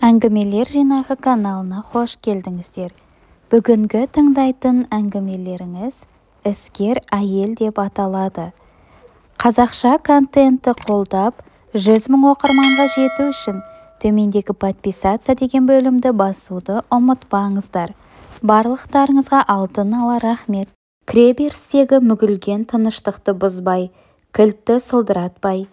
әңгімелер жинағы каналына қош келдіңіздер. Бүгінгі тыңдайтын әңгімелеріңіз іскер әйел деп аталады. Қазақша контентті қолдап жүз мың оқырманға жету үшін төмендегі подписаться деген бөлімді басуды ұмытпаңыздар. Барлықтарыңызға алдын ала рахмет. Кіреберістегі мүгілген тыныштықты бұзбай кілтті сылдыратпай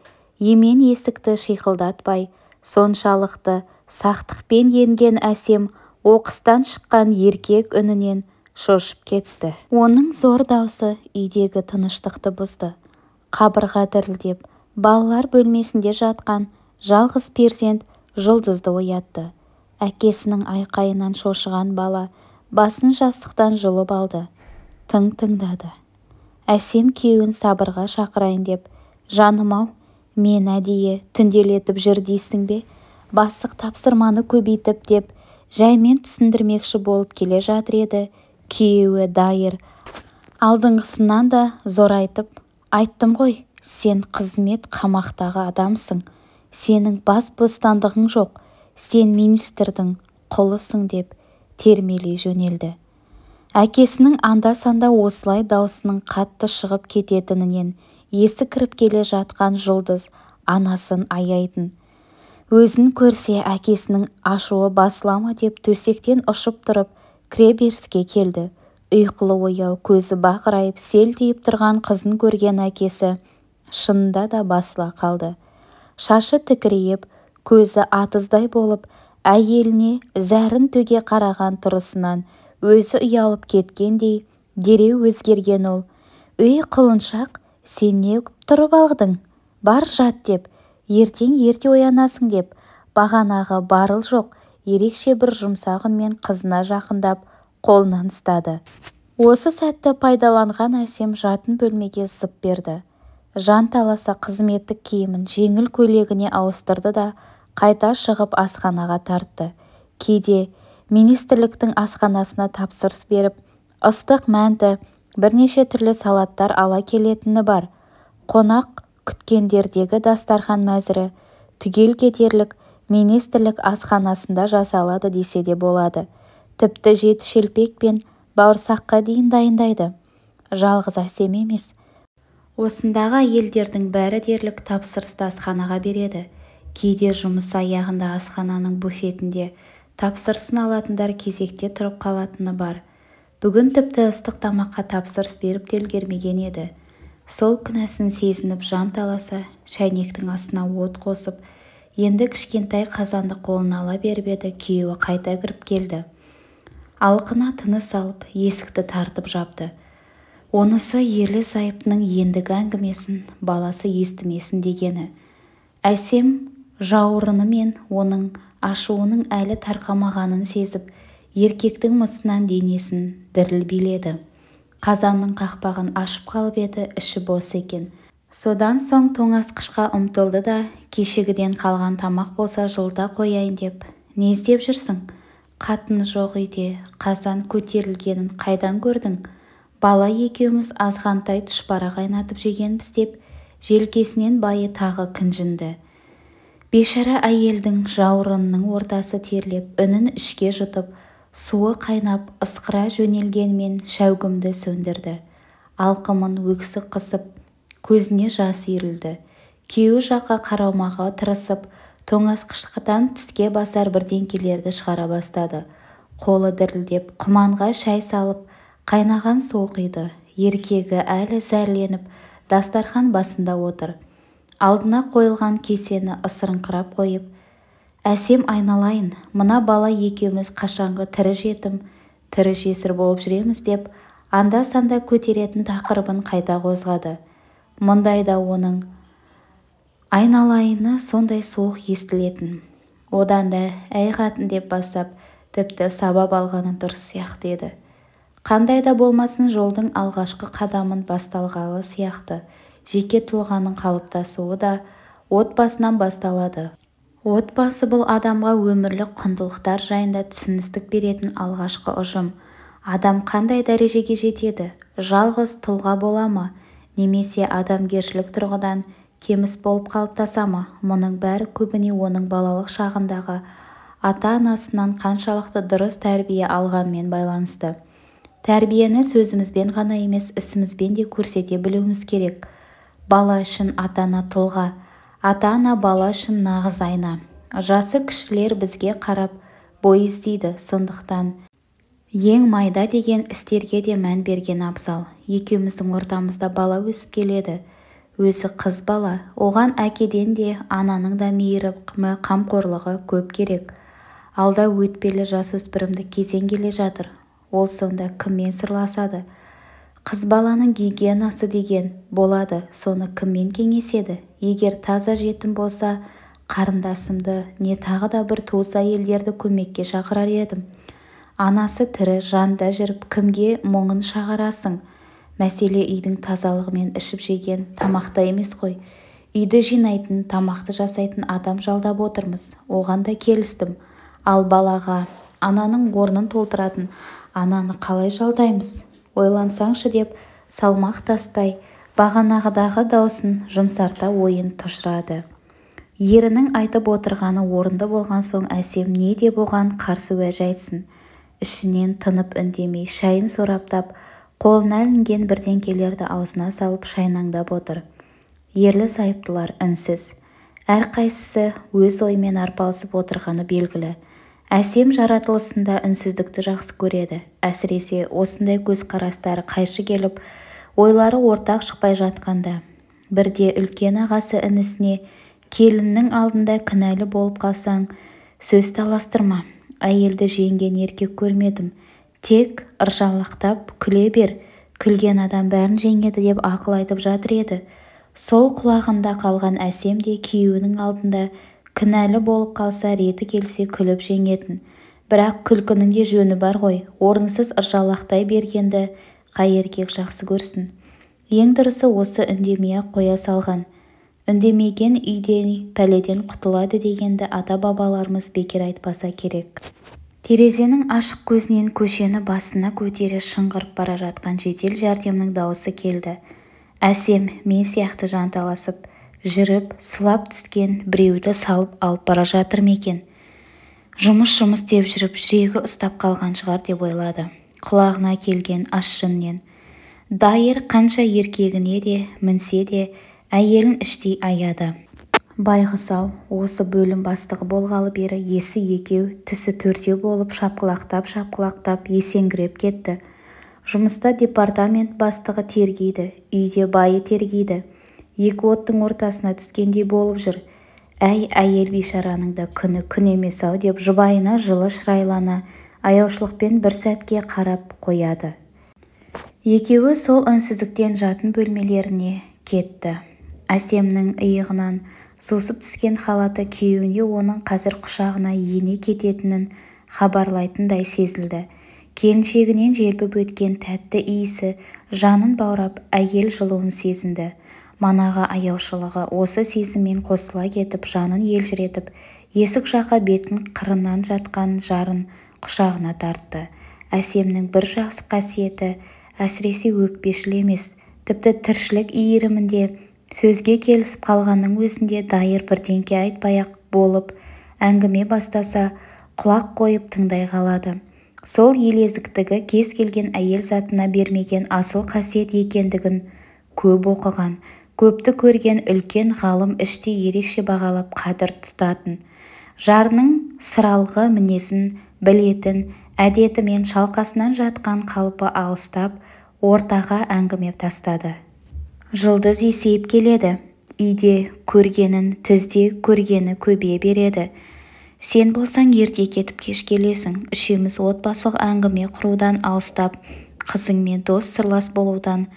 емен есікті шиқылдатпай соншалықты сақтықпен енген әсем оқыстан шыққан еркек үнінен шошып кетті. Оның зор даусы үйдегі тыныштықты бұзды. Қабырға дірілдеп балалар бөлмесінде жатқан жалғыз перзент жұлдызды оятты. Әкесінің айқайынан шошыған бала басын жастықтан жұлып алды. Тың тыңдады. Әсем күйеуін сабырға шақырайын деп жаным-ау мен әдейі түнделетіп жүр дейсің бе? Бастық тапсырманы көбейтіп деп жаймен түсіндірмекші болып келе жатыр еді. Күйеуі дайыр. Алдыңғысынан да зорайтып айттым ғой сен қызмет қамақтағы адамсың. Сенің бас бостандығың жоқ. Сен министрдің құлысың деп термелей жөнелді. Әкесінің анда-санда осылай даусының қатты шығып кететінінен есі кіріп келе жатқан жұлдыз анасын аяйтын. Өзін көрсе әкесінің ашуы басыла ма деп төсектен ұшып тұрып кіреберіске келді. Ұйқылы-ояу көзі бақырайып селтиіп тұрған қызын көрген әкесі шынында да басыла қалды. Шашы тікірейіп көзі атыздай болып әйеліне зәрін төге қараған тұрысынан өзі ұялып кеткендей дереу өзгерген ол. Өй құлыншақ сен не тұрып алдың бар жат! деп ертең ерте оянасың деп. Бағанағы барыл жоқ ерекше бір жұмсақ үнмен қызына жақындап қолынан ұстады. Осы сәтті пайдаланған әсем жатын бөлмеге зып берді. Жанталаса қызметтік киімін жеңіл көйлегіне ауыстырды да қайта шығып асханаға тартты. Кейде министрліктің асханасына тапсырыс беріп ыстық мәнті бірнеше түрлі салаттар ала келетіні бар. Қонақ күткендердегі дастархан мәзірі түгел кетерлік министрлік асханасында жасалады десе де болады. Тіпті жеті шелпек пен бауырсаққа дейін дайындайды. Жалғыз әсем емес. Осындағы әйелдердің бәрі дерлік тапсырысты асханаға береді. Кейде жұмыс аяғында асхананың буфетінде тапсырысын алатындар кезекте тұрып қалатыны бар. Бүгін тіпті ыстық тамаққа тапсырыс беріп те үлгермеген еді. Сол кінәсін сезініп жанталаса шәйнектің астына от қосып енді кішкентай қазанды қолына ала беріп еді күйеуі қайта кіріп келді. Алқына тыныс алып есікті тартып жапты. Онысы ерлі-зайыптының ендігі әңгімесін баласы естімесін дегені. Әсем жауырыны мен оның ашуының әлі тарқамағанын сезіп еркектің мысынан денесін діріл биледі. Қазанның қақпағын ашып қалып еді іші бос екен. Содан соң тоңазытқышқа ұмтылды да кешегіден қалған тамақ болса жылыта қояйын деп не іздеп жүрсің? Қатын жоқ үйде қазан көтерілгенін қайдан көрдің? Бала екеуміз азғантай тұшпара қайнатып жегенбіз деп желкесінен байы тағы кіжінді бейшара әйелдің жауырынының ортасы терлеп үнін ішке жұтып суы қайнап ысқыра жөнелгенмен шәугімді сөндірді. Алқымын өксік қысып көзіне жас үйірілді күйеуі жаққа қарамауға тырысып тоңазытқыштан тіске басар бірдеңкелерді шығара бастады. Қолы дірілдеп құманға шай салып қайнаған су құйды. Еркегі әлі зәрленіп дастархан басында отыр. Алдына қойылған кесені ысырыңқырап қойып әсем айналайын мына бала екеуміз қашанғы тірі жетім тірі жесір болып жүреміз деп анда-санда көтеретін тақырыбын қайта қозғады. Мұндайда оның айналайыны сондай суық естілетін. Одан да әй қатын деп бастап тіпті сабап алғаны дұрыс сияқты еді. Қандай да болмасын жолдың алғашқы қадамын басталғалы сияқты. Жеке тұлғаның қалыптасуы да отбасынан басталады. Отбасы бұл адамға өмірлік құндылықтар жайында түсіністік беретін алғашқы ұжым. Адам қандай дәрежеге жетеді? Жалғыз тұлға бола ма? Немесе адамгершілік тұрғыдан кеміс болып қалыптаса ма? Мұның бәрі көбіне оның балалық шағындағы ата-анасынан қаншалықты дұрыс тәрбие алғанымен байланысты. Тәрбиені сөзімізбен ғана емес ісімізбен де көрсете білуіміз керек. Бала үшін ата-ана тұлға ата-ана бала үшін нағыз айна. Жасы кішілер бізге қарап бой іздейді сондықтан. Ең майда деген істерге де мән берген абзал. Екеуміздің ортамызда бала өсіп келеді. Өзі қыз бала. Оған әкеден де ананың да мейірімі қамқорлығы көп керек. Алда өтпелі жасөспірімдік кезең келе жатыр. Ол сонда кіммен сырласады? Қыз баланың гигиенасы деген болады соны кіммен кеңеседі? Егер таза жетім болса қарындасымды не тағы да бір туыс әйелдерді көмекке шақырар едім. Анасы тірі жанда жүріп кімге мұңын шағарасың? Мәселе үйдің тазалығы мен ішіп-жеген тамақта емес қой. Үйді жинайтын тамақты жасайтын адам жалдап отырмыз. Оған да келістім. Ал балаға ананың орнын толтыратын ананы қалай жалдаймыз? Ойлансаңшы деп салмақ тастай бағанағыдағы даусын жұмсарта ойын тұшырады ерінің айтып отырғаны орынды болған соң әсем не деп оған қарсы уәж айтсын. Ішінен тынып үндемей шайын сораптап қолына ілінген бірдеңкелерді аузына салып шайнаңдап отыр. Ерлі-зайыптылар үнсіз. Әрқайсысы өз ойымен арпалысып отырғаны белгілі. Әсем жаратылысында үнсіздікті жақсы көреді. Әсіресе осындай көзқарастары қайшы келіп ойлары ортақ шықпай жатқанда. Бірде үлкен ағасы інісіне келіннің алдында кінәлі болып қалсаң сөз таластырма. Әйелді жеңген еркек көрмедім. Тек ыржалақтап күле бер. Күлген адам бәрін жеңеді деп ақыл айтып жатыр еді. Сол құлағында қалған әсем де күйеуінің алдында кінәлі болып қалса реті келсе күліп жеңетін. Бірақ күлкінің де жөні бар ғой. Орынсыз ыржалақтай бергенді қай еркек жақсы көрсін. Ең дұрысы осы үндемей-ақ қоя салған. Үндемеген үйден пәледен құтылады дегенді ата-бабаларымыз бекер айтпаса керек. Терезенің ашық көзінен көшені басына көтере шыңғырып бара жатқан жедел жәрдемнің дауысы келді. Әсем мен сияқты жанталасып жүріп сұлап түскен біреуді салып алып бара жатыр ма екен? Жұмыс жұмыс деп жүріп жүрегі ұстап қалған шығар деп ойлады. Құлағына келген аш жүннен. Дайыр қанша еркегіне де мінсе де әйелін іштей аяды. Байғұс-ау осы бөлім бастығы болғалы бері есі екеу түсі төртеу болып шапқылақтап-шапқылақтап есеңгіреп кетті. Жұмыста департамент бастығы тергейді үйде байы тергейді. Екі оттың ортасына түскендей болып жүр. Әй әйел бейшараның да күні күн емес-ау деп жұбайына жылы шырайлана аяушылықпен бір сәтке қарап қояды. Екеуі сол үнсіздіктен жатын бөлмелеріне кетті. Әсемнің иығынан сусып түскен халаты күйеуіне оның қазір құшағына ене кететінін хабарлайтындай сезілді. Келіншегінен желпіп өткен тәтті иісі жанын баурап әйел жылуын сезінді. Манағы аяушылығы осы сезіммен қосыла кетіп жанын елжіретіп есік жаққа бетін қырынан жатқан жарын құшағына тартты. Әсемнің бір жақсы қасиеті әсіресе өкпешіл емес тіпті тіршілік иірімінде сөзге келісіп қалғанның өзінде дайыр бірдеңке айтпай-ақ болып әңгіме бастаса құлақ қойып тыңдай қалады. Сол елездіктігі кез келген әйел затына бермеген асыл қасиет екендігін көп оқыған. Көпті көрген үлкен ғалым іштей ерекше бағалап қадір тұтатын. Жарының сыралғы мінезін білетін әдеті мен шалқасынан жатқан қалпы алыстап ортаға әңгіме тастады. Жұлдыз есейіп келеді үйде көргенін түзде көргені көбейе береді. Сен болсаң ерте кетіп кеш келесің үшеуміз отбасылық әңгіме құрудан алыстап қызыңмен дос сырлас болудан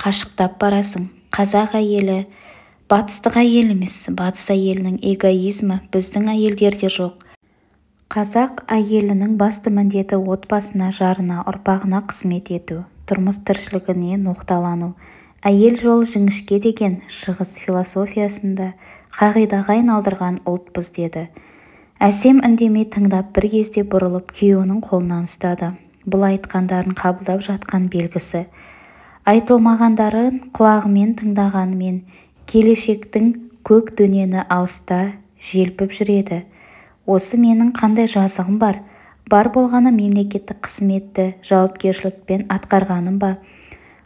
қашықтап барасың. Қазақ әйелі батыстық әйел емес батыс әйелінің эгоизмі біздің әйелдерде жоқ. Қазақ әйелінің басты міндеті отбасына жарына ұрпағына қызмет ету тұрмыс тіршілігіне ноқталану. Әйел жол жіңішке деген шығыс философиясында қағидаға айналдырған ұлтпыз деді. Әсем үндемей тыңдап бір кезде бұрылып күйеуінің қолынан ұстады. Бұл айтқандарын қабылдап жатқан белгісі. Айтылмағандарын құлағымен тыңдағанымен келешектің көк дөнені алыста желпіп жүреді. Осы менің қандай жазығым бар? Бар болғаны мемлекеттік қызметті жауапкершілікпен атқарғаным ба?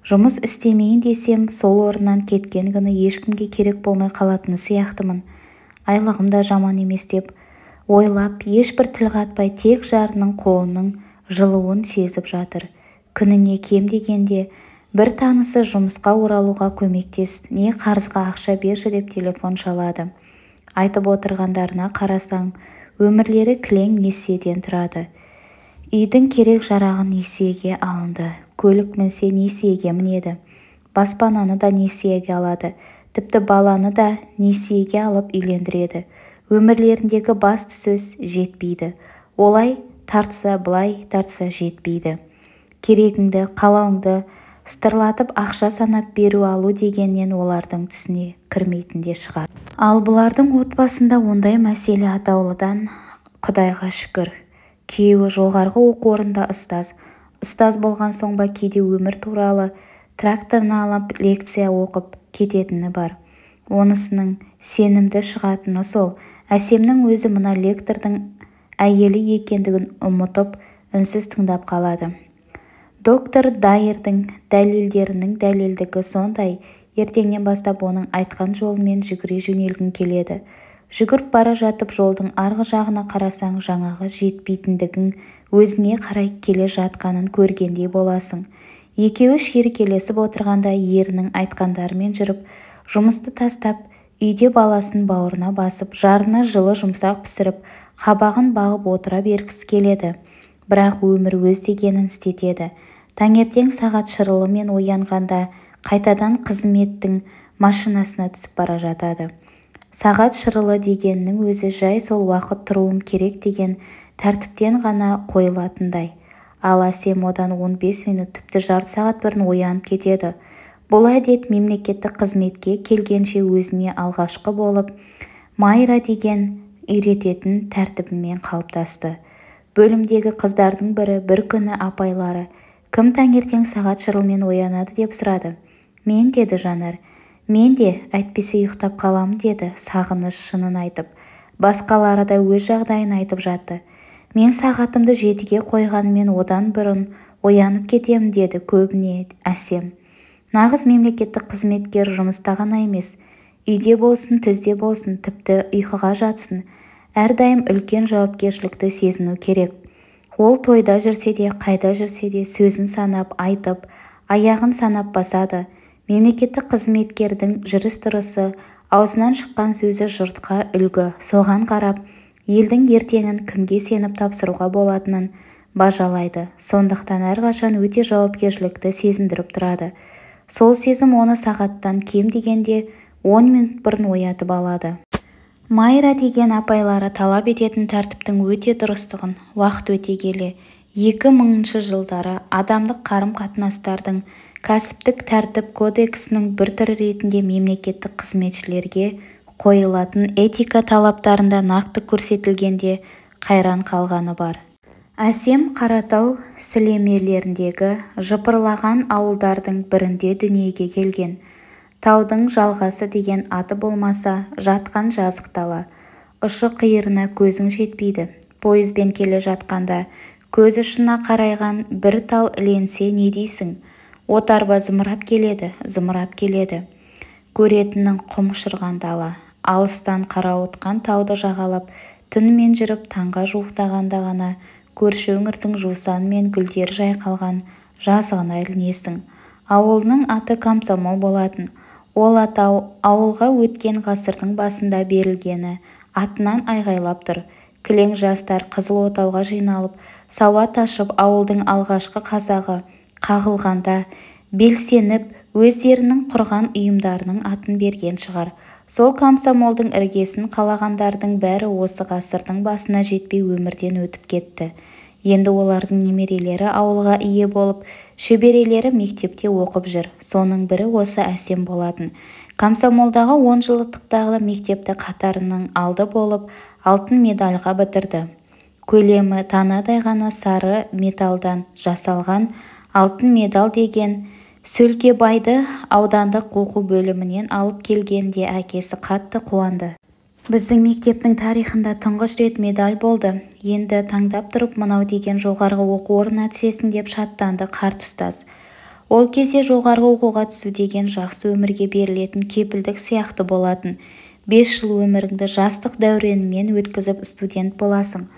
Жұмыс істемейін десем сол орыннан кеткен күні ешкімге керек болмай қалатын сияқтымын. Айлығым да жаман емес деп ойлап ешбір тіл қатпай тек жарының қолының жылуын сезіп жатыр. Күніне кем дегенде бір танысы жұмысқа оралуға көмектес не қарызға ақша берші деп телефон шалады. Айтып отырғандарына қарасаң өмірлері кілең несиеден тұрады. Үйдің керек-жарағы несиеге алынды. Көлік мінсе несиеге мінеді. Баспананы да несиеге алады. Тіпті баланы да несиеге алып үйлендіреді. Өмірлеріндегі басты сөз жетпейді. Олай тартса былай тартса жетпейді. Керегіңді қалауыңды сытырлатып ақша санап беру алу дегеннен олардың түсіне кірмейтін де шығар. Ал бұлардың отбасында ондай мәселе атаулыдан құдайға шүкір. Күйеуі жоғарғы оқу орнында ұстаз. Ұстаз болған соң ба кейде өмір туралы тракторына алып лекция оқып кететіні бар. Онысының сенімді шығатыны сол. Әсемнің өзі мына лектордың әйелі екендігін ұмытып үнсіз тыңдап қалады. Доктор дайердің дәлелдерінің дәлелдігі сондай. Ертеңнен бастап оның айтқан жолымен жүгіре жөнелгің келеді. Жүгіріп бара жатып жолдың арғы жағына қарасаң жаңағы жетпейтіндігің өзіңе қарай келе жатқанын көргендей боласың. Екеуі шүйіркелесіп отырғанда ерінің айтқандарымен жүріп жұмысты тастап үйде баласын бауырына басып жарына жылы жұмсақ пісіріп қабағын бағып отыра бергісі келеді. Бірақ өмір өз дегенін істетеді. Таңертең сағат шырылымен оянғанда қайтадан қызметтің машинасына түсіп бара жатады. Сағат шырылы дегеннің өзі жай сол уақыт тұруым керек деген тәртіптен ғана қойылатындай. Ал әсем одан 15 минут тіпті жарты сағат бұрын оянып кетеді. Бұл әдет мемлекеттік қызметке келгенше өзіне алғашқы болып майра деген үйрететін тәртібімен қалыптасты. Бөлімдегі қыздардың бірі бір күні апайлары кім таңертең сағат шырылмен оянады деп сұрады. Мен деді жанар. Мен де әйтпесе ұйықтап қаламын деді сағыныш шынын айтып. Басқалары да өз жағдайын айтып жатты. Мен сағатымды жетіге қойғанмен одан бұрын оянып кетемін деді көбіне әсем. Нағыз мемлекеттік қызметкер жұмыста ғана емес. Үйде болсын түзде болсын тіпті ұйқыға жатсын. Әрдайым үлкен жауапкершілікті сезіну керек ол тойда жүрсе де қайда жүрсе де сөзін санап айтып аяғын санап басады. Мемлекеттік қызметкердің жүріс-тұрысы аузынан шыққан сөзі жұртқа үлгі. Соған қарап елдің ертеңін кімге сеніп тапсыруға болатынын бажалайды. Сондықтан әрқашан өте жауапкершілікті сезіндіріп тұрады. Сол сезім оны сағаттан кем дегенде он минут бұрын оятып алады. Майра деген апайлары талап ететін тәртіптің өте дұрыстығын уақыт өте келе. Екі мыңыншы жылдары адамдық қарым-қатынастардың кәсіптік тәртіп кодексінің бір түрі ретінде мемлекеттік қызметшілерге қойылатын этика талаптарында нақты көрсетілгенде қайран қалғаны бар. Әсем қаратау сілемелеріндегі жыпырлаған ауылдардың бірінде дүниеге келген. Таудың жалғасы деген аты болмаса жатқан жазық дала. Ұшы-қиырына көзің жетпейді. Пойызбен келе жатқанда көз ұшына қарайған бір тал ілінсе не дейсің? Отарба зымырап келеді зымырап келеді. Көретінің құм ұшырған дала. Алыстан қарауытқан тауды жағалап түнімен жүріп таңға жуықтағанда ғана көрші өңірдің жусан мен гүлдері жайқалған жазығына ілінесің. Ауылының аты комсомол болатын. Ол атау ауылға өткен ғасырдың басында берілгені атынан айғайлап тұр. Кілең жастар қызыл отауға жиналып сауат ашып ауылдың алғашқы қазағы қағылғанда белсеніп өздерінің құрған ұйымдарының атын берген шығар. Сол комсомолдың іргесін қалағандардың бәрі осы ғасырдың басына жетпей өмірден өтіп кетті. Енді олардың немерелері ауылға ие болып шөберелері мектепте оқып жүр. Соның бірі осы әсем болатын. Комсомолдағы онжылдықтағы мектепті қатарының алды болып алтын медальға бітірді. Көлемі танадай ғана сары металдан жасалған алтын медаль деген сөлкебайды аудандық оқу бөлімінен алып келгенде әкесі қатты қуанды. Біздің мектептің тарихында тұңғыш рет медаль болды. Енді таңдап тұрып мынау деген жоғарғы оқу орнына түсесің деп шаттанды қарт ұстаз. Ол кезде жоғарғы оқуға түсу деген жақсы өмірге берілетін кепілдік сияқты болатын. Бес жыл өміріңді жастық дәуреніңмен өткізіп студент боласың.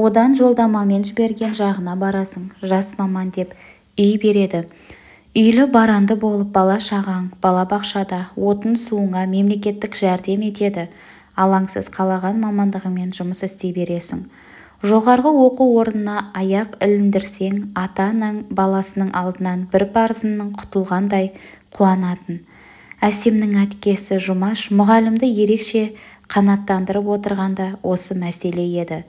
Одан жолдамамен жіберген жағына барасың жас маман деп үй береді. Үйлі баранды болып бала-шағаң балабақшада отын-суыңа мемлекеттік жәрдем етеді. Алаңсыз қалаған мамандығыңмен жұмыс істей бересің. Жоғарғы оқу орнына аяқ іліндірсең ата-анаң баласының алдынан бір парызынан құтылғандай қуанатын. Әсемнің әкесі жұмаш мұғалімді ерекше қанаттандырып отырғанда осы мәселе еді.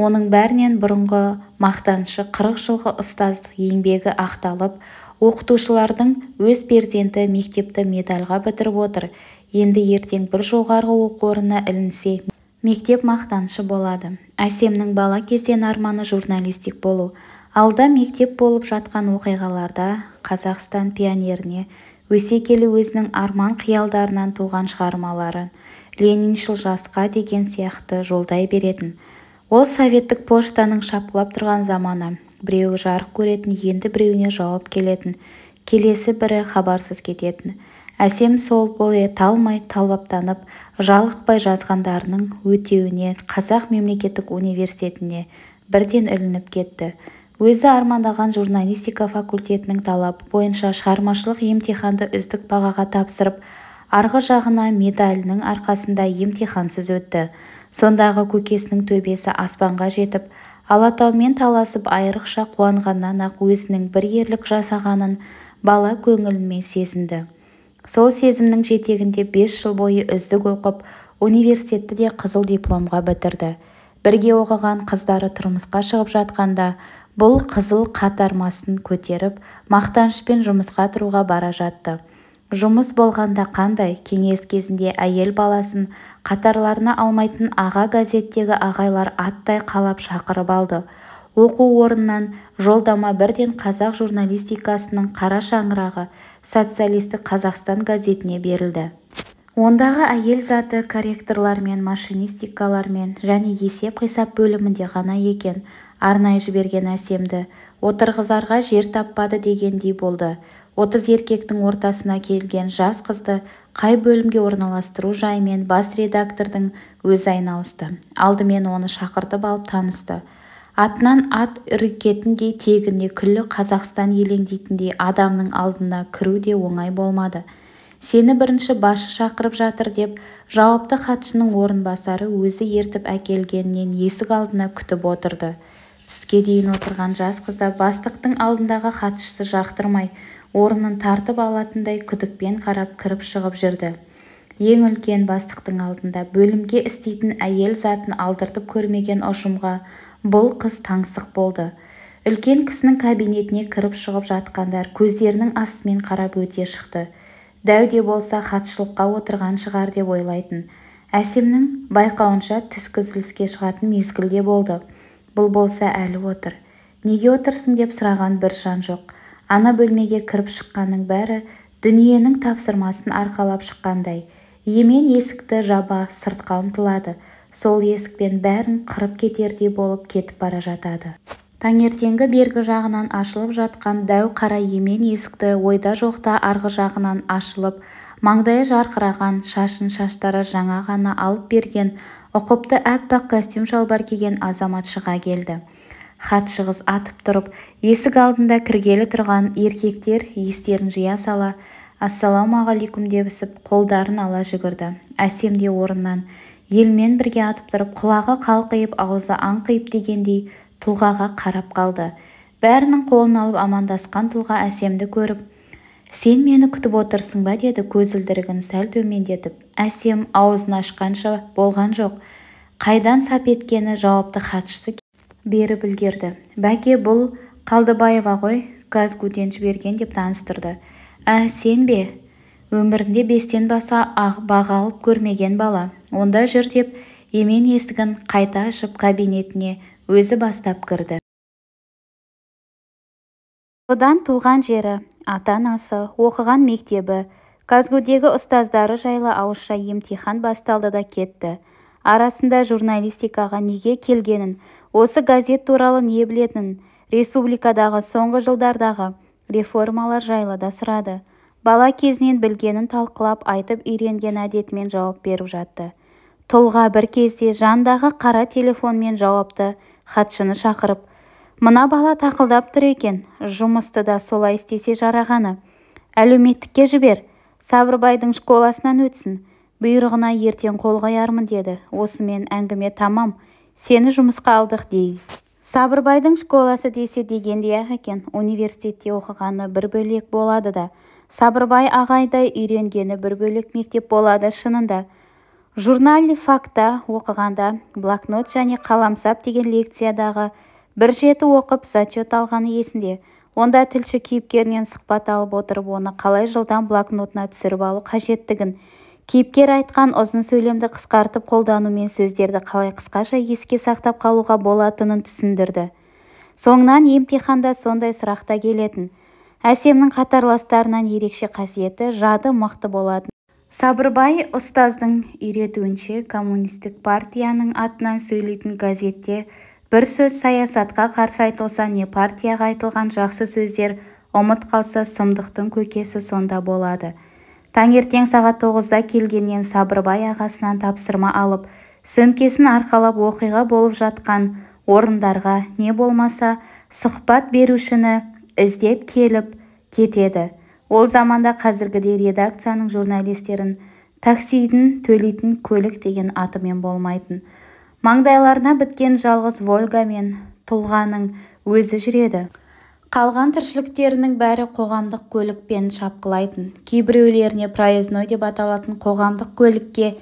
Оның бәрінен бұрынғы мақтанышы қырық жылғы ұстаздық еңбегі ақталып оқытушылардың өз перзенті мектепті медальға бітіріп отыр. Енді ертең бір жоғарғы оқу орнына ілінсе мектеп мақтанышы болады. Әсемнің бала кезден арманы журналистик болу. Алда мектеп болып жатқан оқиғаларда қазақстан пионеріне өсе келе өзінің арман-қиялдарынан туған шығармаларын лениншіл жасқа деген сияқты жолдай беретін. Ол советтік поштаның шапқылап тұрған заманы. Біреуі жарық көретін енді біреуіне жауап келетін. Келесі бірі хабарсыз кететін. Әсем сол бойы талмай талбаптанып жалықпай жазғандарының өтеуіне қазақ мемлекеттік университетіне бірден ілініп кетті. Өзі армандаған журналистика факультетінің талабы бойынша шығармашылық емтиханды үздік бағаға тапсырып арғы жағына медалінің арқасында емтихансыз өтті. Сондағы көкесінің төбесі аспанға жетіп алатаумен таласып айрықша қуанғаннан-ақ өзінің бір ерлік жасағанын бала көңілімен сезінді. Сол сезімнің жетегінде бес жыл бойы үздік оқып университетті де қызыл дипломға бітірді. Бірге оқыған қыздары тұрмысқа шығып жатқанда бұл қызыл қатармасын көтеріп мақтанышпен жұмысқа тұруға бара жатты. Жұмыс болғанда қандай? Кеңес кезінде әйел баласын қатарларына алмайтын аға газеттегі ағайлар аттай қалап шақырып алды. Оқу орнынан жолдама бірден қазақ журналистикасының қара шаңырағы социалистік қазақстан газетіне берілді. Ондағы әйел заты корректорлармен машинистикалармен және есеп-қисап бөлімінде ғана екен. Арнайы жіберген әсемді отырғызарға жер таппады дегендей болды. Отыз еркектің ортасына келген жас қызды қай бөлімге орналастыру жайымен бас редактордың өзі айналысты. Алдымен оны шақыртып алып танысты. Атынан ат үркетіндей тегіне күллі қазақстан елеңдейтіндей адамның алдына кіру де оңай болмады. Сені бірінші басшы шақырып жатыр деп жауапты хатшының орынбасары өзі ертіп әкелгеннен есік алдына күтіп отырды. Түске дейін отырған жас қызда бастықтың алдындағы хатшысы жақтырмай орнын тартып алатындай күдікпен қарап кіріп шығып жүрді. Ең үлкен бастықтың алдында бөлімге істейтін әйел затын алдыртып көрмеген ұжымға бұл қыз таңсық болды. Үлкен кісінің кабинетіне кіріп шығып жатқандар көздерінің астымен қарап өте шықты. Дәу де болса хатшылыққа отырған шығар деп ойлайтын. Әсемнің байқауынша түскі үзіліске шығатын мезгіл де болды. Бұл болса әлі отыр. Неге отырсың деп сұраған бір жан жоқ. Ана бөлмеге кіріп шыққанның бәрі дүниенің тапсырмасын арқалап шыққандай. Емен есікті жаба сыртқа ұмтылады. Сол есікпен бәрін қырып кетердей болып кетіп бара жатады. Таңертеңгі бергі жағынан ашылып жатқан дәу қара емен есікті ойда жоқта арғы жағынан ашылып маңдайы жарқыраған шашын шаштары жаңа ғана алып берген ұқыпты аппақ костюм шалбар киген азамат шыға келді. Хатшы қыз атып тұрып есік алдында кіргелі тұрған еркектер естерін жия сала ассалаумағалейкум десіп қолдарын ала жүгірді. Әсем де орнынан елмен бірге атып тұрып құлағы қалқиып аузы аңқиып дегендей тұлғаға қарап қалды. Бәрінің қолын алып амандасқан тұлға әсемді көріп сен мені күтіп отырсың ба? деді көзілдірігін сәл төмендетіп. Әсем аузын ашқанша болған жоқ. Қайдан сап еткені? жауапты хатшысы беріп үлгерді. Бәке бұл қалдыбаева ғой? казгуден жіберген деп таныстырды. Ә сен бе? Өмірінде бестен баса баға алып көрмеген бала онда жүр деп емен есігін қайта ашып кабинетіне өзі бастап кірді. Одан туған жері ата-анасы оқыған мектебі казгудегі ұстаздары жайлы ауызша емтихан басталды да кетті. Арасында журналистикаға неге келгенін осы газет туралы не білетінін республикадағы соңғы жылдардағы реформалар жайлы да сұрады. Бала кезінен білгенін талқылап айтып үйренген әдетімен жауап беріп жатты. Тұлға бір кезде жандағы қара телефонмен жауапты хатшыны шақырып мына бала тақылдап тұр екен жұмысты да солай істесе жарағаны. Әлеуметтікке жібер сабырбайдың школасынан өтсін бұйрығына ертең қол қоярмын деді. Осымен әңгіме тамам сені жұмысқа алдық дей. Сабырбайдың школасы десе дегендей-ақ екен университетте оқығаны бір бөлек болады да. Сабырбай ағайдай үйренгені бір бөлек мектеп болады шынында. Журнал факта оқығанда блокнот және қаламсап деген лекциядағы бір жеті оқып зачет алғаны есінде. Онда тілші кейіпкерінен сұхбат алып отырып оны қалай жылдам блокнотына түсіріп алу қажеттігін кейіпкер айтқан ұзын сөйлемді қысқартып қолданумен сөздерді қалай қысқаша еске сақтап қалуға болатынын түсіндірді. Соңынан емтиханда сондай сұрақта келетін. Әсемнің қатарластарынан ерекше қасиеті жады мықты болатын сабырбай ұстаздың үйретуінше коммунистік партияның атынан сөйлейтін газетте бір сөз саясатқа қарсы айтылса не партияға айтылған жақсы сөздер ұмыт қалса сұмдықтың көкесі сонда болады. Таңертең сағат тоғызда келгеннен сабырбай ағасынан тапсырма алып сөмкесін арқалап оқиға болып жатқан орындарға не болмаса сұхбат берушіні іздеп келіп кетеді. Ол заманда қазіргідей редакцияның журналистерін таксидің төлейтін көлік деген атымен болмайтын. Маңдайларына біткен жалғыз вольга мен тұлғаның өзі жүреді. Қалған тіршіліктерінің бәрі қоғамдық көлікпен шапқылайтын кейбіреулеріне проездной деп аталатын қоғамдық көлікке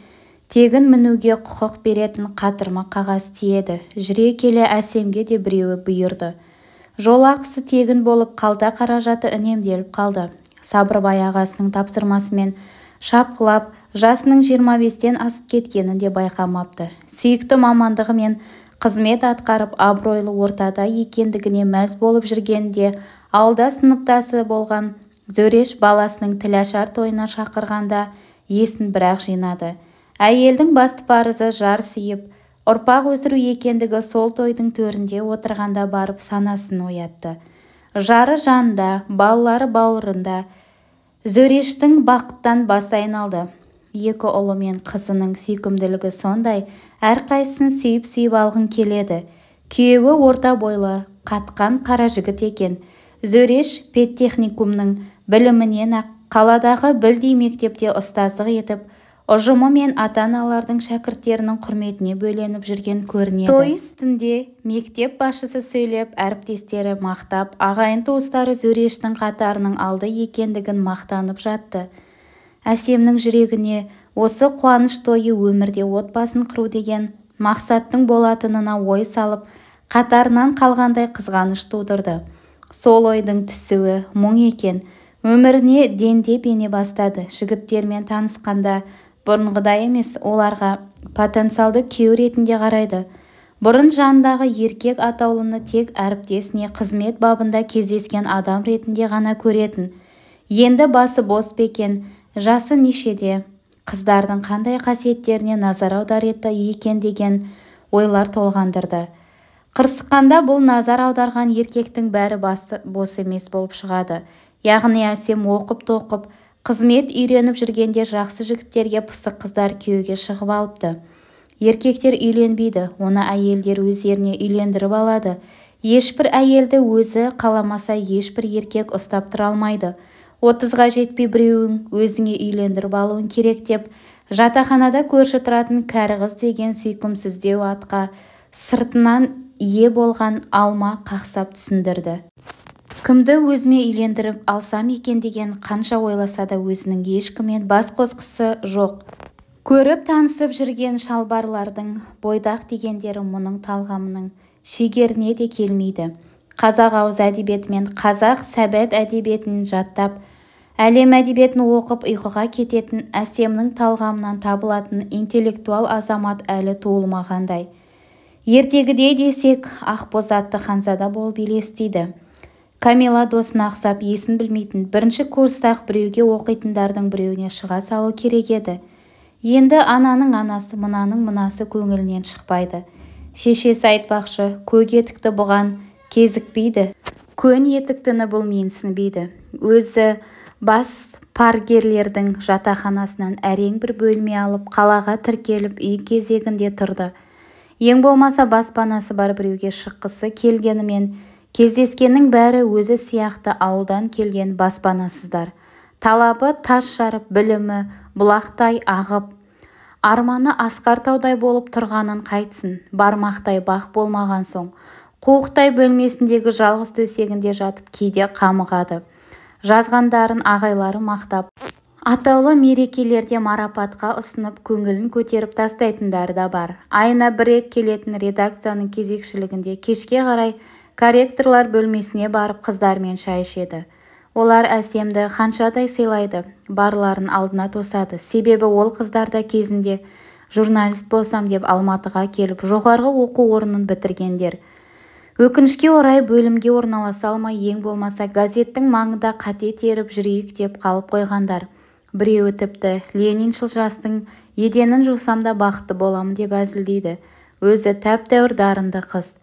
тегін мінуге құқық беретін қатырма қағаз тиеді. Жүре келе әсемге де біреуі бұйырды. Жол ақысы тегін болып қалта қаражаты үнемделіп қалды. Сабырбай ағасының тапсырмасымен шапқылап жасының 25-тен асып кеткенін де байқамапты. Сүйікті мамандығы мен қызмет атқарып абыройлы ортада екендігіне мәз болып жүргенде алда сыныптасы болған зөреш баласының тілашар тойына шақырғанда есін бірақ жинады. Әйелдің басты парызы жар сүйіп ұрпақ өсіру екендігі сол тойдың төрінде отырғанда барып санасын оятты. Жары жанында балалары бауырында зөрештің бақыттан басы айналды. Екі ұлы мен қызының сүйкімділігі сондай әрқайсысын сүйіп-сүйіп алғың келеді. Күйеуі орта бойлы қатқан қара жігіт екен. Зөреш педтехникумның білімінен-ақ қаладағы білдей мектепте ұстаздық етіп ұжымы мен ата-аналардың шәкірттерінің құрметіне бөленіп жүрген көрінеді. Той үстінде мектеп басшысы сөйлеп әріптестері мақтап ағайын-туыстары зөрештің қатарының алды екендігін мақтанып жатты. Әсемнің жүрегіне осы қуаныш тойы өмірде отбасын құру деген мақсаттың болатынына ой салып қатарынан қалғандай қызғаныш тудырды. Сол ойдың түсуі мұң екен. Өміріне дендеп ене бастады. Жігіттермен танысқанда бұрынғыдай емес оларға потенциалды күйеу ретінде қарайды. Бұрын жанындағы еркек атаулыны тек әріптес не қызмет бабында кездескен адам ретінде ғана көретін. Енді басы бос бекен жасы нешеде? Қыздардың қандай қасиеттеріне назар аударады екен деген ойлар толғандырды. Қырсыққанда бұл назар аударған еркектің бәрі басы бос емес болып шығады. Яғни әсем оқып-тоқып қызмет үйреніп жүргенде жақсы жігіттерге пысық қыздар күйеуге шығып алыпты. Еркектер үйленбейді оны әйелдер өздеріне үйлендіріп алады. Ешбір әйелді өзі қаламаса ешбір еркек ұстап тұра алмайды. Отызға жетпей біреуің өзіңе үйлендіріп алуың керек деп жатақханада көрші тұратын кәрі қыз деген сүйкімсіздеу атқа сыртынан ие болған алма қақсап түсіндірді. Кімді өзіме үйлендіріп алсам екен деген қанша ойласа да өзінің ешкіммен бас қосқысы жоқ. Көріп танысып жүрген шалбарлардың бойдақ дегендері мұның талғамының шегеріне де келмейді. Қазақ ауыз әдебиеті мен қазақ сәбәт әдебиетін жаттап әлем әдебиетін оқып ұйқыға кететін әсемнің талғамынан табылатын интеллектуал азамат әлі туылмағандай. Ертегідей десек ақбоз атты ханзада болып елестейді. Камила досына ұқсап есін білмейтін бірінші курстағы біреуге оқитындардың біреуіне шыға салу керек еді. Енді ананың анасы мынаның мынасы көңілінен шықпайды. Шешесі айтпақшы көк етікті бұған кезікпейді көн етіктіні бұл менсінбейді өзі бас паргерлердің жатақханасынан әрең бір бөлме алып қалаға тіркеліп үй кезегінде тұрды. Ең болмаса баспанасы бар біреуге шыққысы келгенімен кездескеннің бәрі өзі сияқты ауылдан келген баспанасыздар. Талабы тас жарып білімі бұлақтай ағып арманы асқар таудай болып тұрғанын қайтсын бармақтай бақ болмаған соң қуықтай бөлмесіндегі жалғыз төсегінде жатып кейде қамығады. Жазғандарын ағайлары мақтап атаулы мерекелерде марапатқа ұсынып көңілін көтеріп тастайтындары да бар. Айына бір рет келетін редакцияның кезекшілігінде кешке қарай корректорлар бөлмесіне барып қыздармен шай ішеді олар әсемді қаншадай сыйлайды барларын алдына тосады. Себебі ол қыздар да кезінде журналист болсам деп алматыға келіп жоғарғы оқу орнын бітіргендер. Өкінішке орай бөлімге орналаса алмай ең болмаса газеттің маңында қате теріп жүрейік деп қалып қойғандар. Біреуі тіпті лениншіл жастың еденін жусам да бақытты боламын деп әзілдейді. Өзі тәп-тәуір дарынды қыз.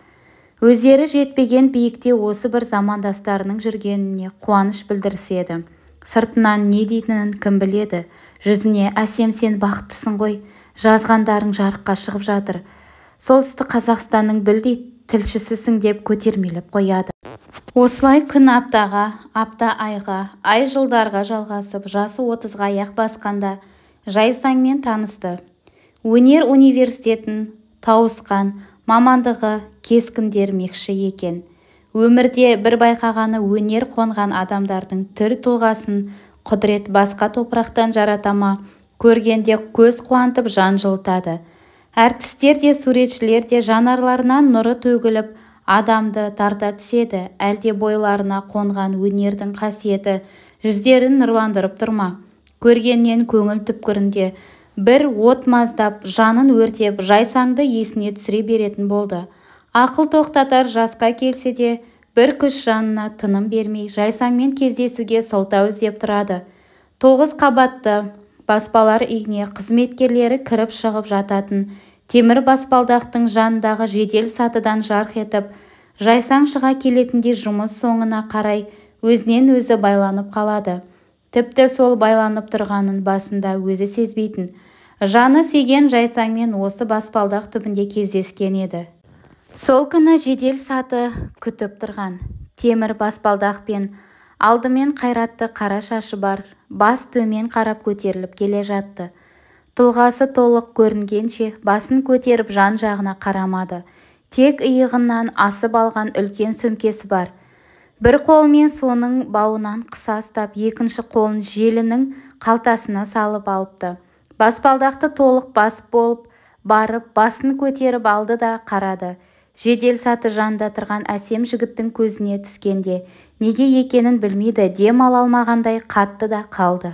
Өздері жетпеген биікте осы бір замандастарының жүргеніне қуаныш білдіріседі. Сыртынан не дейтінін кім біледі? Жүзіне әсем сен бақыттысың ғой жазғандарың жарыққа шығып жатыр. Солтүстік қазақстанның білдей тілшісісің деп көтермелеп қояды. Осылай күн аптаға апта айға ай жылдарға жалғасып жасы отызға аяқ басқанда жайсаңмен танысты. Өнер университетін тауысқан мамандығы кескіндермекші екен. Өмірде бір байқағаны өнер қонған адамдардың түр тұлғасын құдірет басқа топырақтан жарата ма көргенде көз қуантып жан жылытады. Әртістер де суретшілер де жанарларынан нұры төгіліп адамды тарта түседі әлде бойларына қонған өнердің қасиеті жүздерін нұрландырып тұр ма? Көргеннен көңіл түпкірінде бір от маздап жанын өртеп жайсаңды есіне түсіре беретін болды. Ақыл тоқтатар жасқа келсе де бір күш жанына тыным бермей жайсаңмен кездесуге сылтау іздеп тұрады. Тоғыз қабатты баспалар үйіне қызметкерлері кіріп шығып жататын темір баспалдақтың жанындағы жедел сатыдан жарқ етіп жайсаң шыға келетіндей жұмыс соңына қарай өзінен өзі байланып қалады. Тіпті сол байланып тұрғанын басында өзі сезбейтін. Жаны сүйген жайсаңмен осы баспалдақ түбінде кездескен еді. Сол күні жедел саты күтіп тұрған. Темір баспалдақпен алдымен қайратты қара шашы бар бас төмен қарап көтеріліп келе жатты. Тұлғасы толық көрінгенше басын көтеріп жан-жағына қарамады. Тек иығынан асып алған үлкен сөмкесі бар. Бір қолымен соның бауынан қыса ұстап екінші қолын желінің қалтасына салып алыпты. Баспалдақты толық басып болып барып басын көтеріп алды да қарады. Жедел саты жанында тұрған әсем жігіттің көзіне түскенде неге екенін білмейді дем ала алмағандай қатты да қалды.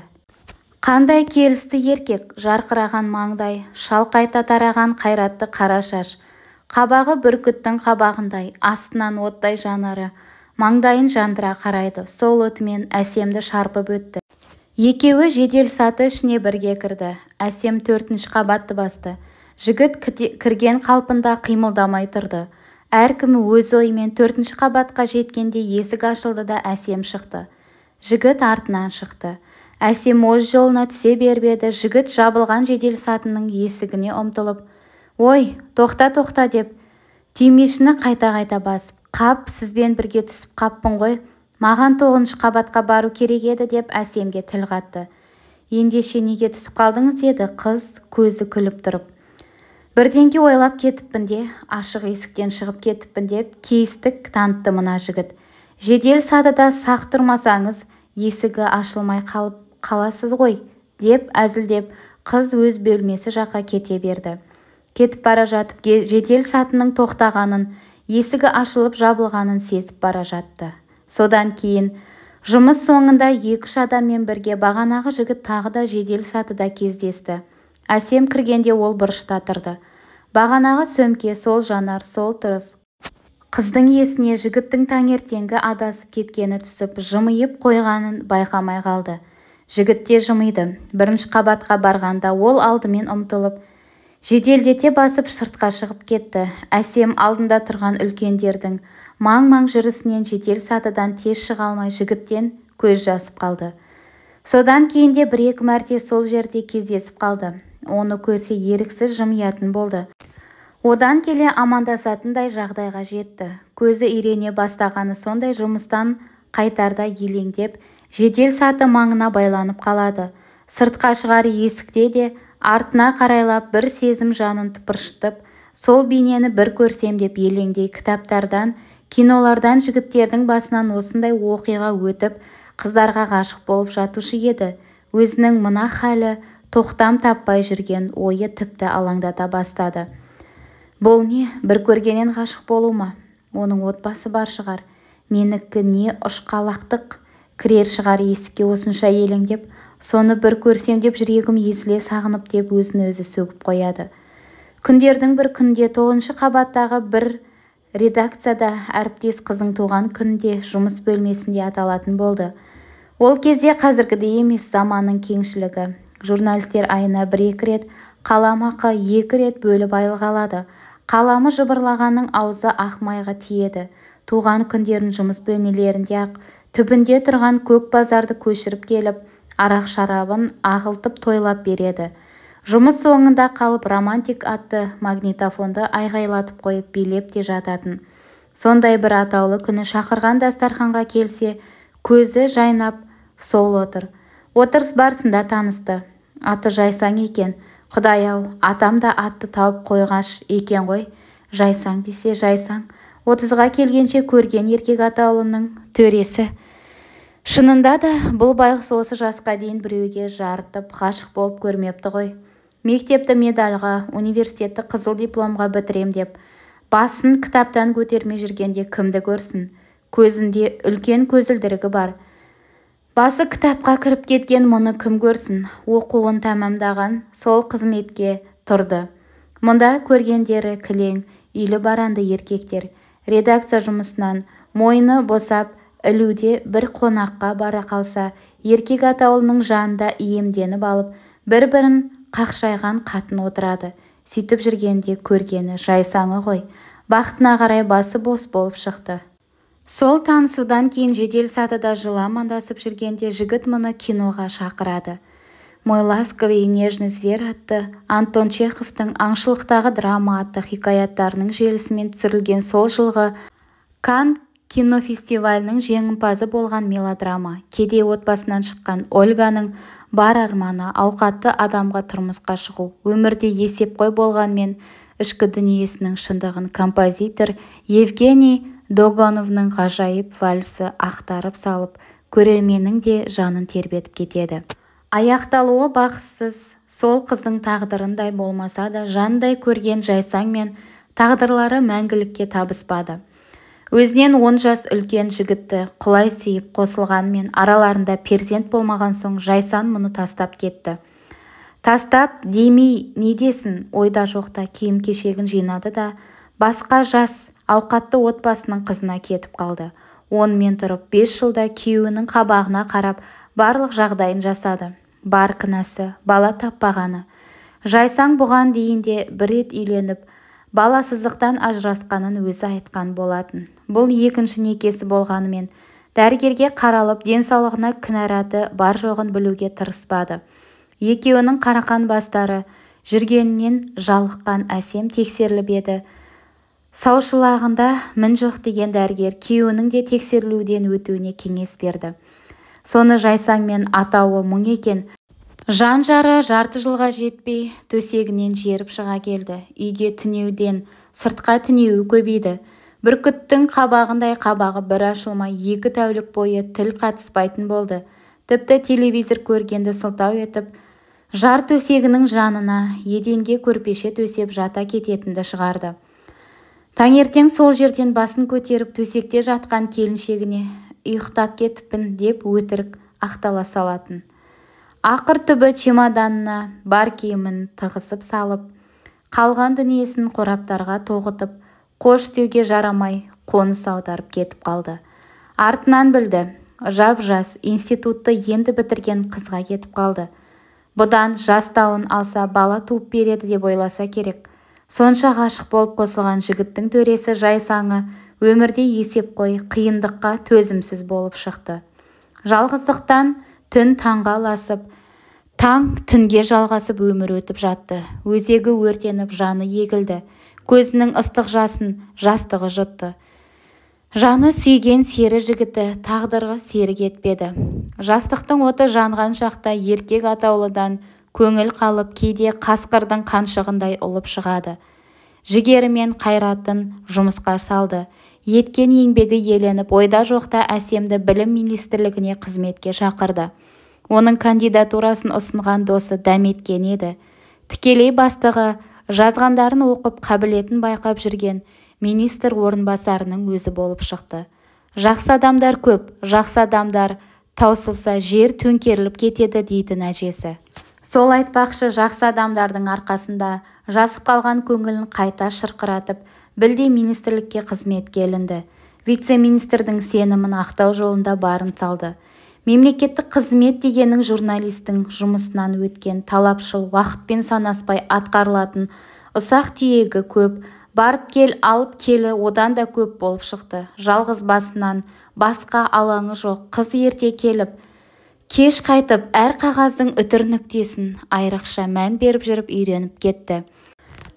Қандай келісті еркек жарқыраған маңдай шалқайта тараған қайратты қара шаш. Қабағы бүркіттің қабағындай астынан оттай жанары. Маңдайын жандыра қарайды сол отымен әсемді шарпып өтті. Екеуі жедел саты ішіне бірге кірді. Әсем төртінші қабатты басты. Жігіт кірген қалпында қимылдамай тұрды. Әркім өз ойымен төртінші қабатқа жеткенде есік ашылды да әсем шықты. Жігіт артынан шықты. Әсем өз жолына түсе беріп еді. Жігіт жабылған жеделсатының есігіне ұмтылып ой тоқта тоқта! деп түймешіні қайта-қайта басып қап сізбен бірге түсіп қаппын ғой! Маған тоғызыншы қабатқа бару керек еді деп әсемге тіл қатты. Ендеше неге түсіп қалдыңыз? деді қыз көзі күліп тұрып. Бірдеңке ойлап кетіппін де ашық есіктен шығып кетіппін деп кейістік танытты мына жігіт. Жедел сатыда сақ тұрмасаңыз есігі ашылмай қалып қаласыз ғой деп әзілдеп қыз өз бөлмесі жаққа кете берді. Кетіп бара жатып жедел сатының тоқтағанын есігі ашылып жабылғанын сезіп бара жатты. Содан кейін жұмыс соңында екі-үш адаммен бірге бағанағы жігіт тағы да жедел сатыда кездесті. Әсем кіргенде ол бұрышта тұрды. Бағанағы сөмке сол жанар сол тұрыс. Қыздың есіне жігіттің таңертеңгі адасып кеткені түсіп жымиып қойғанын байқамай қалды. Жігіт те жымиды. Бірінші қабатқа барғанда ол алдымен ұмтылып жеделдете басып сыртқа шығып кетті. Әсем алдында тұрған үлкендердің маң-маң жүрісінен жедел сатыдан тез шыға алмай жігіттен көз жасып қалды. Содан кейін де бір-екі мәрте сол жерде кездесіп қалды. Оны көрсе еріксіз жымиятын болды. Одан келе амандасатындай жағдайға жетті. Көзі үйрене бастағаны сондай жұмыстан қайтарда елеңдеп жедел саты маңына байланып қалады. Сыртқа шығар есікте де артына қарайлап бір сезім жанын тыпыршытып сол бейнені бір көрсем деп елеңдей кітаптардан кинолардан жігіттердің басынан осындай оқиға өтіп қыздарға ғашық болып жатушы еді. Өзінің мына халі тоқтам таппай жүрген ойы тіпті алаңдата бастады. Бұл не бір көргеннен ғашық болу ма? Оның отбасы бар шығар. Менікі не ұшқалақтық? Кірер шығар есікке осынша елеңдеп. Соны бір көрсем деп жүрегім езіле сағынып деп өзін өзі сөгіп қояды. Күндердің бір күнде тоғызыншы қабаттағы бір редакцияда әріптес қыздың туған күнінде жұмыс бөлмесінде аталатын болды. Ол кезде қазіргідей емес заманның кеңшілігі. Журналистер айына бір-екі рет қаламақы екі рет бөліп айлық алады қаламы жыбырлағанның аузы ақ майға тиеді. Туған күндерін жұмыс бөлмелерінде-ақ түбінде тұрған көк базарды көшіріп келіп арақ-шарабын ағылтып тойлап береді. Жұмыс соңында қалып романтик атты магнитофонды айғайлатып қойып билеп те жататын. Сондай бір атаулы күні шақырған дастарханға келсе көзі жайнап сол отыр. Отырыс барысында танысты. Аты жайсаң екен. Құдай-ау атам да атты тауып қойғаш екен ғой. Жайсаң десе жайсаң. Отызға келгенше көрген еркек атаулының төресі. Шынында да бұл байғұс осы жасқа дейін біреуге жарытып ғашық болып көрмепті ғой. Мектепті медальға университетті қызыл дипломға бітірем деп басын кітаптан көтермей жүргенде кімді көрсін? Көзінде үлкен көзілдірігі бар. Басы кітапқа кіріп кеткен мұны кім көрсін? Оқуын тәмамдаған сол қызметке тұрды. Мұнда көргендері кілең үйлі баранды еркектер. Редакция жұмысынан мойны босап ілуде бір қонаққа бара қалса еркек атаулының жанында иемденіп алып бір-бірін қақшайған қатын отырады. Сөйтіп жүргенде көргені жайсаңы ғой. Бақытына қарай басы бос болып шықты. Сол танысудан кейін жедел сатыда амандасып жүргенде жігіт мұны киноға шақырады. Мой ласковый и нежный зверь атты антон чеховтың аңшылықтағы драма атты хикаяттарының желісімен түсірілген сол жылғы канн кинофестивалінің жеңімпазы болған мелодрама. Кедей отбасынан шыққан ольганың бар арманы ауқатты адамға тұрмысқа шығу өмірде есепқой болғанмен ішкі дүниесінің шындығын композитор евгений догоновның ғажайып вальсі ақтарып салып көрерменнің де жанын тербетіп кетеді. Аяқталуы бақытсыз сол қыздың тағдырындай болмаса да жандай көрген жайсаң мен тағдырлары мәңгілікке табыспады. Өзінен он жас үлкен жігітті құлай сүйіп қосылғанмен араларында перзент болмаған соң жайсан мұны тастап кетті. Тастап демей не десін ойда жоқта киім-кешегін жинады да басқа жас ауқатты отбасының қызына кетіп қалды. Онымен тұрып бес жылда күйеуінің қабағына қарап барлық жағдайын жасады. Бар кінәсі бала таппағаны. Жайсаң бұған дейін де бір рет үйленіп баласыздықтан ажырасқанын өзі айтқан болатын. Бұл екінші некесі болғанымен дәрігерге қаралып денсаулығына кінәраты бар жоғын білуге тырыспады. Екеуінің қарақан бастары жүргенінен жалыққан әсем тексеріліп еді. Саушылағында мін жоқ деген дәрігер күйеуінің де тексерілуден өтуіне кеңес берді. Соны жайсаң мен атауы мұң екен. Жан-жары жарты жылға жетпей төсегінен жеріп шыға келді. Үйге түнеуден сыртқа түнеуі көбейді. Бүркіттің қабағындай қабағы бір ашылмай екі тәулік бойы тіл қатыспайтын болды. Тіпті телевизор көргенді сылтау етіп жар төсегінің жанына еденге көрпеше төсеп жата кететінді шығарды. Таңертең сол жерден басын көтеріп төсекте жатқан келіншегіне ұйықтап кетіппін деп өтірік ақтала салатын. Ақыр түбі чемоданына бар киімін тығысып салып қалған дүниесін қораптарға тоғытып қош деуге жарамай қоныс аударып кетіп қалды. Артынан білді жап-жас институтты енді бітірген қызға кетіп қалды. Бұдан жас тауын алса бала туып береді деп ойласа керек. Сонша ғашық болып қосылған жігіттің төресі жайсаңы өмірде есеп қой қиындыққа төзімсіз болып шықты. Жалғыздықтан түн таңға ұласып таң түнге жалғасып өмір өтіп жатты. Өзегі өртеніп жаны егілді. Көзінің ыстық жасын жастығы жұтты. Жаны сүйген сері жігіті тағдырға серік етпеді. Жастықтың оты жанған шақта еркек атаулыдан көңіл қалып кейде қасқырдың қаншығындай ұлып шығады. Жігері мен қайратын жұмысқа салды. Еткен еңбегі еленіп ойда жоқта әсемді білім министрлігіне қызметке шақырды. Оның кандидатурасын ұсынған досы дәметкен еді. Тікелей бастығы жазғандарын оқып қабілетін байқап жүрген министр орынбасарының өзі болып шықты. Жақсы адамдар көп жақсы адамдар таусылса жер төңкеріліп кетеді дейтін әжесі сол айтпақшы жақсы адамдардың арқасында жасып қалған көңілін қайта шырқыратып білдей министрлікке қызметке ілінді. Вице-министрдің сенімін ақтау жолында барын салды. Мемлекеттік қызмет дегенің журналистің жұмысынан өткен талапшыл уақытпен санаспай атқарылатын ұсақ түйегі көп. Барып кел алып келі одан да көп болып шықты. Жалғыз басынан басқа алаңы жоқ. Қыз ерте келіп кеш қайтып әр қағаздың үтір нүктесін айрықша мән беріп жүріп үйреніп кетті.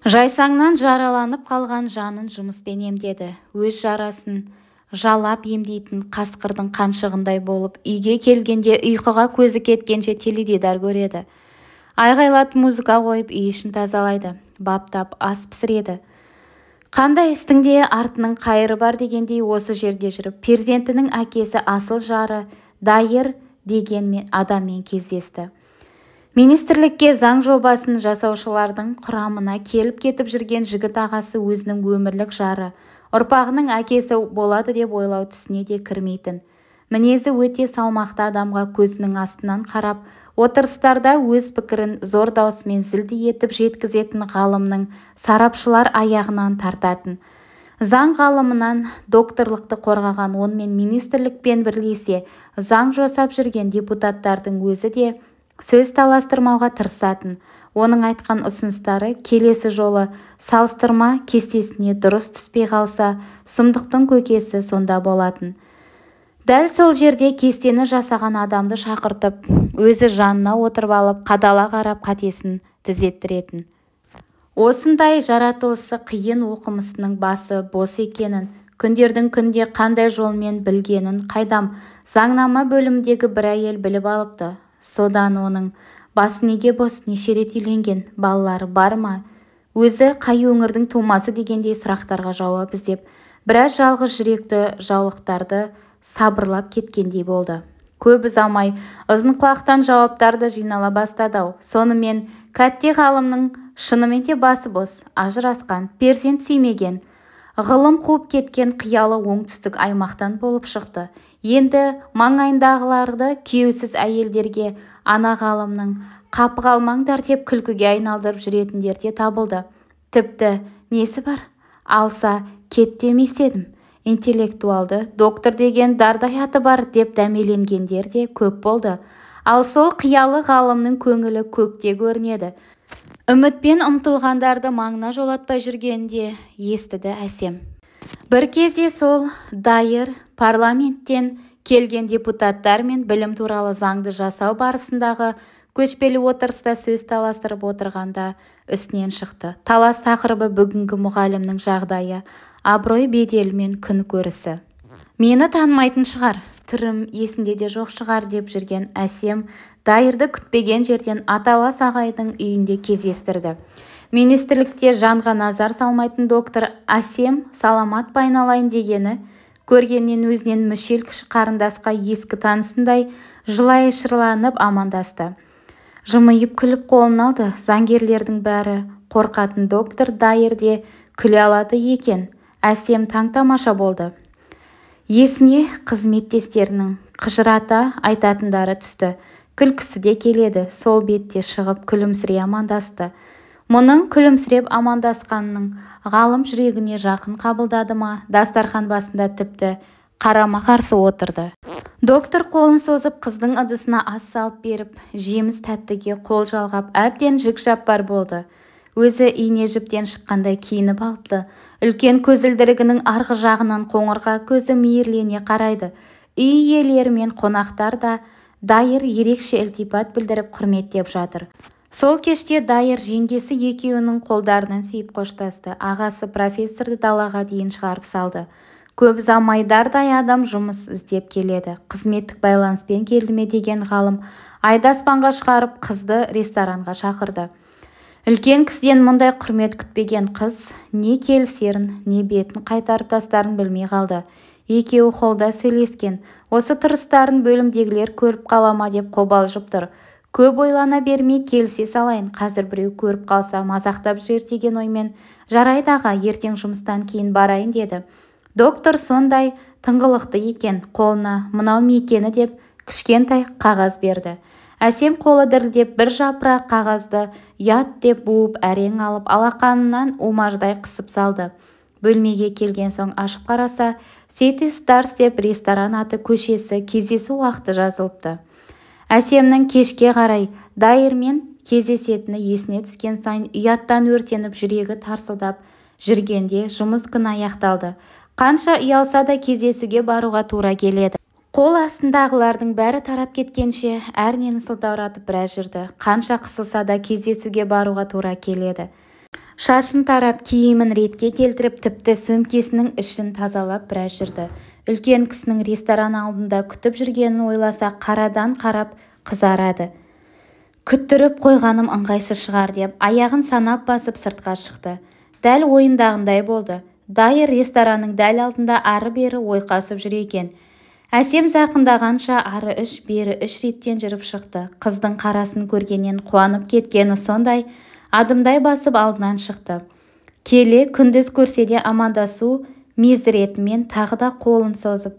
Жайсаңнан жараланып қалған жанын жұмыспен емдеді. Өз жарасын жалап емдейтін қасқырдың қаншығындай болып үйге келгенде ұйқыға көзі кеткенше теледидар көреді. Айғайлатып музыка қойып үй ішін тазалайды баптап ас пісіреді. Қандай істің де артының қайыры бар? дегендей осы жерде жүріп перзентінің әкесі асыл жары дайыр деген адаммен кездесті. Министрлікке заң жобасын жасаушылардың құрамына келіп кетіп жүрген жігіт ағасы өзінің өмірлік жары ұрпағының әкесі болады деп ойлау түсіне де кірмейтін. Мінезі өте салмақты адамға көзінің астынан қарап отырыстарда өз пікірін зор даусымен зілдей етіп жеткізетін ғалымның сарапшылар аяғынан тартатын. Заң ғалымынан докторлықты қорғаған онымен министрлікпен бірлесе заң жасап жүрген депутаттардың өзі де сөз таластырмауға тырысатын. Оның айтқан ұсыныстары келесі жолы салыстырма кестесіне дұрыс түспей қалса сұмдықтың көкесі сонда болатын. Дәл сол жерде кестені жасаған адамды шақыртып өзі жанына отырып алып қадала қарап қатесін түзеттіретін. Осындай жаратылысы қиын оқымысының басы бос екенін күндердің күнде қандай жолмен білгенін қайдам заңнама бөлімдегі бір әйел біліп алыпты. Содан оның басы неге бос неше рет үйленген балалары бар ма? Өзі қай өңірдің тумасы дегендей сұрақтарға жауап іздеп біраз жалғыз жүректі жаулықтарды сабырлап кеткендей болды. Көп ұзамай ұзынқұлақтан жауаптар да жинала бастады-ау сонымен кәтте ғалымның шынымен де басы бос ажырасқан перзент сүймеген ғылым қуып кеткен қиялы оңтүстік аймақтан болып шықты. Енді маңайындағыларды күйеусіз әйелдерге ана ғалымның қапы қалмаңдар деп күлкіге айналдырып жүретіндер де табылды. Тіпті несі бар? Алса кет демес едім. Интеллектуалды доктор деген дардай аты бар деп дәмеленгендер де көп болды. Ал сол қиялы ғалымның көңілі көкте көрінеді. Үмітпен ұмтылғандарды маңына жолатпай жүргенде естіді әсем. Бір кезде сол дайыр парламенттен келген депутаттар мен білім туралы заңды жасау барысындағы көшпелі отырыста сөз таластырып отырғанда үстінен шықты. Талас тақырыбы бүгінгі мұғалімнің жағдайы абырой беделімен күн көрісі. Мені танымайтын шығар түрім есінде де жоқ шығар деп жүрген әсем дайырды күтпеген жерден аталас ағайдың үйінде кездестірді. Министрлікте жанға назар салмайтын доктор әсем саламат па айналайын дегені көргеннен өзінен мүшел кіші қарындасқа ескі танысындай жылай шырланып амандасты. Жымиып күліп қолын алды. Заңгерлердің бәрі қорқатын доктор дайыр де күле алады екен. Әсем таң-тамаша болды. Есіне қызметтестерінің қыжырата айтатындары түсті. Күлкісі де келеді. Сол бетте шығып күлімсірей амандасты. Мұның күлімсіреп амандасқанының ғалым жүрегіне жақын қабылдады ма? Дастархан басында тіпті қарама қарсы отырды. Доктор қолын созып қыздың ыдысына ас салып беріп жеміс тәттіге қол жалғап әбден жік-жаппар болды. Өзі ине жіптен шыққандай киініп алыпты. Үлкен көзілдірігінің арғы жағынан қоңырға көзі мейірлене қарайды. Үй иелері мен қонақтар да дайыр ерекше ілтипат білдіріп құрметтеп жатыр. Сол кеште дайыр жеңгесі екеуінің қолдарынан сүйіп қоштасты. Ағасы профессорды далаға дейін шығарып салды. Көп ұзамай дардай адам жұмыс іздеп келеді. Қызметтік байланыспен келді ме деген ғалым айды аспанға шығарып қызды ресторанға шақырды. Үлкен кісіден мұндай құрмет күтпеген қыз не келісерін не бетін қайтарып тастарын білмей қалды. Екеуі холлда сөйлескен. Осы тұрыстарын бөлімдегілер көріп қала ма? деп қобалжып тұр. Көп ойлана бермей келісе салайын қазір біреу көріп қалса мазақтап жібер деген оймен жарайды аға ертең жұмыстан кейін барайын деді. Доктор сондай тыңғылықты екен қолына мынау мекені деп кішкентай қағаз берді. Әсем қолы дірілдеп бір жапырақ қағазды ұят деп буып әрең алып алақанынан умаждай қысып салды. Бөлмеге келген соң ашып қараса сити старс деп ресторан аты көшесі кездесу уақыты жазылыпты. Әсемнің кешке қарай дайырмен кездесетіні есіне түскен сайын ұяттан өртеніп жүрегі тарсылдап жүргенде жұмыс күні аяқталды. Қанша ұялса да кездесуге баруға тура келеді. Қол астындағылардың бәрі тарап кеткенше әрнені сылтауратып біраз жүрді. Қанша қысылса да кездесуге баруға тура келеді. Шашын тарап киімін ретке келтіріп тіпті сөмкесінің ішін тазалап біраз жүрді. Үлкен кісінің ресторан алдында күтіп жүргенін ойласа қарадан қарап қызарады. Күттіріп қойғаным ыңғайсыз шығар деп аяғын санап басып сыртқа шықты. Дәл ойындағындай болды. Дайыр ресторанның дәл алдында ары-бері ойқасып жүр екен. Әсем жақындағанша ары үш бері үш реттен жүріп шықты. Қыздың қарасын көргеннен қуанып кеткені сондай адымдай басып алдынан шықты. Келе күндіз көрсе де амандасу мезіретімен тағы да қолын созып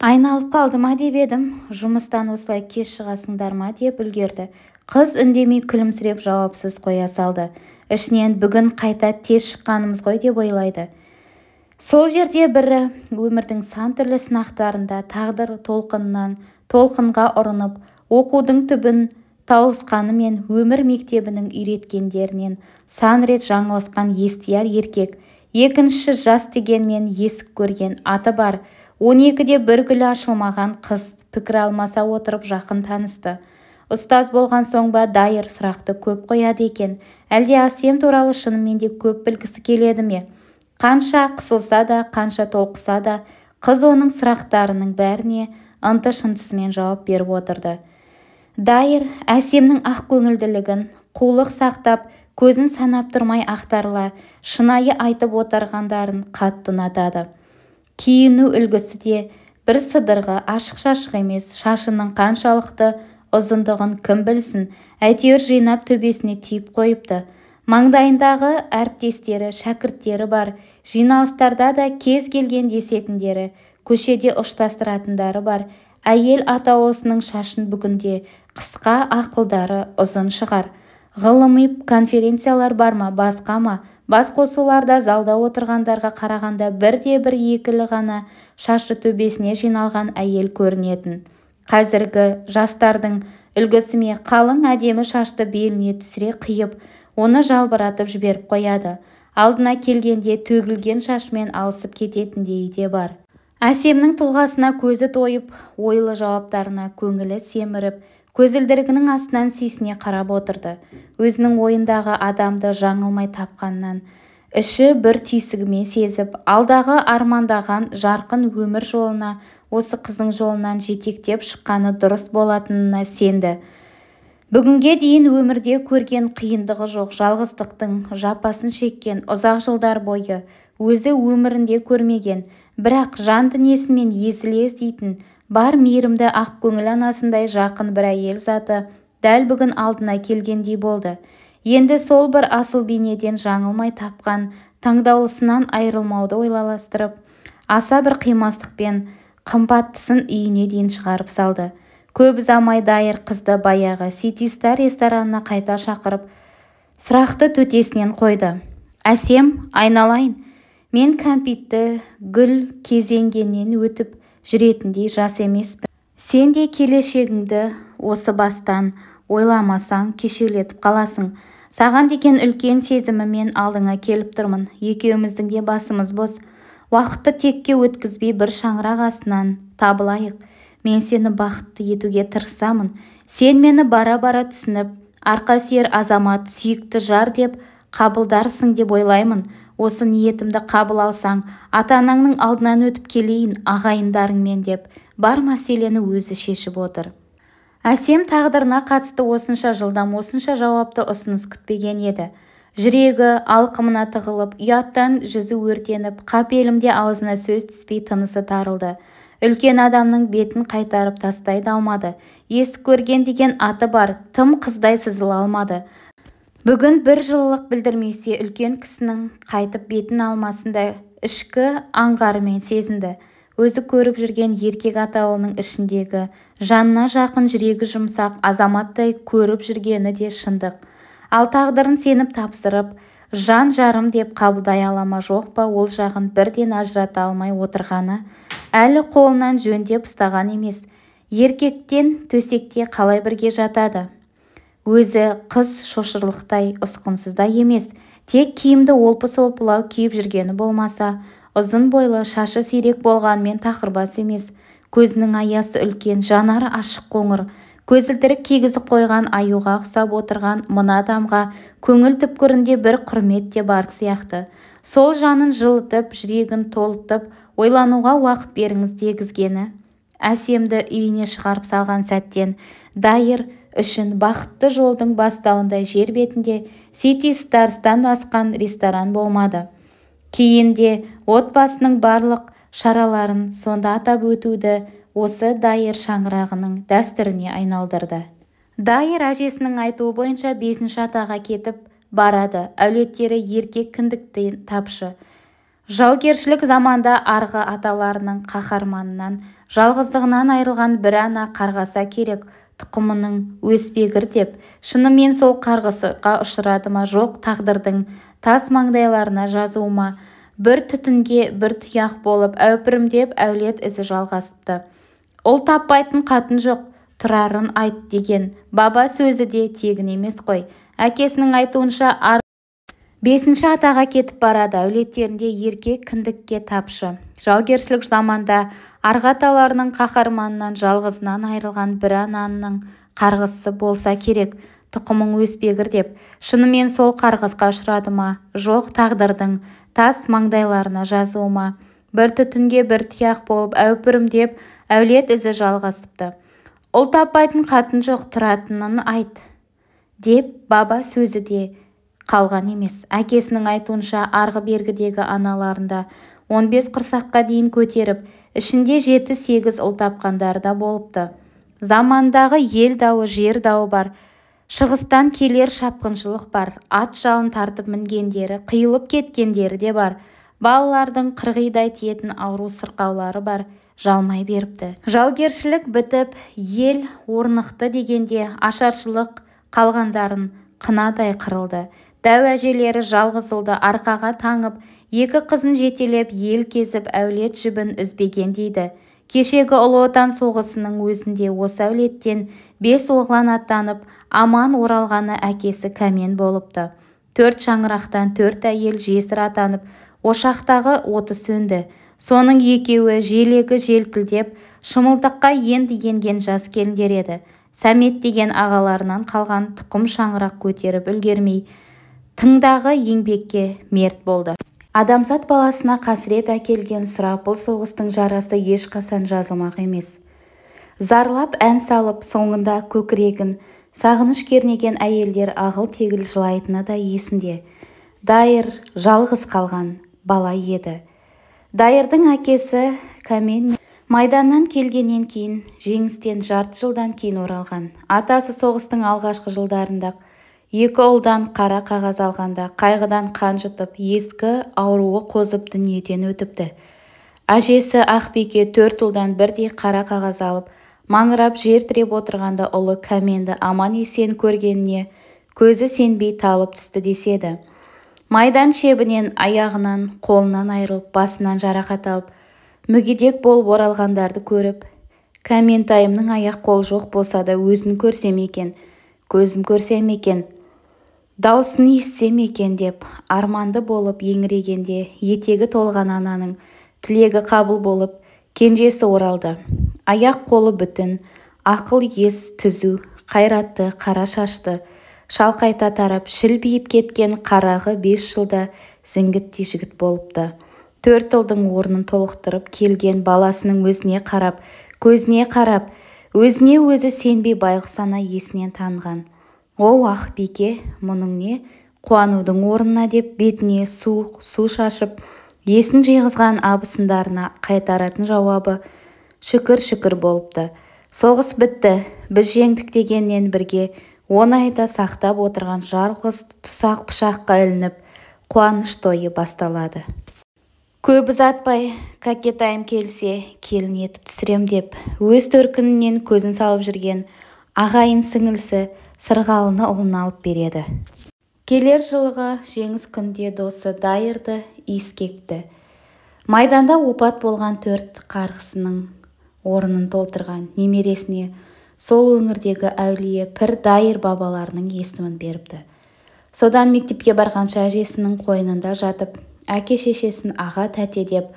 айналып қалды ма? деп едім. Жұмыстан осылай кеш шығасыңдар ма? деп үлгерді. Қыз үндемей күлімсіреп жауапсыз қоя салды. Ішінен бүгін қайта тез шыққанымыз ғой? деп ойлайды. Сол жерде бірі өмірдің сан түрлі сынақтарында тағдыр толқынынан толқынға ұрынып оқудың түбін тауысқанымен өмір мектебінің үйреткендерінен сан рет жаңылысқан естияр еркек екінші жас дегенмен есік көрген аты бар он екіде бір гүлі ашылмаған қыз пікір алмаса отырып жақын танысты. Ұстаз болған соң ба дайыр сұрақты көп қояды екен. Әлде асем туралы шынымен де көп білгісі келеді ме? Қанша қысылса да қанша толқыса да қыз оның сұрақтарының бәріне ынты-шынтысымен жауап беріп отырды. Дайыр әсемнің ақ көңілділігін қулық сақтап көзін санап тұрмай ақтарыла шынайы айтып отырғандарын қатты ұнатады киіну үлгісі де бір сыдырғы ашық-шашық емес шашының қаншалықты ұзындығын кім білсін әйтеуір жинап төбесіне түйіп қойыпты. Маңдайындағы әріптестері шәкірттері бар жиналыстарда да кез келген десетіндері көшеде ұштастыратындары бар. Әйел атаулысының шашын бүгінде қысқа ақылдары ұзын шығар. Ғылыми конференциялар бар ма басқа ма? Бас қосуларда залда отырғандарға қарағанда бірде-бір екілі ғана шашы төбесіне жиналған әйел көрінетін. Қазіргі жастардың үлгісі ме қалың әдемі шашты беліне түсіре қиып оны жалбыратып жіберіп қояды. Алдына келгенде төгілген шашымен алысып кететіндей де бар. Әсемнің тұлғасына көзі тойып ойлы жауаптарына көңілі семіріп көзілдірігінің астынан сүйсіне қарап отырды. Өзінің ойындағы адамды жаңылмай тапқанынан іші бір түйсігімен сезіп алдағы армандаған жарқын өмір жолына осы қыздың жолынан жетектеп шыққаны дұрыс болатынына сенді. Бүгінге дейін өмірде көрген қиындығы жоқ жалғыздықтың жапасын шеккен ұзақ жылдар бойы өзі өмірінде көрмеген бірақ жан дүниесімен езіле іздейтін бар мейірімді ақ көңіл анасындай жақын бір әйел заты дәл бүгін алдына келгендей болды. Енді сол бір асыл бейнеден жаңылмай тапқан таңдаулысынан айырылмауды ойлаластырып аса бір қимастықпен қымбаттысын үйіне дейін шығарып салды. Көп ұзамай дайыр қызды баяғы ситистар ресторанына қайта шақырып сұрақты төтесінен қойды. Әсем айналайын. Мен кәмпитті гүл кезенгеннен өтіп жүретіндей жас емеспін. Сен де келешегіңді осы бастан ойламасаң кешеулетіп қаласың. Саған деген үлкен сезіміммен алдыңа келіп тұрмын. Екеуміздің де басымыз бос. Уақытты текке өткізбей бір шаңырақ астынан табылайық. Мен сені бақытты етуге тырысамын. Сен мені бара-бара түсініп арқа сүйер азамат сүйікті жар деп қабылдарсың деп ойлаймын. Осы ниетімді қабыл алсаң ата-анаңның алдынан өтіп келейін ағайындарыңмен деп бар мәселені өзі шешіп отыр. Әсем тағдырына қатысты осынша жылдам осынша жауапты ұсыныс күтпеген еді. Жүрегі алқымына тығылып ұяттан жүзі өртеніп қапелімде аузына сөз түспей тынысы тарылды. Үлкен адамның бетін қайтарып тастай да алмады. Есік көрген деген аты бар тым қыздай сызыла алмады. Бүгін бір жылылық білдірмесе үлкен кісінің қайтып бетін алмасында ішкі аңғарымен сезінді. Өзі көріп жүрген еркек атаулының ішіндегі жанына жақын жүрегі жұмсақ азаматтай көріп жүргені де шындық. Ал тағдырын сеніп тапсырып жан жарым деп қабылдай ала ма жоқ па ол жағын бірден ажырата алмай отырғаны әлі қолынан жөндеп ұстаған емес. Еркектен төсекте қалай бірге жатады? Өзі қыз шошырлықтай ұсқынсыз да емес. Тек киімді олпы-солпылау киіп жүргені болмаса ұзын бойлы шашы сирек болғанмен тақырбас емес. Көзінің аясы үлкен жанары ашық қоңыр. Көзілдірік кигізіп қойған аюға ұқсап отырған мына адамға көңіл түпкірінде бір құрмет те бар сияқты. Сол жанын жылытып жүрегін толытып ойлануға уақыт беріңіз дегізгені. Әсемді үйіне шығарып салған сәттен дайыр үшін бақытты жолдың бастауында жер бетінде сити старстан асқан ресторан болмады. Кейін де отбасының барлық шараларын сонда атап өтуді осы дайыр шаңырағының дәстүріне айналдырды. Дайыр әжесінің айтуы бойынша бесінші атаға кетіп барады. Әулеттері еркек кіндікті тапшы. Жаугершілік заманда арғы аталарының қаһарманынан жалғыздығынан айрылған бір ана қарғаса керек. Тұқымының өспегір деп. Шынымен сол қарғысқа ұшырады ма? Жоқ тағдырдың тас маңдайларына жазуы ма? Бір түтінге бір тұяқ болып әупірімдеп әулет ізі жалғасыпты. Ұл таппайтын қатын жоқ тұрарын айт деген. Баба сөзі де тегін емес қой. Әкесінің айтуынша бесінші атаға кетіп барады. Әулеттерінде еркек кіндікке тапшы. Жаугершілік заманда арғы аталарының қаһарманынан жалғызынан айрылған бір ананың қарғысысы болса керек. Тұқымың өспегір деп. Шынымен сол қарғысқа ұшырады ма? Жоқ тағдырдың тас маңдайларына жазуы ма? Бір түтінге бір тұяқ болып әупірімдеп әулет ізі жалғасыпты. Ұл таппайтын қатын жоқ тұратынын айт деп баба сөзі де қалған емес. Әкесінің айтуынша арғы-бергідегі аналарында 15 құрсаққа дейін көтеріп ішінде жеті-сегіз ұл тапқандары да болыпты. Замандағы ел дауы жер дауы бар. Шығыстан келер шапқыншылық бар. Ат жалын тартып мінгендері қиылып кеткендері де бар. Балалардың қырғидай тиетін ауру сырқаулары бар. Жалмай беріпті. Жаугершілік бітіп ел орнықты дегенде ашаршылық қалғандарын қынадай қырылды. Дәу әжелері жалғыз ұлды арқаға таңып екі қызын жетелеп ел кезіп әулет жібін үзбеген дейді. Кешегі ұлы отан соғысының өзінде осы әулеттен бес оғлан аттанып аман оралғаны әкесі кәмен болыпты. Төрт шаңырақтан төрт әйел жесір атанып ошақтағы оты сөнді. Соның екеуі желегі желкілдеп шымылдыққа енді енген жас келіндер еді. Сәмет деген ағаларынан қалған тұқым шаңырақ көтеріп үлгермей тыңдағы еңбекке мерт болды. Адамзат баласына қасірет әкелген сұрапыл соғыстың жарасы ешқашан жазылмақ емес. Зарлап ән салып соңында көкірегін сағыныш кернеген әйелдер ағыл-тегіл жылайтыны да есінде. Дайыр жалғыз қалған бала еді. Дайырдың әкесі кәмен майданнан келгеннен кейін жеңістен жарты жылдан кейін оралған. Атасы соғыстың алғашқы жылдарында екі ұлдан қара қағаз алғанда қайғыдан қан жұтып ескі ауруы қозып дүниеден өтіпті. Әжесі ақбике төрт ұлдан бірдей қара қағаз алып маңырап жер тіреп отырғанда ұлы кәменді аман-есен көргеніне көзі сенбей талып түсті деседі. Майдан шебінен аяғынан қолынан айырылып басынан жарақат алып мүгедек болып оралғандарды көріп кәментайымның аяқ-қолы жоқ болса да өзін көрсем екен көзім көрсем екен даусын естісем екен деп арманды болып еңірегенде етегі толған ананың тілегі қабыл болып кенжесі оралды. Аяқ-қолы бүтін ақыл-ес түзу қайратты қара шашты шалқайта тарап шілбиіп кеткен қарағы бес жылда зіңгіттей жігіт болыпты. Төрт ұлдың орнын толықтырып келген баласының өзіне қарап көзіне қарап өзіне өзі сенбей байғұс ана есінен танған. Оу ақбике мұның не қуанудың орнына деп бетіне су су шашып есін жиғызған абысындарына қайтаратын жауабы шүкір шүкір болыпты. Соғыс бітті. Біз жеңдік дегеннен бірге он айда сақтап отырған жалғыз тұсақ пышаққа ілініп қуаныш тойы басталады. Көп ұзатпай кәкетайым келсе келін етіп түсірем деп өз төркінінен көзін салып жүрген ағайын сіңілісі сырғалыны ұлына алып береді. Келер жылғы жеңіс күнде досы дайырды иіскекті. Майданда опат болған төрт қарғысының орнын толтырған немересіне сол өңірдегі әулие пір дайыр бабаларының есімін беріпті. Содан мектепке барғанша әжесінің қойнында жатып әке-шешесін аға тәте деп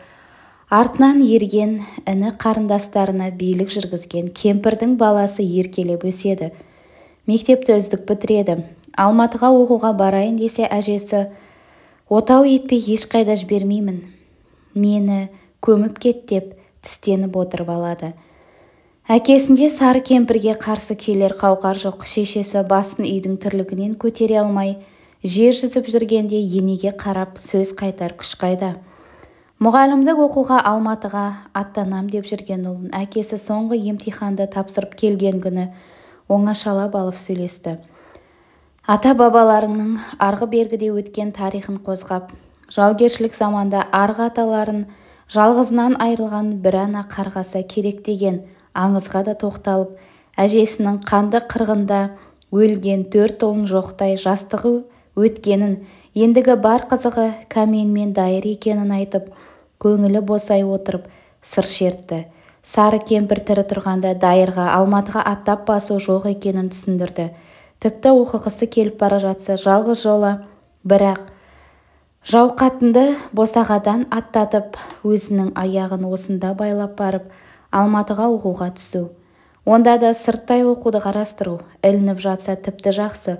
артынан ерген іні қарындастарына билік жүргізген кемпірдің баласы еркелеп өседі. Мектепті үздік бітіреді. Алматыға оқуға барайын десе әжесі отау етпей ешқайда жібермеймін. Мені көміп кет деп тістеніп отырып алады. Әкесінде сары кемпірге қарсы келер қауқар жоқ. Шешесі басын үйдің тірлігінен көтере алмай жер жүзіп жүргенде енеге қарап сөз қайтар күш қайда мұғалімдік оқуға алматыға аттанам деп жүрген ұлын әкесі соңғы емтиханды тапсырып келген күні оңашалап алып сөйлесті. Ата-бабаларыңның арғы-бергіде өткен тарихын қозғап жаугершілік заманда арғы аталарын жалғызынан айырылған бір ана қарғаса керек деген аңызға да тоқталып әжесінің қанды қырғында өлген төрт ұлын жоқтай жастығы өткенін ендігі бар қызығы кәмен мен дайыр екенін айтып көңілі босай отырып сыр шертті. Сары кемпір тірі тұрғанда дайырға алматыға аттап басу жоқ екенін түсіндірді. Тіпті оқығысы келіп бара жатса жалғыз жолы бірақ жау қатынды босағадан аттатып өзінің аяғын осында байлап барып алматыға оқуға түсу. Онда да сырттай оқуды қарастыру ілініп жатса тіпті жақсы.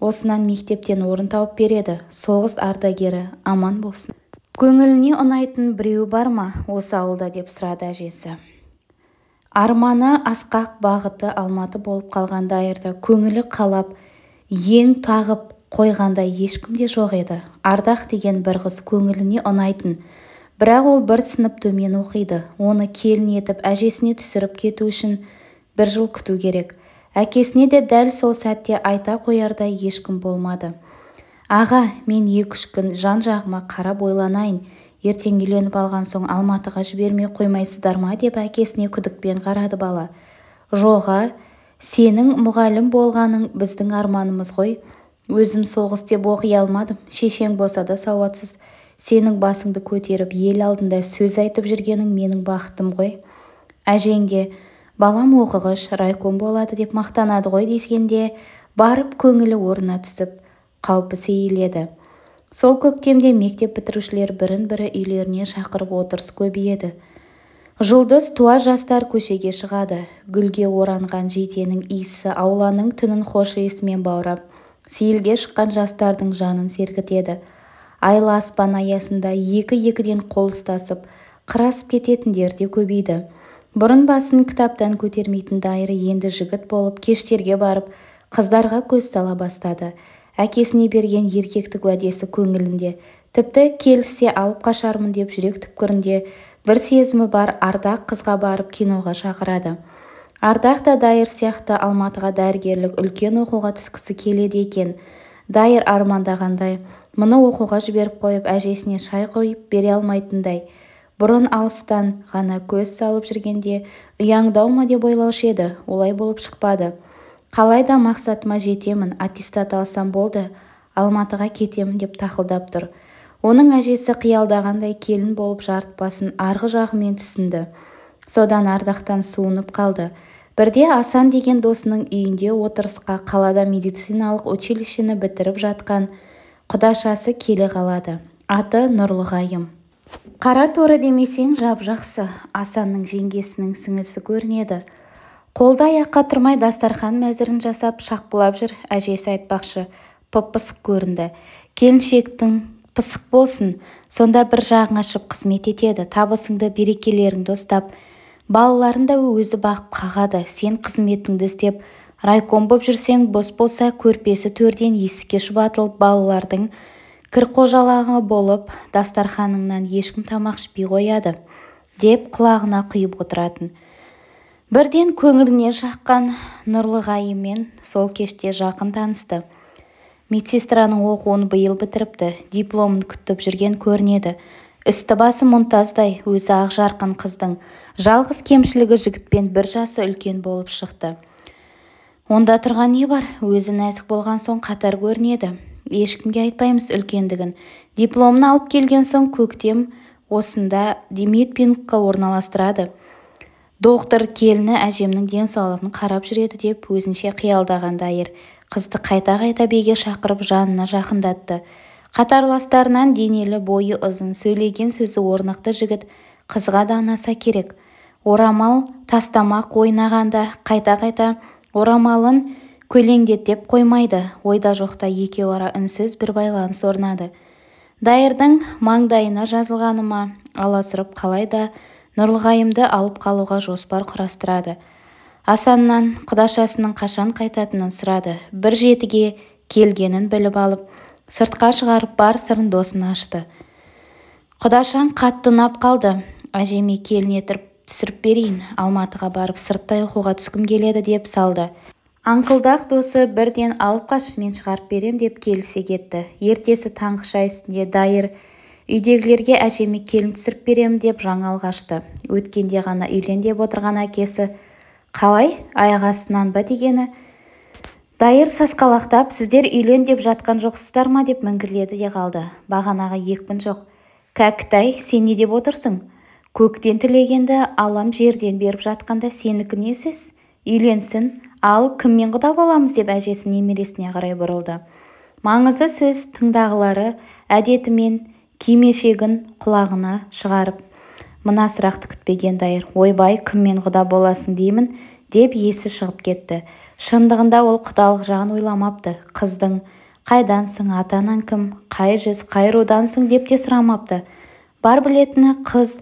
Осынан мектептен орын тауып береді соғыс ардагері аман болсын. Көңіліне ұнайтын біреу бар ма осы ауылда деп сұрады әжесі. Арманы асқақ бағыты алматы болып қалған дайырда көңілі қалап ең тағып қойғандай ешкім де жоқ еді. Ардақ деген бір қыз көңіліне ұнайтын. Бірақ ол бір сынып төмен оқиды. Оны келін етіп әжесіне түсіріп кету үшін бір жыл күту керек. Әкесіне де дәл сол сәтте айта қоярдай ешкім болмады. Аға мен екі-үш күн жан-жағыма қарап ойланайын. Ертең үйленіп алған соң алматыға жібермей қоймайсыздар ма деп әкесіне күдікпен қарады бала. Жоға сенің мұғалім болғаның біздің арманымыз ғой. Өзім соғыс деп оқи алмадым. Шешең болса да сауатсыз. Сенің басыңды көтеріп ел алдында сөз айтып жүргенің менің бақытым ғой. Әжең де балам оқығыш райком болады деп мақтанады ғой дегенде барып көңілі орнына түсіп қаупі сейіледі. Сол көктемде мектеп бітірушілер бірін-бірі үйлеріне шақырып отырыс көбейеді. Жұлдыз туа жастар көшеге шығады. Гүлге оранған жиденің иісі ауланың түнін хош иісімен баурап сейілге шыққан жастардың жанын сергітеді. Айлы аспан аясында екі-екіден қол ұстасып қыр асып кететіндер де көбейді. Бұрын басын кітаптан көтермейтін дайыр енді жігіт болып кештерге барып қыздарға көз сала бастады. Әкесіне берген еркектік уәдесі көңілінде. Тіпті келіссе алып қашармын деп жүрек түпкірінде бір сезімі бар ардақ қызға барып киноға шақырады. Ардақ та дайыр сияқты алматыға дәрігерлік үлкен оқуға түскісі келеді екен. Дайыр армандағандай мұны оқуға жіберіп қойып әжесіне шай қойып бере алмайтындай. Бұрын алыстан ғана көз салып жүргенде ұяңдау ма? деп ойлаушы еді. Олай болып шықпады. Қалайда мақсатыма жетемін аттестат алсам болды алматыға кетемін деп тақылдап тұр. Оның әжесі қиялдағандай келін болып жарытпасын арғы жағымен түсінді. Содан ардақтан суынып қалды. Бірде асан деген досының үйінде отырысқа қалада медициналық училищені бітіріп жатқан құдашасы келе қалады. Аты нұрлығайым. Қара торы демесең жап-жақсы асанның жеңгесінің сіңілісі көрінеді. Қолды-аяққа тұрмай дастархан мәзірін жасап шаққылап жүр әжесі айтпақшы. Пып-пысық көрінді. Келіншектің пысық болсын сонда бір жағың ашып қызмет етеді табысыңды берекелеріңді ұстап. Балаларын да өзі бағып қағады сен қызметіңді істеп. Райком боп жүрсең бос болса көрпесі төрден есікке шұбатылып балалардың кірқожалағы болып дастарханыңнан ешкім тамақ ішпей қояды деп құлағына құйып отыратын. Бірден көңіліне жаққан нұрлығайымен сол кеште жақын танысты. Медсестраның оқуын биыл бітіріпті дипломын күтіп жүрген көрінеді. Үсті-басы мұнтаздай өзі ақ жарқын қыздың. Жалғыз кемшілігі жігітпен бір жасы үлкен болып шықты. Онда тұрған не бар? Өзі нәзік болған соң қатар көрінеді. Ешкімге айтпаймыз үлкендігін. Дипломын алып келген соң көктем осында демитпингқа орналастырады. Доктор келіні әжемнің денсаулығын қарап жүреді деп өзінше қиялдаған дайыр. Қызды қайта-қайта биге шақырып жанына жақындатты. Қатарластарынан денелі бойы ұзын сөйлеген сөзі орнықты жігіт қызға да ұнаса керек. Орамал тастамақ ойнағанда қайта-қайта орамалын көлеңдетеп қоймайды. Ойда жоқта екеуара үнсіз бір байланыс орнады. Дайырдың маңдайына жазылғаны ма аласұрып нұрлығайымды алып қалуға жоспар құрастырады. Асаннан құдашасының қашан қайтатынын сұрады. Бір жетіге келгенін біліп алып сыртқа шығарып бар сырын досына ашты. Құдашаң қатты ұнап қалды. Әжеме келін түсіріп берейін. Алматыға барып сырттай оқуға түскім келеді деп салды. Аңқылдақ досы бірден алып қаш мен шығарып берем деп келісе кетті. Ертесі таңғы шай үстінде дайыр үйдегілерге әжеме келін түсіріп беремін деп жаңал қашты өткенде ғана үйлен деп отырған әкесі қалай аяқ астынан ба? дегені дайыр сасқалақтап сіздер үйлен деп жатқан жоқсыздар ма? деп міңгірледі де қалды. Бағанағы екпін жоқ. Кәкітай сен не деп отырсың? Көктен тілегенді алам жерден беріп жатқанда сенікі не сөз? Үйленсін ал кіммен құда боламыз деп әжесі немересіне қарай бұрылды. Маңызды сөз тыңдағылары әдетімен кимешегін құлағына шығарып мына сұрақты күтпеген дайыр ойбай кіммен құда боласың деймін? деп есі шығып кетті. Шындығында ол құдалық жағын ойламапты. Қыздың қайдансың ата-анаң кім? Қай жүз қай рудансың? деп те сұрамапты. Бар білетіні қыз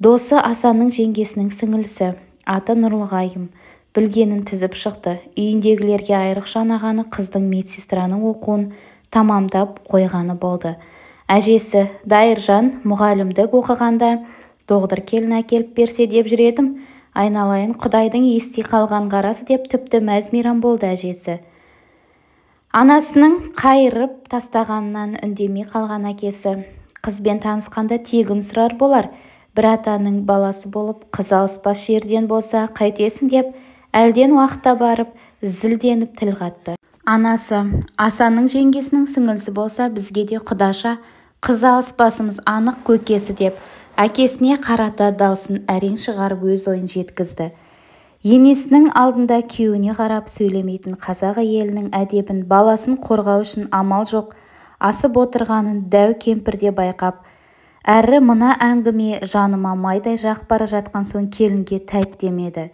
досы асанның жеңгесінің сіңілісі аты нұрлығайым. Білгенін тізіп шықты. Үйіндегілерге айрықша ұнағаны қыздың медсестраның оқуын тамамдап қойғаны болды. Әжесі дайыржан мұғалімдік оқығанда доғдыр келін әкеліп берсе деп жүр едім айналайын құдайдың ести қалған қарасы деп тіпті мәз-мейрам болды әжесі. Анасының қайырып тастағанынан үндемей қалған әкесі қызбен танысқанда тегін сұрар болар бір атаның баласы болып қыз алыспас жерден болса қайтесің деп әлден уақытта барып зілденіп тіл қатты. Анасы асанның жеңгесінің сіңілісі болса бізге де құдаша қыз алыспасымыз анық көкесі деп әкесіне қарата даусын әрең шығарып өз ойын жеткізді. Енесінің алдында күйеуіне қарап сөйлемейтін қазақ әйелінің әдебін баласын қорғау үшін амал жоқ асып отырғанын дәу кемпір де байқап әрі мына әңгіме жаныма майдай жақып бара жатқан соң келінге тәйт демеді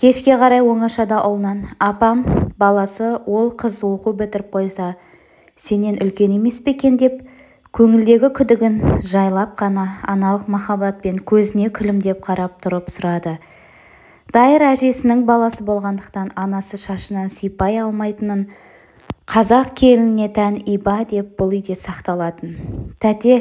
кешке қарай оңашада ұлынан апам баласы ол қыз оқу бітіріп қойса сенен үлкен емес пе екен? деп көңілдегі күдігін жайлап қана аналық махаббатпен көзіне күлімдеп қарап тұрып сұрады. Дайыр әжесінің баласы болғандықтан анасы шашынан сипай алмайтынын қазақ келініне тән иба деп бұл үйде сақталатын. Тәте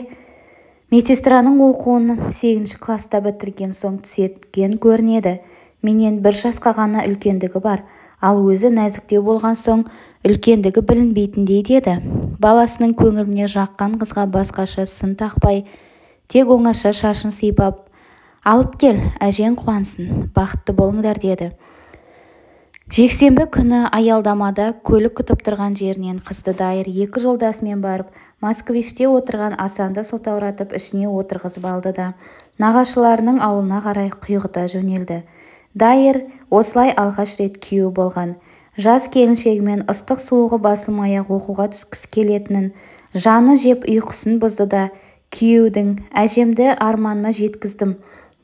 медсестраның оқуын сегізінші класста бітірген соң түсеткен көрінеді. Менен бір жасқа ғана үлкендігі бар. Ал өзі нәзіктеу болған соң үлкендігі білінбейтіндей деді. Баласының көңіліне жаққан қызға басқаша сын тақпай тек оңаша шашын сипап алып кел әжең қуансын бақытты болыңдар деді. Жексенбі күні аялдамада көлік күтіп тұрған жерінен қызды дайыр екі жолдасымен барып москвичте отырған асанды сылтауратып ішіне отырғызып алды да нағашыларының ауылына қарай құйғыта жөнелді. Дайыр осылай алғаш рет күйеу болған. Жас келіншегімен ыстық-суығы басылмай-ақ оқуға түскісі келетінін жаны жеп ұйқысын бұзды да күйеудің әжемді арманыма жеткіздім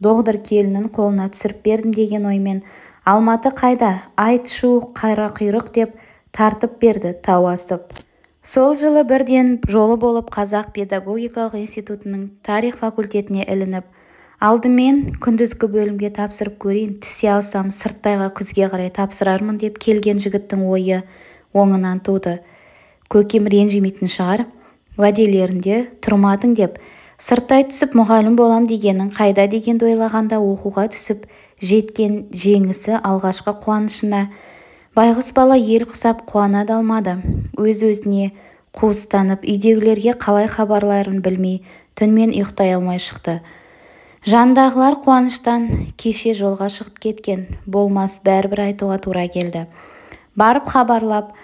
доғдыр келінін қолына түсіріп бердім деген оймен алматы қайда? Айт шу қарақұйрық деп тартып берді тау асып. Сол жылы бірден жолы болып қазақ педагогикалық институтының тарих факультетіне ілініп алдымен күндізгі бөлімге тапсырып көрейін түсе алсам сырттайға күзге қарай тапсырармын деп келген жігіттің ойы оңынан туды. Көкем ренжімейтін шығар уәделерінде тұрмадың деп сырттай түсіп мұғалім болам дегенің қайда? дегенді ойлағанда оқуға түсіп жеткен жеңісі алғашқы қуанышына байғұс бала ел құсап қуана да алмады. Өз-өзіне қуыстанып үйдегілерге қалай хабарларын білмей түнмен ұйықтай алмай шықты. Жандағылар қуаныштан кеше жолға шығып кеткен. Болмас бәрібір айтуға тура келді. Барып хабарлап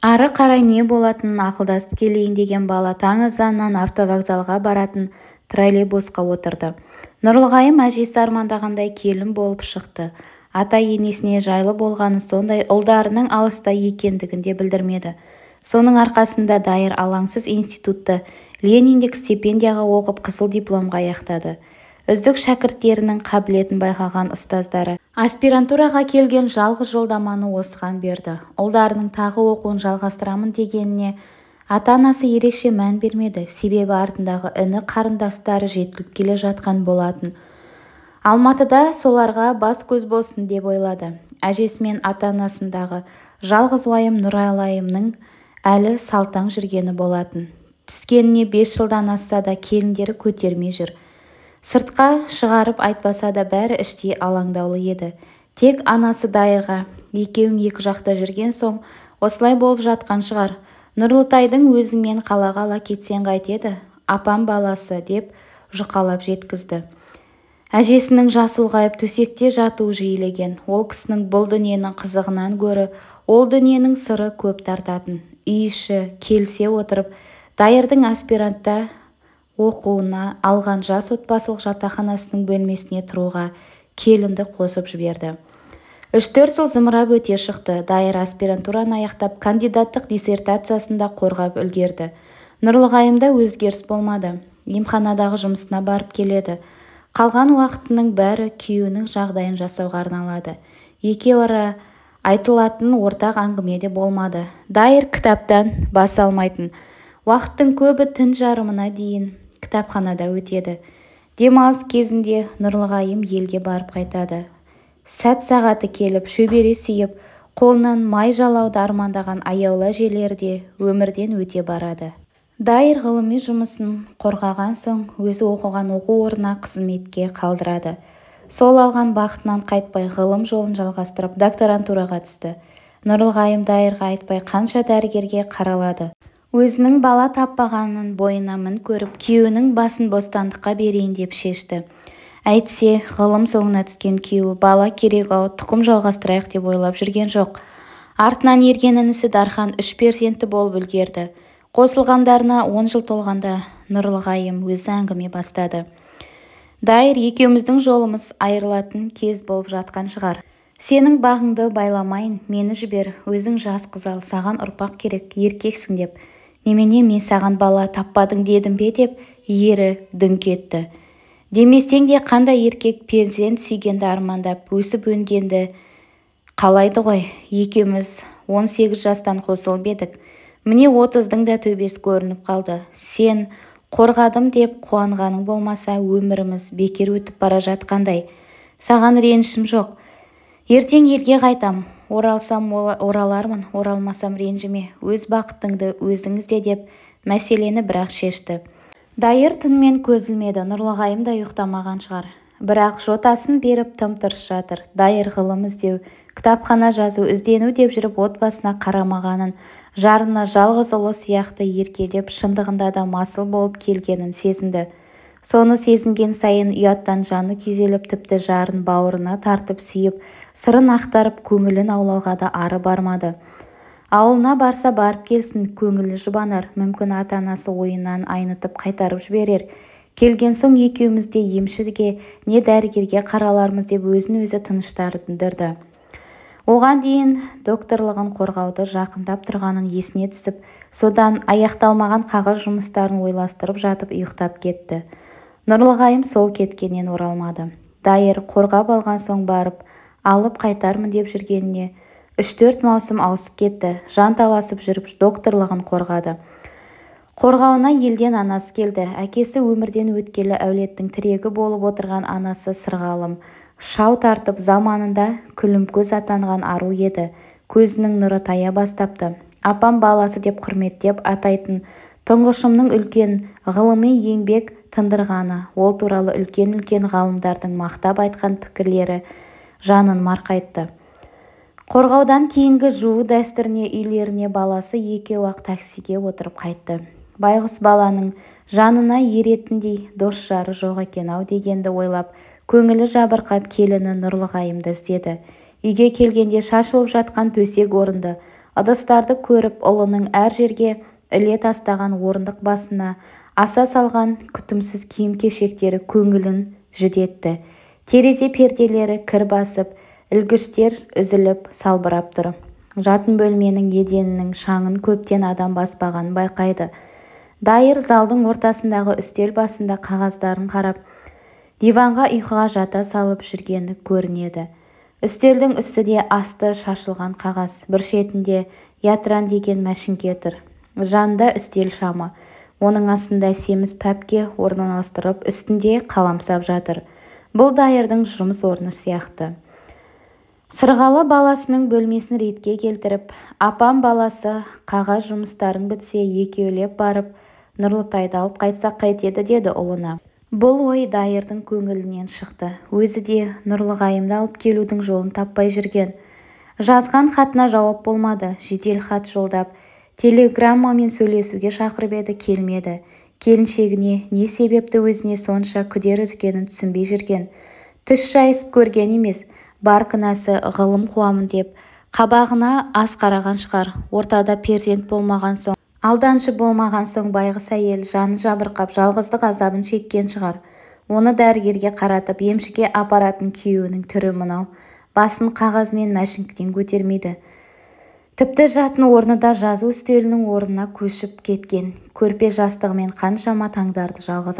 ары қарай не болатынын ақылдасып келейін деген бала таң азаннан автовокзалға баратын троллейбусқа отырды. Нұрлығайым әжесі армандағандай келін болып шықты. Ата-енесіне жайлы болғаны сондай ұлдарының алыста екендігін де білдірмеді. Соның арқасында дайыр алаңсыз институтты лениндік стипендияға оқып қызыл дипломға аяқтады. Үздік шәкірттерінің қабілетін байқаған ұстаздары. Аспирантураға келген жалғыз жолдаманы осыған берді. Ұлдарының тағы оқуын жалғастырамын дегеніне ата-анасы ерекше мән бермеді. Себебі артындағы іні қарындастары жетіліп келе жатқан болатын. Алматыда соларға бас-көз болсын деп ойлады. Әжесі мен ата-анасындағы жалғыз уайым нұралайымның әлі салтаң жүргені болатын. Түскеніне бес жылдан асса да келіндері көтермей жүр. Сыртқа шығарып айтпаса да бәрі іштей алаңдаулы еді. Тек анасы дайырға екеуің екі жақта жүрген соң осылай болып жатқан шығар. Нұрлытайдың өзіңмен қалаға ала кетсең қайтеді апам баласы деп жұқалап жеткізді. Әжесінің жасы ұлғайып төсекте жатуы жиілеген. Ол кісінің бұл дүниенің қызығынан гөрі ол дүниенің сыры көп тартатын. Үй іші келісе отырып дайырдың аспирантта оқуына алған жас отбасылық жатақханасының бөлмесіне тұруға келінді қосып жіберді. Үш-төрт жыл зымырап өте шықты. Дайыр аспирантураны аяқтап кандидаттық диссертациясын да қорғап үлгерді. Нұрлығайымда өзгеріс болмады. Емханадағы жұмысына барып келеді. Қалған уақытының бәрі күйеуінің жағдайын жасауға арналады. Екеуара айтылатын ортақ әңгіме де болмады. Дайыр кітаптан бас алмайтын. Уақыттың көбі түн жарымына дейін кітапханада өтеді. Демалыс кезінде нұрлығайым елге барып қайтады. Сәт сағаты келіп шөбере сүйіп қолынан май жалауды армандаған аяулы әжелері де өмірден өте барады. Дайыр ғылыми жұмысын қорғаған соң өзі оқыған оқу орнына қызметке қалдырады. Сол алған бақытынан қайтпай ғылым жолын жалғастырып докторантураға түсті. Нұрлығайым дайырға айтпай қанша дәрігерге қаралады. Өзінің бала таппағанын бойына мін көріп күйеуінің басын бостандыққа берейін деп шешті. Әйтсе ғылым соңына түскен күйеуі бала керек-ау тұқым жалғастырайық деп ойлап жүрген жоқ. Артынан ерген інісі дархан үш перзентті болып үлгерді. Қосылғандарына он жыл толғанда нұрлығайым өзі әңгіме бастады. Дайыр екеуміздің жолымыз айырылатын кез болып жатқан шығар. Сенің бағыңды байламайын мені жібер өзің жас қыз ал саған ұрпақ керек еркексің деп. Немене мен саған бала таппадың дедім бе? деп ері дүңк етті демесең де қандай еркек перзент сүйгенді армандап өсіп-өнгенді қалайды ғой. Екеуміз он сегіз жастан қосылып едік. Міне отыздың да төбесі көрініп қалды. Сен қорғадым деп қуанғаның болмаса өміріміз бекер өтіп бара жатқандай. Саған ренішім жоқ. Ертең елге қайтам. Оралсам оралармын оралмасам ренжіме. Өз бақытыңды өзің ізде деп мәселені бірақ шешті. Дайыр түнмен көз ілмеді нұрлығайым да ұйықтамаған шығар. Бірақ жотасын беріп тым-тырыс жатыр. Дайыр ғылым іздеу кітапхана жазу іздену деп жүріп отбасына қарамағанын жарына жалғыз ұлы сияқты еркелеп шындығында да масыл болып келгенін сезінді. Соны сезінген сайын ұяттан жаны күйзеліп тіпті жарын бауырына тартып сүйіп сырын ақтарып көңілін аулауға да ары бармады. Ауылына барса барып келсін көңілі жұбанар мүмкін ата-анасы ойынан айнытып қайтарып жіберер. Келген соң екеуміз де емшіге не дәрігерге қаралармыз деп өзін-өзі тыныштандырды оған дейін докторлығын қорғауды жақындап тұрғанын есіне түсіп содан аяқталмаған қағаз жұмыстарын ойластырып жатып ұйықтап кетті. Нұрлығайым сол кеткеннен оралмады. Дайыр қорғап алған соң барып алып қайтармын деп жүргеніне үш-төрт маусым ауысып кетті. Жанталасып жүріп докторлығын қорғады. Қорғауына елден анасы келді. Әкесі өмірден өткелі әулеттің тірегі болып отырған анасы сырғалым. Шау тартып заманында күлімкөз атанған ару еді. Көзінің нұры тая бастапты. Апам баласы деп құрметтеп атайтын тұңғышымның үлкен ғылыми еңбек тындырғаны ол туралы үлкен-үлкен ғалымдардың мақтап айтқан пікірлері жанын марқайтты. Қорғаудан кейінгі жуу дәстүріне үйлеріне баласы екеу-ақ таксиге отырып қайтты. Байғұс баланың жанына еретіндей дос-жары жоқ екен-ау дегенді ойлап көңілі жабырқап келіні нұрлығайымды іздеді. Үйге келгенде шашылып жатқан төсек-орынды ыдыстарды көріп ұлының әр жерге іле тастаған орындық басына аса салған күтімсіз киім-кешектері көңілін жүдетті. Терезе перделері кір басып ілгіштер үзіліп салбырап тұр. Жатын бөлменің еденінің шаңын көптен адам баспағанын байқайды. Дайыр залдың ортасындағы үстел басында қағаздарын қарап диванға ұйқыға жата салып жүргені көрінеді. Үстелдің үстіде асты шашылған қағаз бір шетінде ятран деген мәшіңке тұр. Жанында үстел шамы. Оның астында семіз пәпке орналастырып үстінде қаламсап жатыр. Бұл дайырдың жұмыс орны сияқты. Сырғалы баласының бөлмесін ретке келтіріп апам баласы қағаз жұмыстарың бітсе екеулеп барып нұрлытайды алып қайтсақ қайтеді деді ұлына. Бұл ой дайырдың көңілінен шықты. Өзі де нұрлығайымды алып келудің жолын таппай жүрген. Жазған хатына жауап болмады. Жедел хат жолдап телеграммамен сөйлесуге шақырып еді келмеді. Келіншегіне не себепті өзіне сонша күдер үзгенін түсінбей жүрген. Тіс шайысып көрген емес бар кінәсі ғылым қуамын деп. Қабағына ас қараған шығар ортада перзент болмаған соң. Алданшы болмаған соң байғұс әйел жаны жабырқап жалғыздық азабын шеккен шығар. Оны дәрігерге қаратып емшіге апаратын күйеуінің түрі мынау. Басын қағаз мен мәшіңкіден көтермейді. Тіпті жатын орны да жазу үстелінің орнына көшіп кеткен. Көрпе жастығымен қаншама таңдарды жалғыз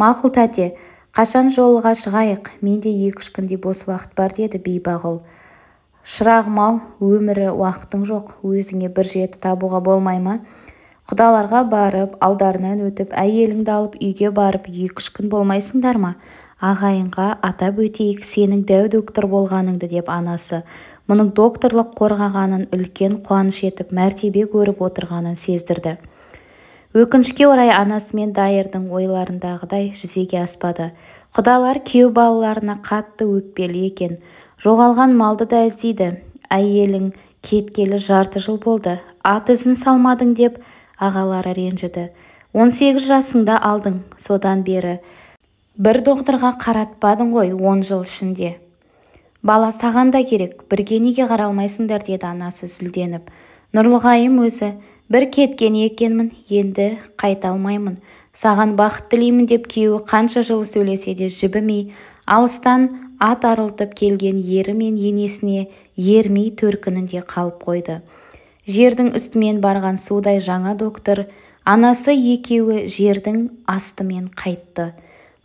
мақұл тәте қашан жолыға шығайық? Менде екі-үш күндей бос уақыт бар деді бейбағұл. Шырағым-ау өмірі уақытың жоқ. Өзіңе бір жеті табуға болмай ма? Құдаларға барып алдарынан өтіп әйеліңді алып үйге барып екі-үш күн болмайсыңдар ма? Ағайынға атап өтейік сенің дәу доктор болғаныңды деп анасы мұның докторлық қорғағанын үлкен қуаныш етіп мәртебе көріп отырғанын сездірді. Өкінішке орай анасы мен дайырдың ойларындағыдай жүзеге аспады. Құдалар күйеу балаларына қатты өкпелі екен. Жоғалған малды да іздейді. Әйелің кеткелі жарты жыл болды. Ат ізін салмадың деп ағалары ренжіді. Он сегіз жасыңда алдың. Содан бері бір докторға қаратпадың ғой он жыл ішінде. Бала саған да керек бірге неге қаралмайсыңдар деді анасы зілденіп. Нұрлығайым өзі бір кеткен екенмін енді қайта алмаймын. Саған бақыт тілеймін деп күйеуі қанша жыл сөйлесе де жібімей алыстан ат арылтып келген ері мен енесіне ермей төркінінде қалып қойды. Жердің үстімен барған судай жаңа доктор анасы екеуі жердің астымен қайтты.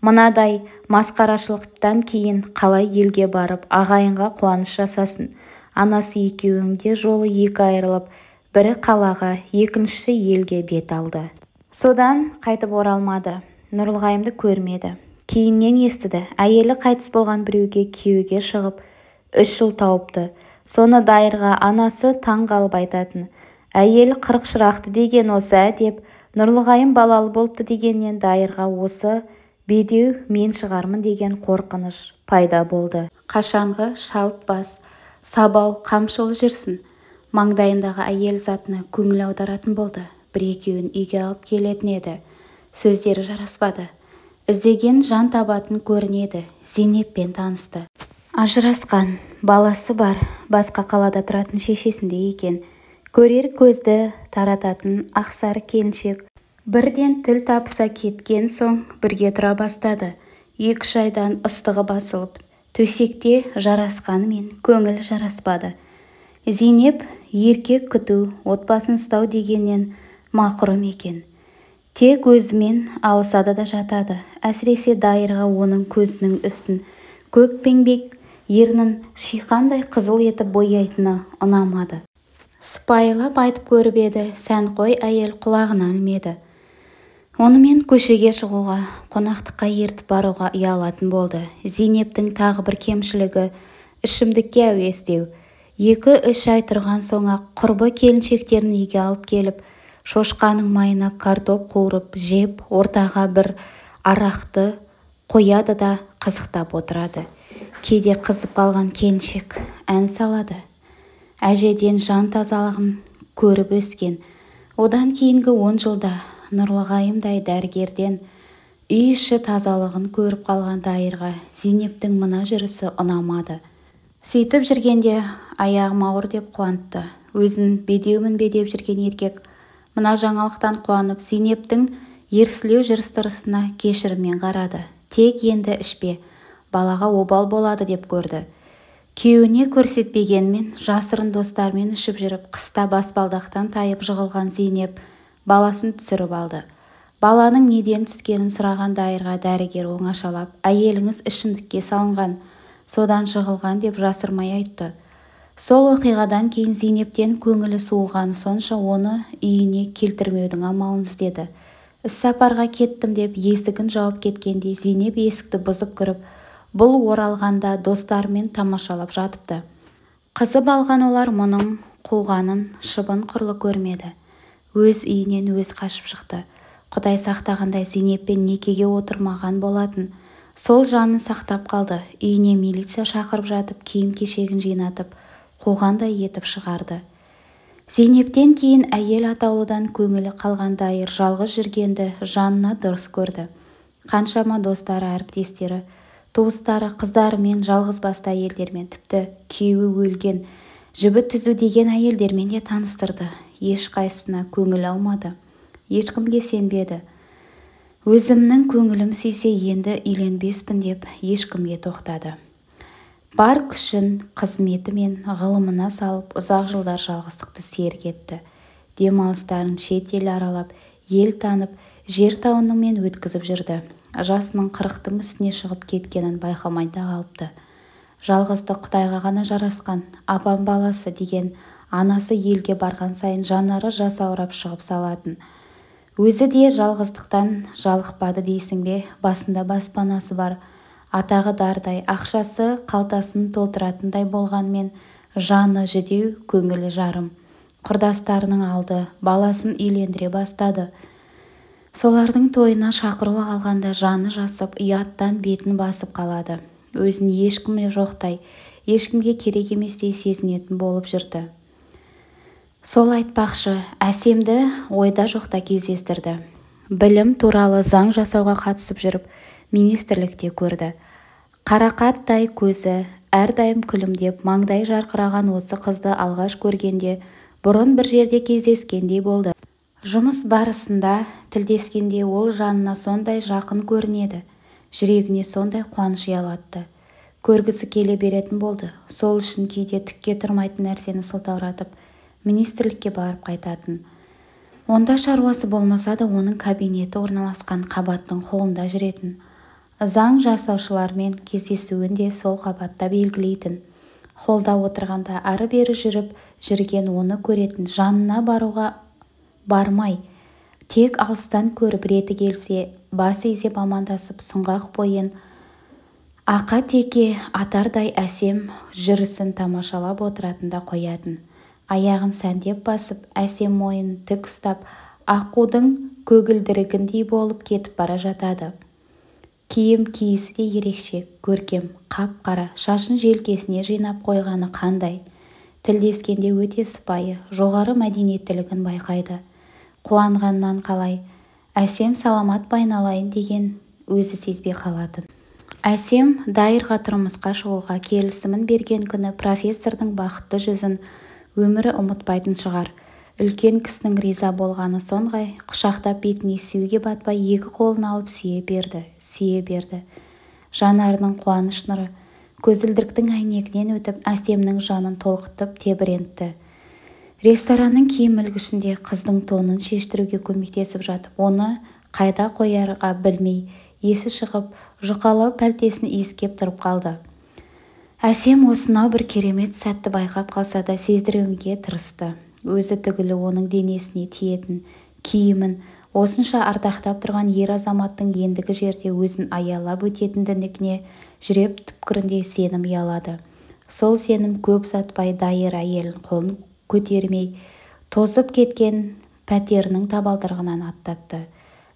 Мынадай масқарашылықтан кейін қалай елге барып ағайынға қуаныш жасасын? Анасы екеуінің де жолы екі айырылып бірі қалаға екіншісі елге бет алды. Содан қайтып оралмады. Нұрлығайымды көрмеді. Кейіннен естіді. Әйелі қайтыс болған біреуге күйеуге шығып үш жыл тауыпты. Соны дайырға анасы таң қалып айтатын әйел қырық шырақты деген осы ә? деп нұрлығайым балалы болыпты дегеннен дайырға осы бедеу мен шығармын деген қорқыныш пайда болды. Қашанғы шалт бас сабау қамшылы жүрсін. Маңдайындағы әйел затына көңіл аударатын болды. Бір-екеуін үйге алып келетін еді. Сөздері жараспады. Іздеген жан табатын көрінеді. Зейнеппен танысты. Ажырасқан баласы бар. Басқа қалада тұратын шешесінде екен. Көрер көзді тарататын ақсары келіншек. Бірден тіл табыса кеткен соң бірге тұра бастады. Екі-үш айдан ыстығы басылып төсекте жарасқанымен көңіл жараспады. Зейнеп еркек күту отбасын ұстау дегеннен мақұрым екен тек өзімен алысады да жатады. Әсіресе дайырға оның көзінің үстін. Көкпеңбек ернін шиқандай қызыл етіп бояйтыны ұнамады. Сыпайылап айтып көріп еді сәнқой әйел құлағына ілмеді онымен көшеге шығуға қонақтыққа ертіп баруға ұялатын болды. Зейнептің тағы бір кемшілігі ішімдікке әуестеу екі-үш ай тұрған соң-ақ құрбы келіншектерін үйге алып келіп шошқаның майына картоп қуырып жеп ортаға бір арақты қояды да қызықтап отырады. Кейде қызып қалған келіншек ән салады. Әжеден жан тазалығын көріп өскен. Одан кейінгі он жылда нұрлығайымдай дәрігерден үй іші тазалығын көріп қалған дайырға зейнептің мына жүрісі ұнамады. Сөйтіп жүргенде аяғым ауыр деп қуантты. Өзін бедеумін бе деп жүрген еркек мына жаңалықтан қуанып зейнептің ерсілеу жүріс-тұрысына кешіріммен қарады. Тек енді ішпе балаға обал болады деп көрді. Күйеуіне көрсетпегенмен жасырын достарымен ішіп жүріп қыста баспалдақтан тайып жығылған зейнеп баласын түсіріп алды. Баланың неден түскенін сұраған дайырға дәрігер оңашалап әйеліңіз ішімдікке салынған содан жығылған деп жасырмай айтты. Сол оқиғадан кейін зейнептен көңілі суығаны сонша оны үйіне келтірмеудің амалын іздеді. Іссапарға кеттім деп есігін жауып кеткенде зейнеп есікті бұзып кіріп бұл оралғанда достарымен тамашалап жатыпты. Қызып алған олар мұның қуғанын шыбын құрлы көрмеді. Өз үйінен өз қашып шықты. Құдай сақтағандай зейнеппен некеге отырмаған болатын. Сол жанын сақтап қалды. Үйіне милиция шақырып жатып киім-кешегін жинатып қуғандай етіп шығарды. Зейнептен кейін әйел атаулыдан көңілі қалған дайыр жалғыз жүргенді жанына дұрыс көрді. Қаншама достары әріптестері туыстары қыздарымен жалғызбасты әйелдермен тіпті күйеуі өлген жібі түзу деген әйелдермен де таныстырды. Ешқайсысына көңілі аумады ешкімге сенбеді. Өзімнің көңілім сүйсе енді үйленбеспін деп ешкімге тоқтады. Бар күшін қызметі мен ғылымына салып ұзақ жылдар жалғыздықты серік етті. Демалыстарын шет ел аралап ел танып жер тауынымен өткізіп жүрді. Жасының қырықтың үстіне шығып кеткенін байқамай да қалыпты жалғыздық құдайға ғана жарасқан апам баласы деген анасы елге барған сайын жанары жасаурап шығып салатын. Өзі де жалғыздықтан жалықпады дейсің бе? Басында баспанасы бар. Атағы дардай ақшасы қалтасын толтыратындай болғанмен жаны жүдеу көңілі жарым. Құрдастарының алды баласын үйлендіре бастады. Солардың тойына шақыруға қалғанда жаны жасып ұяттан бетін басып қалады. Өзін ешкім жоқтай ешкімге керек еместей сезінетін болып жүрді. Сол айтпақшы әсемді ойда жоқта кездестірді. Білім туралы заң жасауға қатысып жүріп министрлікте көрді. Қарақаттай көзі әрдайым күлімдеп маңдай жарқыраған осы қызды алғаш көргенде бұрын бір жерде кездескендей болды. Жұмыс барысында тілдескенде ол жанына сондай жақын көрінеді жүрегіне сондай қуаныш ұялатты. Көргісі келе беретін болды. Сол үшін кейде түкке тұрмайтын нәрсені сылтауратып министрлікке барып қайтатын. Онда шаруасы болмаса да оның кабинеті орналасқан қабаттың холлында жүретін. Заң жасаушылармен кездесуін де сол қабатта белгілейтін. Холлда отырғанда ары-бері жүріп жүрген оны көретін жанына баруға бармай тек алыстан көріп реті келсе бас изеп амандасып сұңғақ бойын ақа-теке атардай әсем жүрісін тамашалап отыратын да қоятын. Аяғын сәндеп басып әсем мойнын тік ұстап аққудың көгілдірігіндей болып кетіп бара жатады. Киім киісі де ерекше көркем қап-қара шашын желкесіне жинап қойғаны қандай? Тілдескенде өте сыпайы жоғары мәдениеттілігін байқайды. Қуанғаннан қалай? Әсем саламат па айналайын деген өзі сезбей қалатын. Әсем дайырға тұрмысқа шығуға келісімін берген күні профессордың бақытты жүзін өмірі ұмытпайтын шығар. Үлкен кісінің риза болғаны сонғай құшақтап бетіне сүюге батпай екі қолын алып сүйе берді сүйе берді. Жанарының қуаныш нұры. Көзілдіріктің әйнегінен өтіп әсемнің жанын толқытып тебірентті. Ресторанның киім ілгішінде қыздың тонын шештіруге көмектесіп жатып оны қайда қоярға білмей есі шығып жұқалау пәлтесін иіскеп тұрып қалды. Әсем осынау бір керемет сәтті байқап қалса да сездіруге тырысты. Өзі түгілі оның денесіне тиетін киімін осынша ардақтап тұрған ер азаматтың ендігі жерде өзін аялап өтетіндігіне жүрек түпкірінде сенім ұялады. Сол сенім көп ұзатпай дайыр әйелін қолын көтермей тозып кеткен пәтерінің табалдырығынан аттатты.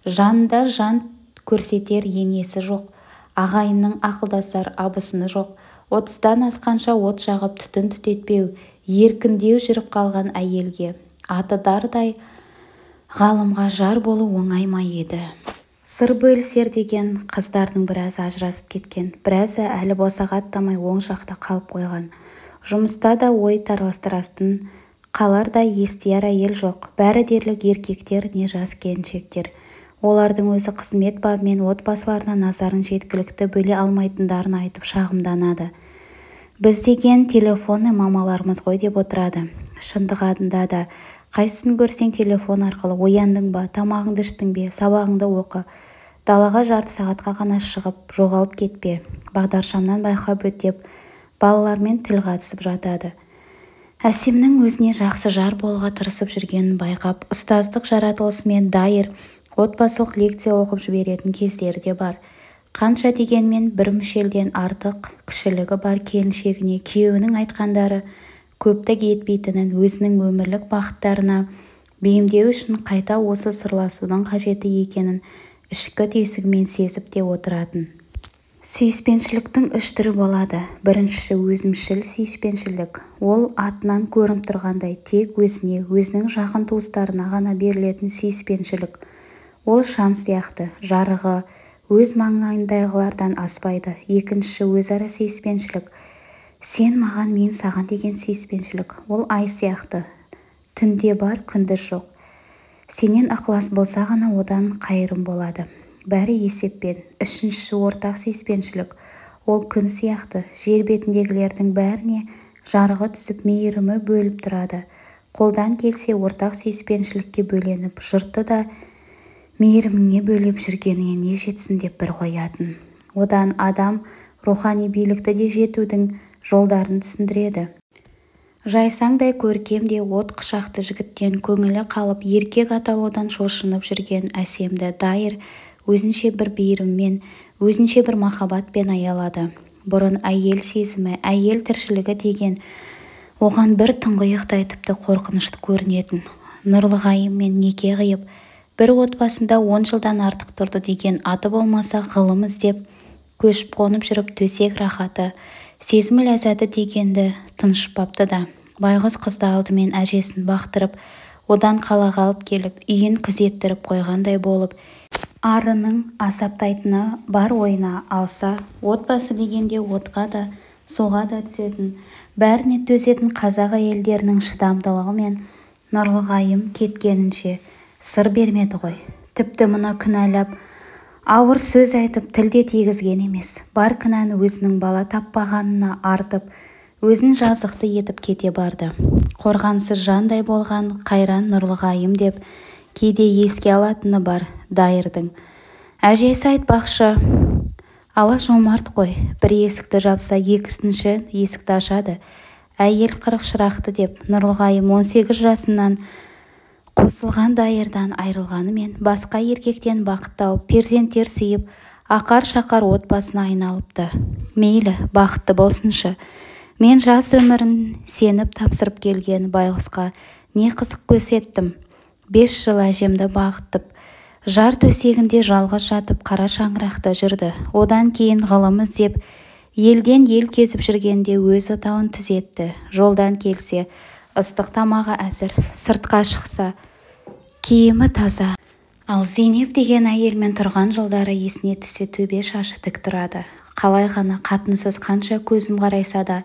Жанында жан көрсетер енесі жоқ ағайынның ақылдасар абысыны жоқ отыздан асқанша от жағып түтін түтетпеу еркіндеу жүріп қалған әйелге. Аты дардай ғалымға жар болу оңай ма еді? Сыр бөлісер деген қыздардың біразы ажырасып кеткен. Біразы әлі босаға аттамай оң жақта қалып қойған. Жұмыста да ой таластыратын қалардай естияр әйел жоқ. Бәрі дерлік еркектер не жас келіншектер. Олардың өзі қызмет бабымен отбасыларына назарын жеткілікті бөле алмайтындарын айтып шағымданады. Біз деген телефонный мамалармыз ғой деп отырады. Шындығында да қайсысын көрсең телефон арқылы ояндың ба тамағыңды іштің бе сабағыңды оқы далаға жарты сағатқа ғана шығып жоғалып кетпе бағдаршамнан байқап өт деп балалармен тіл қатысып жатады. Әсемнің өзіне жақсы жар болуға тырысып жүргенін байқап ұстаздық жаратылысымен дайыр отбасылық лекция оқып жіберетін кездері де бар. Қанша дегенмен бір мүшелден артық кішілігі бар келіншегіне күйеуінің айтқандары көптік етпейтінін өзінің өмірлік бақыттарына бейімдеу үшін қайта осы сырласудың қажеті екенін ішкі түйсігімен сезіп те отыратын. Сүйіспеншіліктің үш түрі болады. Біріншісі өзімшіл сүйіспеншілік. Ол атынан көрініп тұрғандай тек өзіне өзінің жақын туыстарына ғана берілетін сүйіспеншілік. Ол шам сияқты жарығы өз маңайындағылардан аспайды. Екіншісі өзара сүйіспеншілік. Сен маған мен саған деген сүйіспеншілік. Ол ай сияқты. Түнде бар күндіз жоқ. Сенен ықылас болса ғана одан қайырым болады. Бәрі есеппен. Үшіншісі ортақ сүйіспеншілік. Ол күн сияқты. Жер бетіндегілердің бәріне жарығы түсіп мейірімі бөліп тұрады. Қолдан келсе ортақ сүйіспеншілікке бөленіп жұртты да мейіріміне бөлеп жүргеніне не жетсін деп бір қоятын. Одан адам рухани билікті де жетудің жолдарын түсіндіреді. Жайсаңдай көркем де от құшақты жігіттен көңілі қалып еркек аталудан шошынып жүрген әсемді дайыр өзінше бір бейіріммен өзінше бір махаббатпен аялады. Бұрын әйел сезімі әйел тіршілігі деген оған бір тұңғиықтай тіпті қорқынышты көрінетін. Нұрлығайыммен неке қиып бір отбасында он жылдан артық тұрды деген аты болмаса ғылым іздеп көшіп қонып жүріп төсек рахаты сезім ләззаты дегенді тыншытпапты да байғұс қызды алдымен әжесін бақтырып одан қалаға алып келіп үйін күзеттіріп қойғандай болып арының азаптайтыны бар ойына алса отбасы дегенде отқа да суға да түсетін бәріне төзетін қазақ әйелдерінің шыдамдылығы мен нұрлығайым кеткенінше сыр бермеді ғой. Тіпті мұны кінәлап ауыр сөз айтып тіл де тигізген емес. Бар кінәні өзінің бала таппағанына артып өзін жазықты етіп кете барды. Қорғансыз жандай болған қайран нұрлығайым деп кейде еске алатыны бар дайырдың. Әжесі айтпақшы ала жомарт қой. Бір есікті жапса екіншісі есікті ашады. Әйел қырық шырақты деп нұрлығайым 18 жасынан қосылған дайырдан айрылғанымен басқа еркектен бақыт тауып перзенттер сүйіп ақар-шақар отбасына айналыпты. Мейлі бақытты болсыншы. Мен жас өмірін сеніп тапсырып келген байғұсқа не қызық көрсеттім. Бес жыл әжемді бағытып жар төсегінде жалғыз жатып қара шаңырақта жүрді. Одан кейін ғылым іздеп елден ел кезіп жүргенде өз отауын түзетті. Жолдан келсе ыстық тамағы әзір сыртқа шықса киімі таза. Ал зейнеп деген әйелмен тұрған жылдары есіне түссе төбе шашы тік тұрады. Қалай ғана қатынсыз қанша көзім қарайса да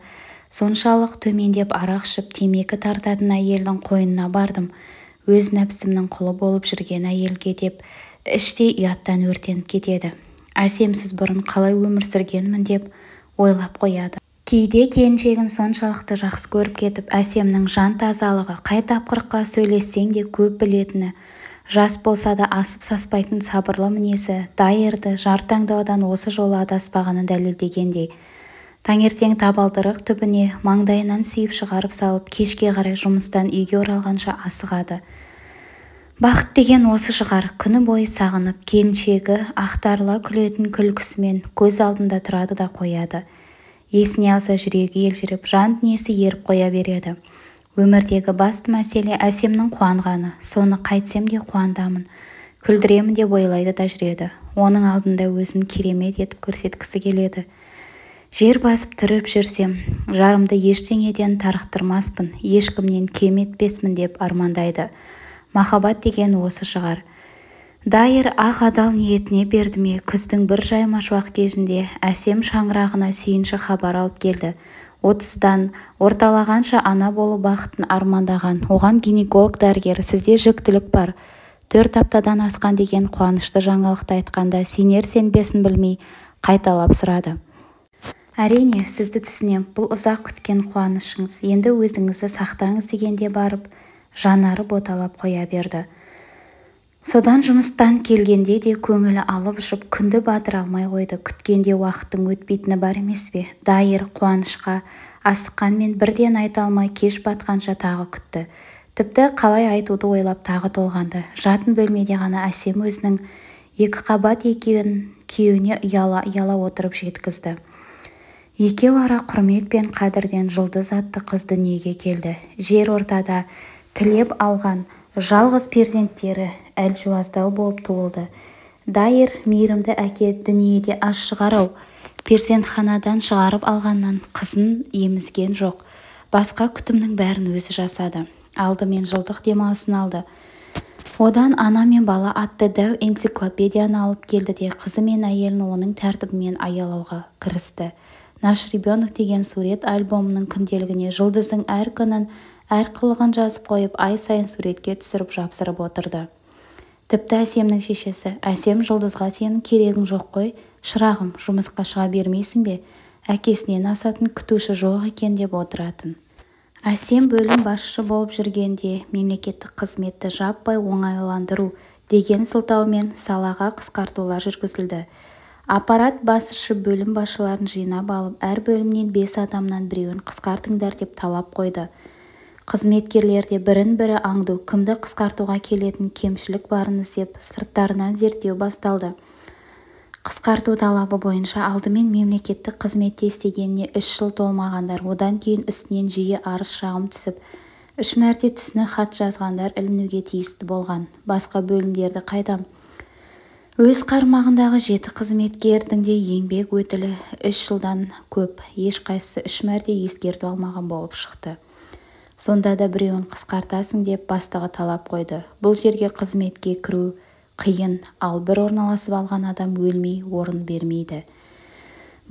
соншалық төмендеп арақ ішіп темекі тартатын әйелдің қойнына бардым. Өз нәпсімнің құлы болып жүрген әйелге деп іштей ұяттан өртеніп кетеді. Әсемсіз бұрын қалай өмір сүргенмін деп ойлап қояды. Кейде келіншегін соншалықты жақсы көріп кетіп әсемнің жан тазалығы қай тапқырыққа сөйлессең де көп білетіні. Жас болса да асып саспайтын сабырлы мінезі дайырды жар таңдаудан осы жолы адаспағанын дәлелдегендей. Таңертең табалдырық түбіне маңдайынан сүйіп шығарып салып кешке қарай жұмыстан үйге оралғанша асығады. Бақыт деген осы шығар. Күні бойы сағынып келіншегі ақтарыла күлетін күлкісімен көз алдында тұрады да қояды. Есіне алса жүрегі елжіреп жан дүниесі еріп қоя береді. Өмірдегі басты мәселе әсемнің қуанғаны. Соны қайтсем де қуантамын күлдіремін деп ойлайды да жүреді. Оның алдында өзін керемет етіп көрсеткісі келеді. Жер басып тұрып жүрсем жарымды ештеңеден тарықтырмаспын ешкімнен кем етпеспін деп армандайды. Махаббат деген осы шығар. Дайыр ақ адал ниетіне берді ме? Күздің бір жайма-шуақ кезінде әсем шаңырағына сүйінші хабар алып келді. Отыздан орталағанша ана болу бақытын армандаған. Оған гинеколог дәрігер сізде жүктілік бар. Төрт аптадан асқан деген қуанышты жаңалықты айтқанда сенер-сенбесін білмей қайталап сұрады. Әрине сізді түсінем. Бұл ұзақ күткен қуанышыңыз. Енді өзіңізді сақтаңыз дегенде барып жанары боталап қоя берді. Содан жұмыстан келгенде де көңілі алып ұшып күнді батыра алмай қойды. Күткенде уақыттың өтпейтіні бар емес пе? Дайыр қуанышқа асыққанмен бірден айта алмай кеш батқанша тағы күтті. Тіпті қалай айтуды ойлап тағы толғанды. Жатын бөлмеде ғана әсем өзінің екі қабат екеуін күйеуіне ұяла ұяла отырып жеткізді. Екеу ара құрмет пен қадірден жұлдыз атты қыз дүниеге келді. Жер ортада тілеп алған жалғыз перзенттері әлжуаздау болып туылды. Дайыр мейірімді әке дүниеде аз шығар-ау. Перзентханадан шығарып алғаннан қызын емізген жоқ. Басқа күтімнің бәрін өзі жасады. Алдымен жылдық демалысын алды. Одан ана мен бала атты дәу энциклопедияны алып келді де қызы мен әйелін оның тәртібімен аялауға кірісті. Наш ребенок деген сурет альбомының күнделігіне жұлдыздың әр күнін әр қылығын жазып қойып ай сайын суретке түсіріп жапсырып отырды. Тіпті әсемнің шешесі әсем жұлдызға сенің керегің жоқ қой шырағым жұмысқа шыға бермейсің бе? Әкесінен асатын күтуші жоқ екен деп отыратын. Әсем бөлім басшысы болып жүргенде мемлекеттік қызметті жаппай оңайландыру деген сылтаумен салаға қысқартулар жүргізілді. Аппарат басшысы бөлім басшыларын жинап алып әр бөлімнен бес адамнан біреуін қысқартыңдар деп талап қойды. Қызметкерлер де бірін-бірі аңду кімді қысқартуға келетін кемшілік барын іздеп сырттарынан зерттеу басталды. Қысқарту талабы бойынша алдымен мемлекеттік қызметте істегеніне үш жыл толмағандар одан кейін үстінен жиі арыз-шағым түсіп үш мәрте түсінік хат жазғандар ілінуге тиісті болған. Басқа бөлімдерді қайдам? Өз қармағындағы жеті қызметкердің де еңбек өтілі үш жылдан көп. Ешқайсысы үш мәрте ескерту алмаған болып шықты. Сонда да біреуін қысқартасың деп бастығы талап қойды. Бұл жерге қызметке кіру қиын ал бір орналасып алған адам өлмей орын бермейді.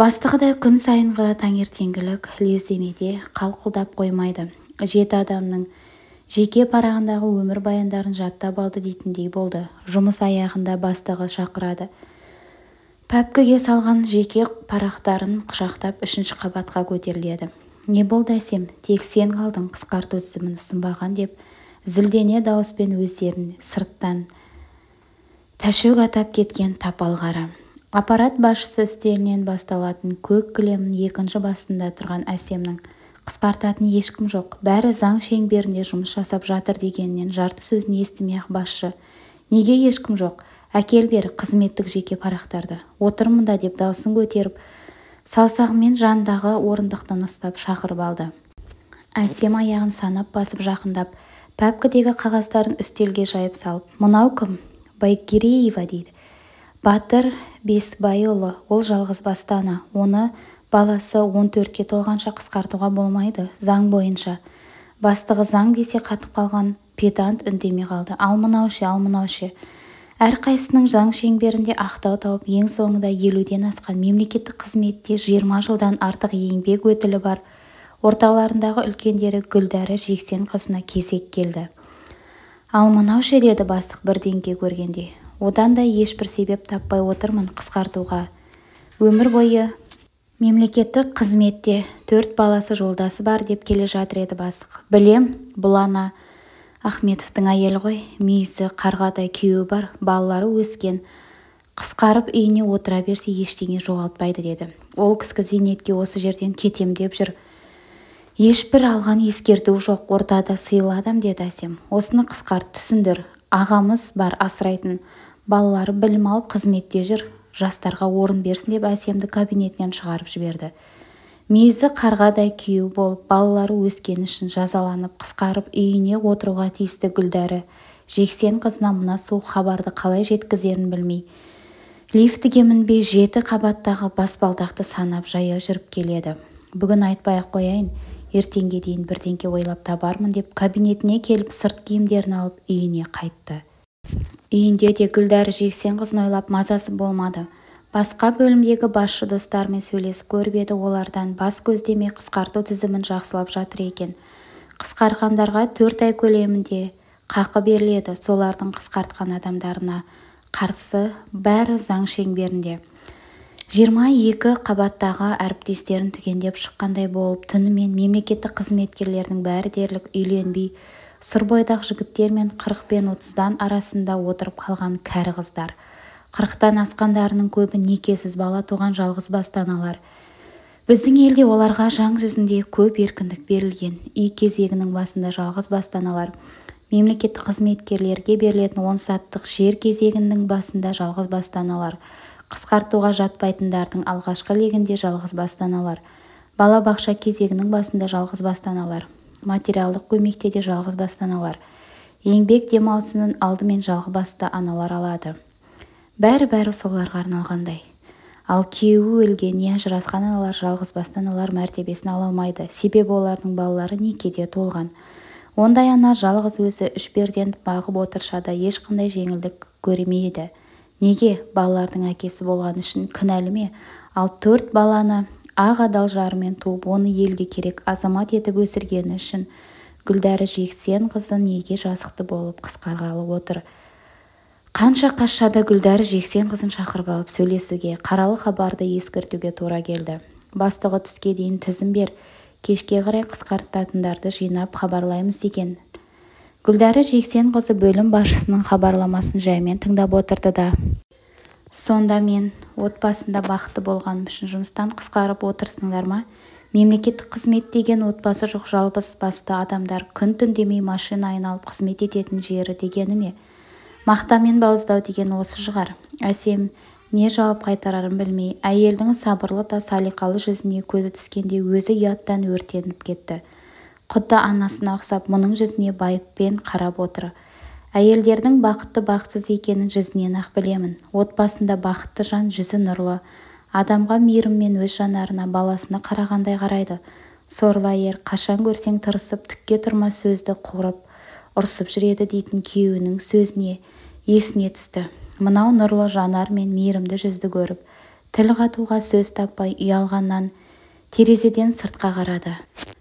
Бастығы да күн сайынғы таңертеңгілік лездемеде қалқылдап қоймайды. Жеті адамның жеке парағындағы өмір баяндарын жаттап алды дейтіндей болды. Жұмыс аяғында бастығы шақырады. Пәпкіге салған жеке парақтарын құшақтап үшінші қабатқа көтеріледі. Не болды әсем тек сен қалдың қысқарту тізімін ұсынбаған деп зілдене дауыспен өздерін сырттан тәшөк атап кеткен тапал қара аппарат басшысы үстелінен басталатын көк кілемнің екінші басында тұрған әсемнің қысқартатын ешкім жоқ бәрі заң шеңберінде жұмыс жасап жатыр дегенінен жарты сөзін естімей-ақ басшы. Неге ешкім жоқ? Әкел бері қызметтік жеке парақтарды. Отыр мұнда деп даусын көтеріп саусағымен жанындағы орындықтан ұстап шақырып алды. Әсем аяғын санап басып жақындап пәпкідегі қағаздарын үстелге жайып салып мынау кім? Байгереева дейді. Батыр бесбайұлы ол жалғыз басты ана. Оны баласы 14-ке толғанша қысқартуға болмайды заң бойынша. Бастығы заң десе қатып қалған педант үндемей қалды. Ал мынау ше ал мынау ше? Әрқайсысының заң шеңберінде ақтау тауып ең соңында елуден асқан мемлекеттік қызметте жиырма жылдан артық еңбек өтілі бар. Орталарындағы үлкендері гүлдәрі жексен қызына кезек келді. Ал мынау ше? деді бастық бірдеңке көргендей одан да ешбір себеп таппай отырмын қысқартуға. Өмір бойы мемлекеттік қызметте төрт баласы жолдасы бар деп келе жатыр еді бастық. Білем бұл ана ахметовтың әйелі ғой мүйізі қарғадай күйеуі бар балалары өскен. Қысқарып үйіне отыра берсе ештеңе жоғалтпайды деді. Ол кісі зейнетке осы жерден кетем деп жүр. Ешбір алған ескерту жоқ ортада сыйлы адам деді әсем. Осыны қысқарт түсіндір ағамыз бар асырайтын. Балалары білім алып қызметте жүр. Жастарға орын берсін деп әсемді кабинетінен шығарып жіберді. Мүйізі қарғадай күйеу болып балалары өскені үшін жазаланып қысқарып үйіне отыруға тиісті гүлдәрі жексен қызына мына суық хабарды қалай жеткізерін білмей лифтіге мінбей жеті қабаттағы баспалдақты санап жаяу жүріп келеді. Бүгін айтпай-ақ қояйын ертеңге дейін бірдеңке ойлап табармын деп кабинетіне келіп сырт киімдерін алып үйіне қайтты. Үйінде де гүлдәрі жексен қызын ойлап мазасы болмады. Басқа бөлімдегі басшы достарымен сөйлесіп көріп еді олардан бас көздемей қысқарту тізімін жақсылап жатыр екен. Қысқарғандарға төрт ай көлемінде қақы беріледі солардың қысқартқан адамдарына қарсы бәрі заң шеңберінде. Жиырма екі қабаттағы әріптестерін түгендеп шыққандай болып түнімен мемлекеттік қызметкерлердің бәрі дерлік үйленбей сұр бойдақ жігіттер мен қырық пен отыздан арасында отырып қалған кәрі қыздар. Қырықтан асқандарының көбі некесіз бала туған жалғыз басты аналар біздің елде оларға заң жүзінде көп еркіндік берілген. Үй кезегінің басында жалғыз басты аналар мемлекеттік қызметкерлерге берілетін он саттық жер кезегінің басында жалғыз басты аналар қысқартуға жатпайтындардың алғашқы легінде жалғыз басты аналар балабақша кезегінің басында жалғыз басты аналар материалдық көмекте де жалғыз басты аналар еңбек демалысының алдымен жалғыз басты аналар алады. Бәрі-бәрі соларға арналғандай. Ал күйеуі өлген не ажырасқан аналар жалғызбасты аналар мәртебесін ала алмайды. Себебі олардың балалары некеде толған. Ондай ана жалғыз өзі үш перзент бағып отырса да ешқандай жеңілдік көрмейді. Неге? Балалардың әкесі болғаны үшін кінәлі ме? Ал төрт баланы ақ адал жарымен туып оны елге керек азамат етіп өсіргені үшін гүлдәрі жексен қызы неге жазықты болып қысқарғалы отыр? Қанша қашса да гүлдәрі жексен қызын шақырып алып сөйлесуге қаралы хабарды ескертуге тура келді. Бастығы түске дейін тізім бер кешке қарай қысқартатындарды жинап хабарлаймыз деген. Гүлдәрі жексен қызы бөлім басшысының хабарламасын жаймен тыңдап отырды да. Сонда мен отбасында бақытты болғаным үшін жұмыстан қысқарып отырсыңдар ма? Мемлекеттік қызмет деген отбасы жоқ жалғыз басты адамдар күн түн демей машина айналып қызмет ететін жері дегені ме? Мақтамен бауыздау деген осы шығар. Әсем не жауап қайтарарын білмей әйелдің сабырлы да салиқалы жүзіне көзі түскенде өзі ұяттан өртеніп кетті. Құдды анасына ұқсап мұның жүзіне байыппен қарап отыр. Әйелдердің бақытты бақытсыз екенін жүзінен-ақ білемін. Отбасында бақытты жан жүзі нұрлы. Адамға мейіріммен өз жанарына баласына қарағандай қарайды. Сорлы әйел қашан көрсең тырысып түкке тұрмас сөзді қуырып ұрсып жүреді дейтін күйеуінің сөзіне. Есіне түсті. Мынау нұрлы жанар мен мейірімді жүзді көріп тіл қатуға сөз таппай ұялғаннан терезеден сыртқа қарады.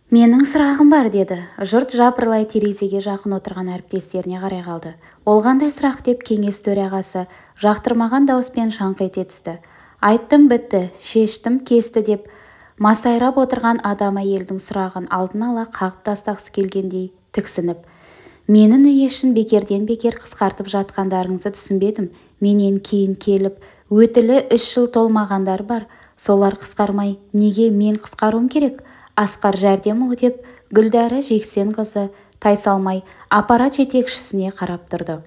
Менің сұрағым бар деді. Жұрт жапырлай терезеге жақын отырған әріптестеріне қарай қалды. Ол қандай сұрақ деп кеңес төрағасы жақтырмаған дауыспен шаңқ ете түсті. Айттым бітті шештім кесті деп масайрап отырған адам әйелдің сұрағын алдын ала қағып тастағысы келгендей тіксініп менің үй ішін бекерден-бекер қысқартып жатқандарыңызды түсінбедім. Менен кейін келіп өтілі үш жыл толмағандар бар. Солар қысқармай неге мен қысқаруым керек? Асқар жәрдемұлы деп гүлдәрі жексен қызы тайсалмай аппарат жетекшісіне қарап тұрды.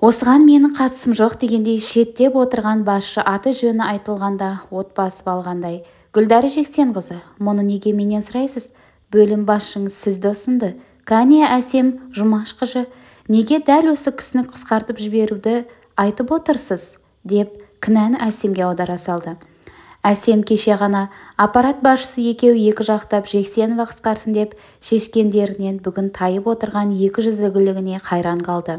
Осыған менің қатысым жоқ дегендей шеттеп отырған басшы аты-жөні айтылғанда от басып алғандай гүлдәрі жексенқызы мұны неге менен сұрайсыз? Бөлім басшыңыз сізді ұсынды. Кәне әсем жұмашқыжы неге дәл осы кісіні қысқартып жіберуді айтып отырсыз? деп кінәні әсемге аудара салды. Әсем кеше ғана аппарат басшысы екеуі екі жақтап жексенова қысқарсын деп шешкендерінен бүгін тайып отырған екі жүзділігіне қайран қалды.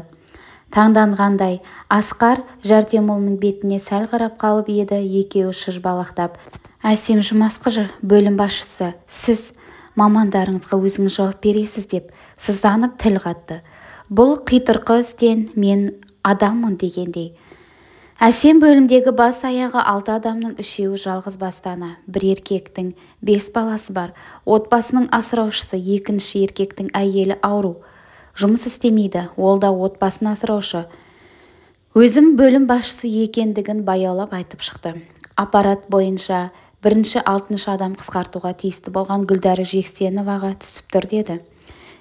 Таңданғандай асқар жәрдемұлының бетіне сәл қарап қалып еді екеуі шыжбалақтап. Әсем жұмасқызы бөлім басшысы сіз мамандарыңызға өзіңіз жауап бересіз деп сызданып тіл қатты. Бұл қитұрқы істен мен адаммын дегендей. Әсем бөлімдегі бас-аяғы алты адамның үшеуі жалғыз бастана. Бір еркектің бес баласы бар. Отбасының асыраушысы екінші еркектің әйелі ауру. Жұмыс істемейді ол да отбасын асыраушы. Өзім бөлім басшысы екендігін баяулап айтып шықты. Аппарат бойынша бірінші алтыншы адам қысқартуға тиісті болған гүлдәрі жексеноваға түсіп тұр деді.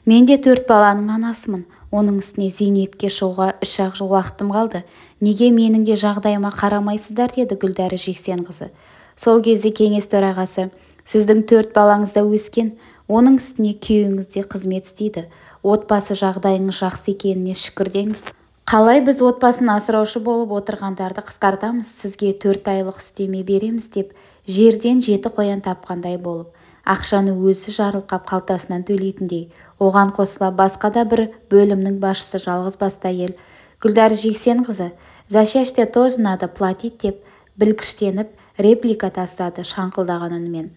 Мен де төрт баланың анасымын. Оның үстіне зейнетке шығуға үш-ақ жыл уақытым қалды. Неге менің де жағдайыма қарамайсыздар? деді гүлдәрі жексенқызы. Сол кезде кеңес төрағасы сіздің төрт балаңыз да өскен. Оның үстіне күйеуіңіз де қызмет істейді. Отбасы жағдайыңыз жақсы екеніне шүкір деңіз қалай біз отбасын асыраушы болып отырғандарды қысқартамыз. Сізге төрт айлық үстеме береміз деп жерден жеті қоян тапқандай болып ақшаны өзі жарылқап қалтасынан төлейтіндей оған қосыла басқа да бір бөлімнің басшысы жалғызбасты әйел гүлдәрі жексенқызы за счастье тоже надо платить деп білгіштеніп реплика тастады шаңқылдаған үнімен.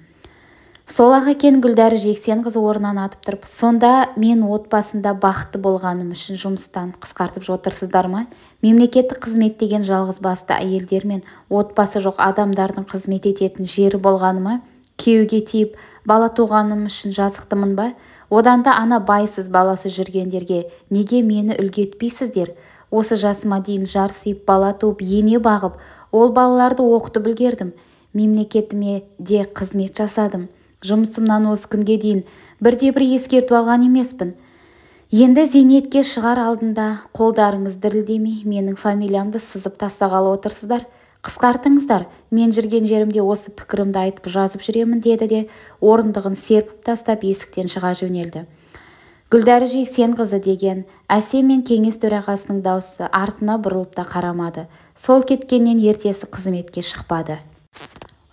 Сол-ақ екен гүлдәрі жексенқызы орнынан атып тұрып сонда мен отбасында бақытты болғаным үшін жұмыстан қысқартып отырсыздар ма? Мемлекеттік қызмет деген жалғызбасты әйелдер мен отбасы жоқ адамдардың қызмет ететін жері болғаны ма? Күйеуге тиіп бала туғаным үшін жазықтымын ба? Одан да ана байсыз баласы жүргендерге неге мені үлгі етпейсіздер? Осы жасыма дейін жарсиып бала туып ене бағып ол балаларды оқытып үлгердім. Мемлекетіме де қызмет жасадым. Жұмысымнан осы күнге дейін бірде-бір ескерту алған емеспін. Енді зейнетке шығар алдында қолдарыңыз дірілдемей менің фамилиямды сызып тастағалы отырсыздар. Қысқартыңыздар. Мен жүрген жерімде осы пікірімді айтып жазып жүремін деді де орындығын серпіп тастап есіктен шыға жөнелді. Гүлдәрі жексенқызы деген әсем мен кеңес төрағасының дауысы артына бұрылып та қарамады. Сол кеткеннен ертесі қызметке шықпады.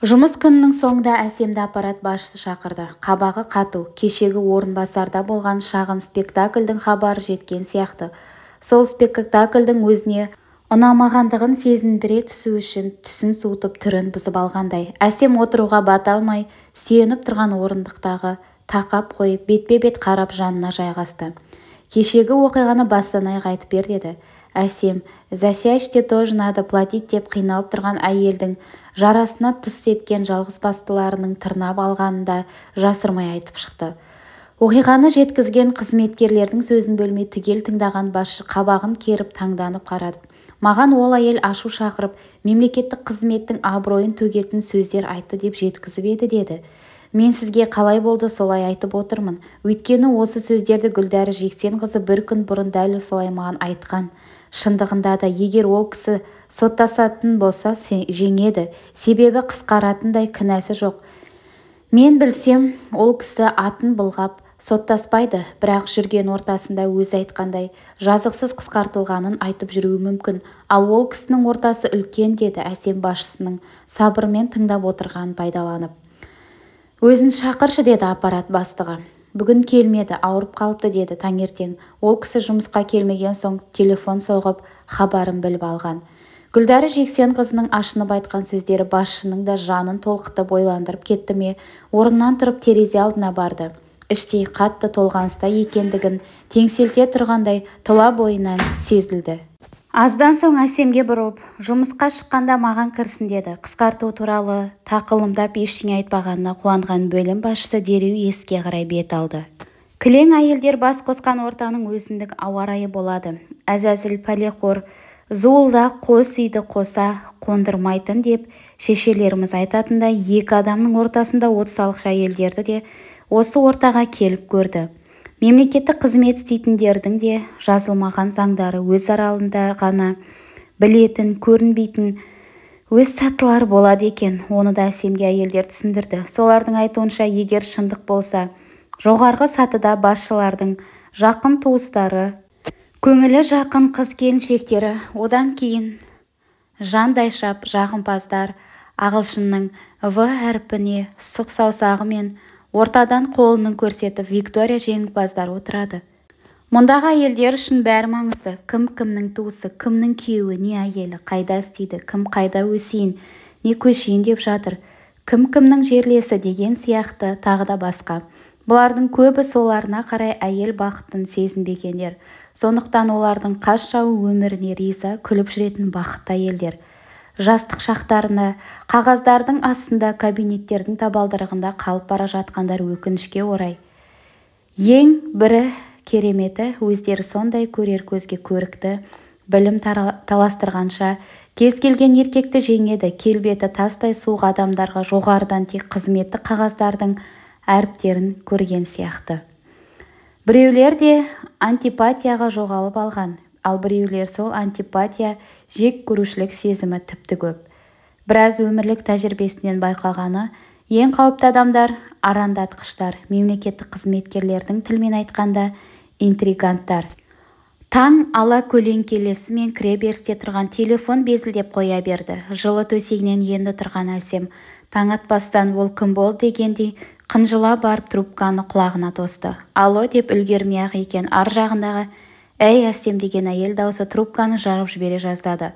Жұмыс күнінің соңында әсемді аппарат басшысы шақырды. Қабағы қату кешегі орынбасарда болған шағын спектакльдің хабары жеткен сияқты. Сол спектакльдің өзіне ұнамағандығын сезіндіре түсу үшін түсін суытып түрін бұзып алғандай. Әсем отыруға бата алмай сүйеніп тұрған орындықтағы тақап қойып бетпе-бет қарап жанына жайғасты. Кешегі оқиғаны бастан-аяқ айтып бер деді. Әсем за счастье тоже надо платить деп қиналып тұрған әйелдің жарасына тұс сепкен жалғызбастыларының тырнап алғанын да жасырмай айтып шықты. Оқиғаны жеткізген қызметкерлердің сөзін бөлмей түгел тыңдаған басшы қабағын керіп таңданып қарады. Маған ол әйел ашу шақырып мемлекеттік қызметтің абыройын төгетін сөздер айтты деп жеткізіп еді деді. Мен сізге қалай болды солай айтып отырмын. Өйткені осы сөздерді гүлдәрі жексенқызы бір күн бұрын дәл солай маған айтқан. Шындығында да егер ол кісі соттасатын болса жеңеді. Себебі қысқаратындай кінәсі жоқ. Мен білсем ол кісі атын былғап соттаспайды бірақ жүрген ортасында өзі айтқандай жазықсыз қысқартылғанын айтып жүруі мүмкін. Ал ол кісінің ортасы үлкен деді әсем басшысының сабырмен тыңдап отырғанын пайдаланып. Өзін шақыршы деді аппарат бастығы. Бүгін келмеді ауырып қалыпты деді таңертең. Ол кісі жұмысқа келмеген соң телефон соғып хабарын біліп алған. Гүлдәрі жексенқызының ашынып айтқан сөздері басшының да жанын толқытып ойландырып кетті ме? Орнынан тұрып терезе алдына барды. Іштей қатты толғаныста екендігін теңселте тұрғандай тұла бойынан сезілді. Аздан соң әсемге бұрылып жұмысқа шыққанда маған кірсін деді. Қысқарту туралы тақылымдап ештеңе айтпағанына қуанған бөлім басшысы дереу есікке қарай бет алды. Кілең әйелдер бас қосқан ортаның өзіндік ауа райы болады. Әзәзіл пәлеқор зуылдақ қос үйді қоса қондырмайтын деп шешелеріміз айтатындай екі адамның ортасында от салғыш әйелдерді де осы ортаға келіп көрді. Мемлекеттік қызмет істейтіндердің де жазылмаған заңдары өз аралында ғана білетін көрінбейтін өз сатылар болады екен оны да әсемге әйелдер түсіндірді. Солардың айтуынша егер шындық болса жоғарғы сатыда басшылардың жақын туыстары көңілі жақын қыз-келіншектері одан кейін жандайшап жағымпаздар ағылшынның в әрпіне сұқ саусағымен ортадан қолының көрсетіп виктория жеңімпаздар отырады. Мұндағы әйелдер үшін бәрі маңызды. Кім кімнің туысы кімнің күйеуі не әйелі қайда істейді кім қайда өсейін не көшейін деп жатыр. Кім кімнің жерлесі деген сияқты тағы да басқа. Бұлардың көбі соларына қарай әйел бақытын сезінбегендер. Сондықтан олардың жауы өміріне риза күліп жүретін бақытты әйелдер. Жастық шақтарында қағаздардың астында кабинеттердің табалдырығында қалып бара жатқандар өкінішке орай. Ең бірі кереметі өздері сондай көрер көзге көрікті білім таластырғанша кез келген еркекті жеңеді келбеті тастай суық адамдарға жоғарыдан тек қызметті қағаздардың әріптерін көрген сияқты. Біреулер де антипатияға жоғалып алған ал біреулер сол антипатия жек көрушілік сезімі тіпті көп. Біраз өмірлік тәжірибесінен байқағаны ең қауіпті адамдар арандатқыштар мемлекеттік қызметкерлердің тілмен айтқанда интриганттар. Таң ала көлеңкелесімен кіреберісте тұрған телефон безілдеп қоя берді. Жылы төсегінен енді тұрған әсем таң атпастан ол кім болды дегендей қынжыла барып трубканы құлағына тосты. Алло деп үлгермей-ақ екен ар жағындағы әй әсем деген әйел даусы трубканы жарып жібере жаздады.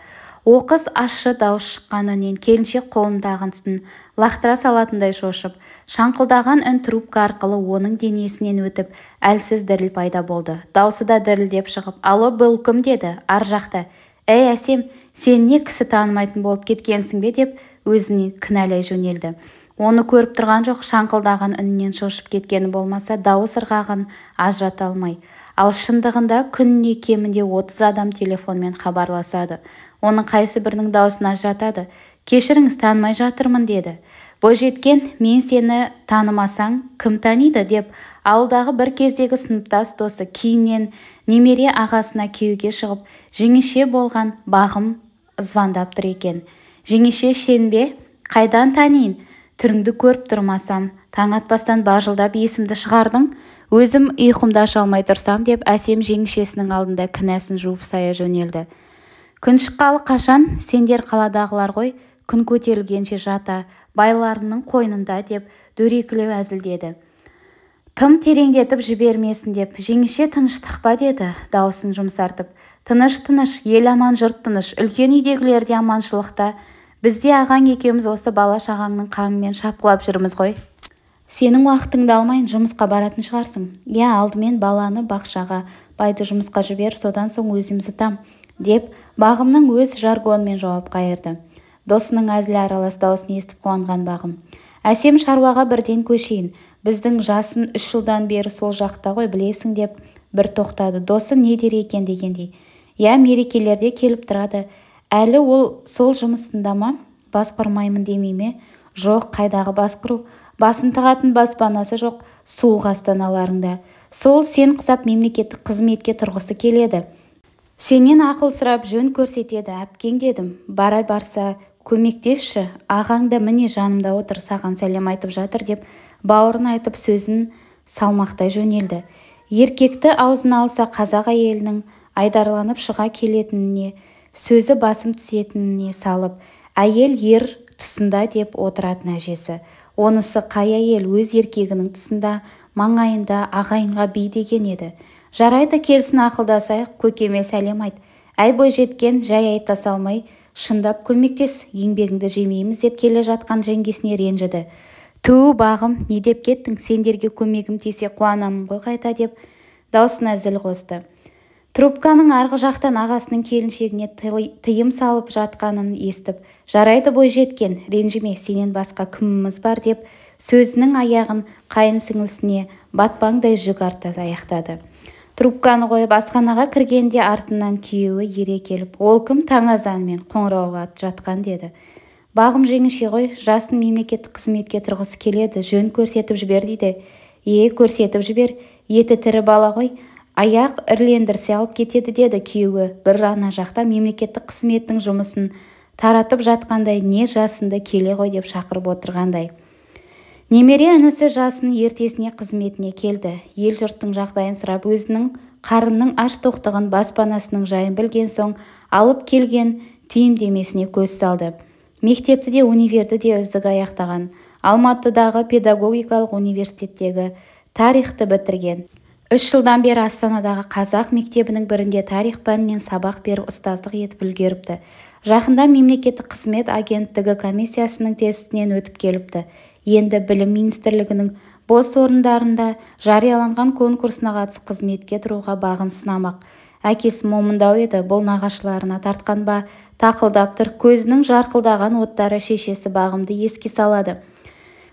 Оқыс ащы дауыс шыққан үннен келіншек қолындағысын лақтыра салатындай шошып шаңқылдаған үн трубка арқылы оның денесінен өтіп әлсіз діріл пайда болды. Даусы да дірілдеп шығып алло бұл кім? деді ар жақта. Әй әсем сен не кісі танымайтын болып кеткенсің бе? деп өзіне кінәлай жөнелді. Оны көріп тұрған жоқ шаңқылдаған үнінен шошып кеткені болмаса дауыс ырғағын ажырата алмай ал шындығында күніне кемінде отыз адам телефонмен хабарласады. Оның қайсы бірінің даусын ажыратады кешіріңіз танымай жатырмын деді. Бойжеткен мен сені танымасаң кім таниды? деп ауылдағы бір кездегі сыныптас досы кейіннен немере ағасына күйеуге шығып жеңеше болған бағым звондап тұр екен. Жеңеше сен бе қайдан таниын? Түріңді көріп тұрмасам таң атпастан бажылдап есімді шығардың өзім ұйқымды аша алмай тұрсам деп әсем жеңешесінің алдында кінәсін жуып сая жөнелді. Күн шыққалы қашан? Сендер қаладағылар ғой. Күн көтерілгенше жата байларыңның қойнында деп дөрекілеу әзілдеді. Тым тереңдетіп жібермесін деп жеңеше тыныштық па деді даусын жұмсартып. Тыныш тыныш ел аман жұрт тыныш үлкен үйдегілер де аманшылықта бізде ағаң екеуміз осы бала-шағаңның қамымен шапқылап жүрміз ғой сенің уақытыңды алмайын жұмысқа баратын шығарсың. Иә алдымен баланы бақшаға байды жұмысқа жібер содан соң өзім зытам деп бағымның өз жаргонымен жауап қайырды. Досының әзіл аралас даусын естіп қуанған бағым. Әсем шаруаға бірден көшейін. Біздің жасын үш жылдан бері сол жақта ғой білесің деп бір тоқтады. Досы не дер екен? дегендей. Иә мерекелерде келіп тұрады. Әлі ол сол жұмысында ма? Бас құрмаймын демей ме? Жоқ қайдағы бас құру басын тығатын баспанасы жоқ суық астаналарыңда сол сен құсап мемлекеттік қызметке тұрғысы келеді. Сенен ақыл сұрап жөн көрсетеді әпкең дедім. Бара барса көмектесші. Ағаң да міне жанымда отыр саған сәлем айтып жатыр деп бауырын айтып сөзін салмақтай жөнелді. Еркекті аузына алса қазақ әйелінің айдарланып шыға келетініне сөзі басым түсетініне салып әйел ер тұсында деп отыратын әжесі. Онысы қай әйел өз еркегінің тұсында маңайында ағайынға би деген еді. Жарайды келсін ақылдасайық көкеме сәлем айт. Әй бойжеткен жай айта салмай шындап көмектес еңбегіңді жемейміз деп келе жатқан жеңгесіне ренжіді. Ту бағым не деп кеттің сендерге көмегім тисе қуанамын ғой қайта деп даусына зіл қосты. Трубканың арғы жақтан ағасының келіншегіне тыйым салып жатқанын естіп жарайды бойжеткен ренжіме сенен басқа кіміміз бар? деп сөзінің аяғын қайын сіңілісіне батпаңдай жүк арта аяқтады. Трубканы қойып асханаға кіргенде артынан күйеуі ере келіп ол кім? Таң азанымен қоңырауға жатқан деді. Бағым жеңеше ғой жасын мемлекеттік қызметке тұрғысы келеді жөн көрсетіп жібер дейді. Е көрсетіп жібер еті тірі бала ғой аяқ ірілендірсе алып кетеді деді күйеуі. Бір ана жақта мемлекеттік қызметтің жұмысын таратып жатқандай не жасынды келе ғой деп шақырып отырғандай. Немере інісі жасын ертесіне қызметіне келді. Ел-жұрттың жағдайын сұрап өзінің қарынның аш тоқтығын баспанасының жайын білген соң алып келген түйіндемесіне көз салды. Мектепті де универді де үздік аяқтаған. Алматыдағы педагогикалық университеттегі тарихты бітірген. Үш жылдан бері астанадағы қазақ мектебінің бірінде тарих пәнінен сабақ беріп ұстаздық етіп үлгеріпті. Жақында мемлекеттік қызмет агенттігі комиссиясының тестінен өтіп келіпті. Енді білім министрлігінің бос орындарында жарияланған конкурсына қатысып қызметке тұруға бағын сынамақ. Әкесі момындау еді бұл нағашыларына тартқан ба? Тақылдап тұр көзінің жарқылдаған оттары шешесі бағымды еске салады.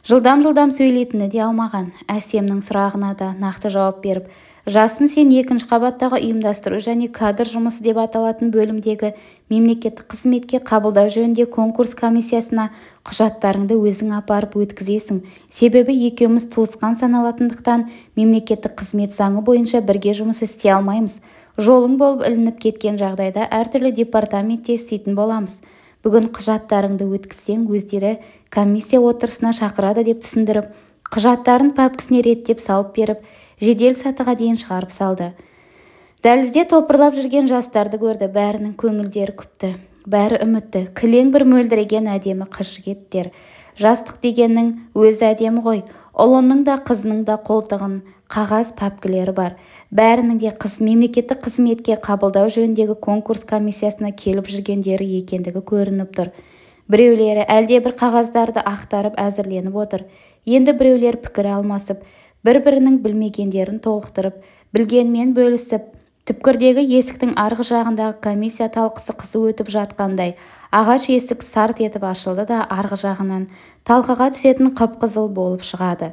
Жылдам-жылдам сөйлейтіні де аумаған әсемнің сұрағына да нақты жауап беріп жасын сен екінші қабаттағы ұйымдастыру және кадр жұмысы деп аталатын бөлімдегі мемлекеттік қызметке қабылдау жөнінде конкурс комиссиясына құжаттарыңды өзің апарып өткізесің. Себебі екеуміз туысқан саналатындықтан мемлекеттік қызмет заңы бойынша бірге жұмыс істей алмаймыз. Жолың болып ілініп кеткен жағдайда әртүрлі департаментте істейтін боламыз. Бүгін құжаттарыңды өткізсең өздері комиссия отырысына шақырады деп түсіндіріп құжаттарын пәпкісіне реттеп салып беріп жедел сатыға дейін шығарып салды. Дәлізде топырлап жүрген жастарды көрді. Бәрінің көңілдері күпті. Бәрі үмітті. Кілең бір мөлдіреген әдемі қыз-жігіттер жастық дегеннің өзі әдемі ғой. Ұлының да қызының да қолтығын қағаз пәпкілері бар. Бәрінің де қыз мемлекеттік қызметке қабылдау жөніндегі конкурс комиссиясына келіп жүргендері екендігі көрініп тұр. Біреулері әлдебір қағаздарды ақтарып әзірленіп отыр. Енді біреулер пікір алмасып бір-бірінің білмегендерін толықтырып білгенмен бөлісіп түпкірдегі есіктің арғы жағындағы комиссия талқысы қызу өтіп жатқандай ағаш есік сарт етіп ашылды да арғы жағынан талқыға түсетін қып-қызыл болып шығады.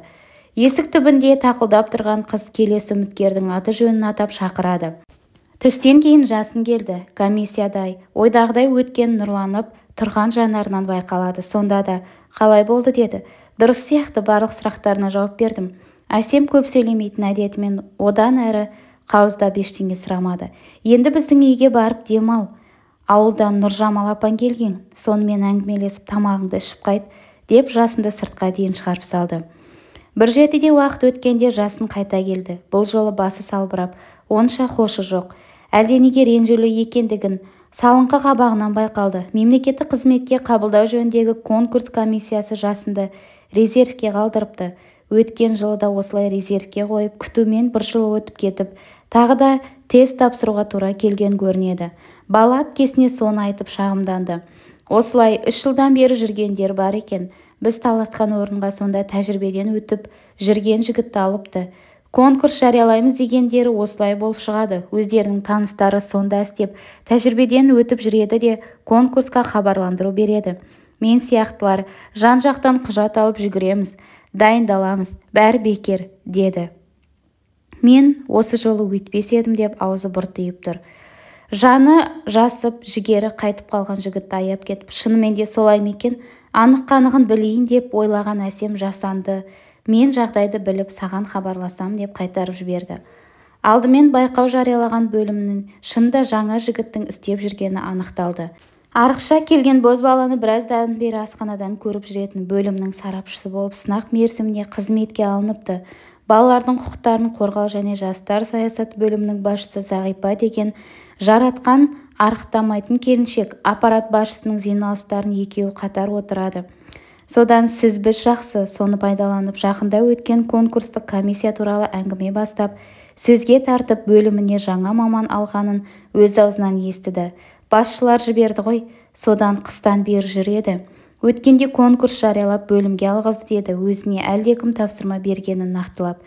Есік түбінде тақылдап тұрған қыз келесі үміткердің аты-жөнін атап шақырады. Түстен кейін жасын келді комиссиядай. Ойдағыдай өткен нұрланып тұрған жанарынан байқалады. Сонда да қалай болды? деді. Дұрыс сияқты барлық сұрақтарына жауап бердім. Әсем көп сөйлемейтін әдетімен одан әрі қауыздап ештеңе сұрамады. Енді біздің үйге барып демал. Ауылдан нұржамал апаң келген. Сонымен әңгімелесіп тамағыңды ішіп қайт деп жасынды сыртқа дейін шығарып салды. Бір жетіде уақыт өткенде жасын қайта келді. Бұл жолы басы салбырап онша хошы жоқ. Әлденеге ренжулі екендігін салыңқы қабағынан байқалды. Мемлекеттік қызметке қабылдау жөніндегі конкурс комиссиясы жасынды резервке қалдырыпты. Өткен жылы да осылай резервке қойып күтумен бір жыл өтіп кетіп тағы да тест тапсыруға тура келген көрінеді. Бала әпкесіне соны айтып шағымданды. Осылай үш жылдан бері жүргендер бар екен. Біз таласқан орынға сонда тәжірибеден өтіп жүрген жігітті алыпты. Конкурс жариялаймыз дегендері осылай болып шығады. Өздерінің таныстары сонда істеп тәжірибеден өтіп жүреді де конкурсқа хабарландыру береді. Мен сияқтылар жан-жақтан құжат алып жүгіреміз дайындаламыз. Бәрі бекер деді. Мен осы жолы өйтпес едім деп аузы бұртиып тұр. Жаны жасып жігері қайтып қалған жігітті аяп кетіп шынымен де солай ма екен? Анық-қанығын білейін деп ойлаған әсем жасанды. Мен жағдайды біліп саған хабарласам деп қайтарып жіберді. Алдымен байқау жариялаған бөлімнің шынында жаңа жігіттің істеп жүргені анықталды. Арықша келген бозбаланы біраздан бері асханадан көріп жүретін бөлімнің сарапшысы болып сынақ мерзіміне қызметке алыныпты. Балалардың құқықтарын қорғау және жастар саясат бөлімінің басшысы зағипа деген жаратқан арықтамайтын келіншек аппарат басшысының жиналыстарын екеуі қатар отырады. Содан сіз біз жақсы соны пайдаланып жақында өткен конкурстық комиссия туралы әңгіме бастап сөзге тартып бөліміне жаңа маман алғанын өз аузынан естіді. Басшылар жіберді ғой содан қыстан бері жүреді өткенде конкурс жариялап бөлімге алғызды деді өзіне әлдекім тапсырма бергенін нақтылап.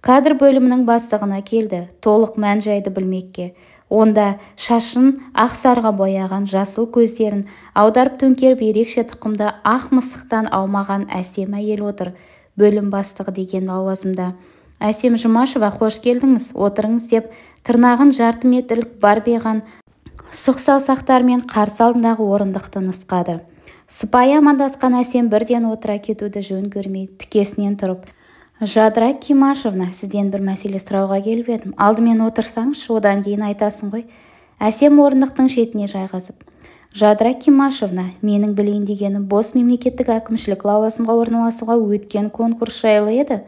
Кадр бөлімінің бастығына келді толық мән-жайды білмекке. Онда шашын ақ сарыға бояған жасыл көздерін аударып төңкеріп ерекше тұқымды ақ мысықтан аумаған әсем әйел отыр бөлім бастығы деген лауазымда. Әсем жұмашева қош келдіңіз отырыңыз деп тырнағын жарты метрлік барбиған сұқ саусақтарымен қарсы алдындағы орындықты нұсқады. Сыпайы амандасқан әсем бірден отыра кетуді жөн көрмей тікесінен тұрып жадыра кимашевна сізден бір мәселе сұрауға келіп едім. Алдымен отырсаңызшы одан кейін айтасың ғой. Әсем орындықтың шетіне жайғасып. Жадыра кимашевна менің білейін дегенім бос мемлекеттік әкімшілік лауазымға орналасуға өткен конкурс жайлы еді.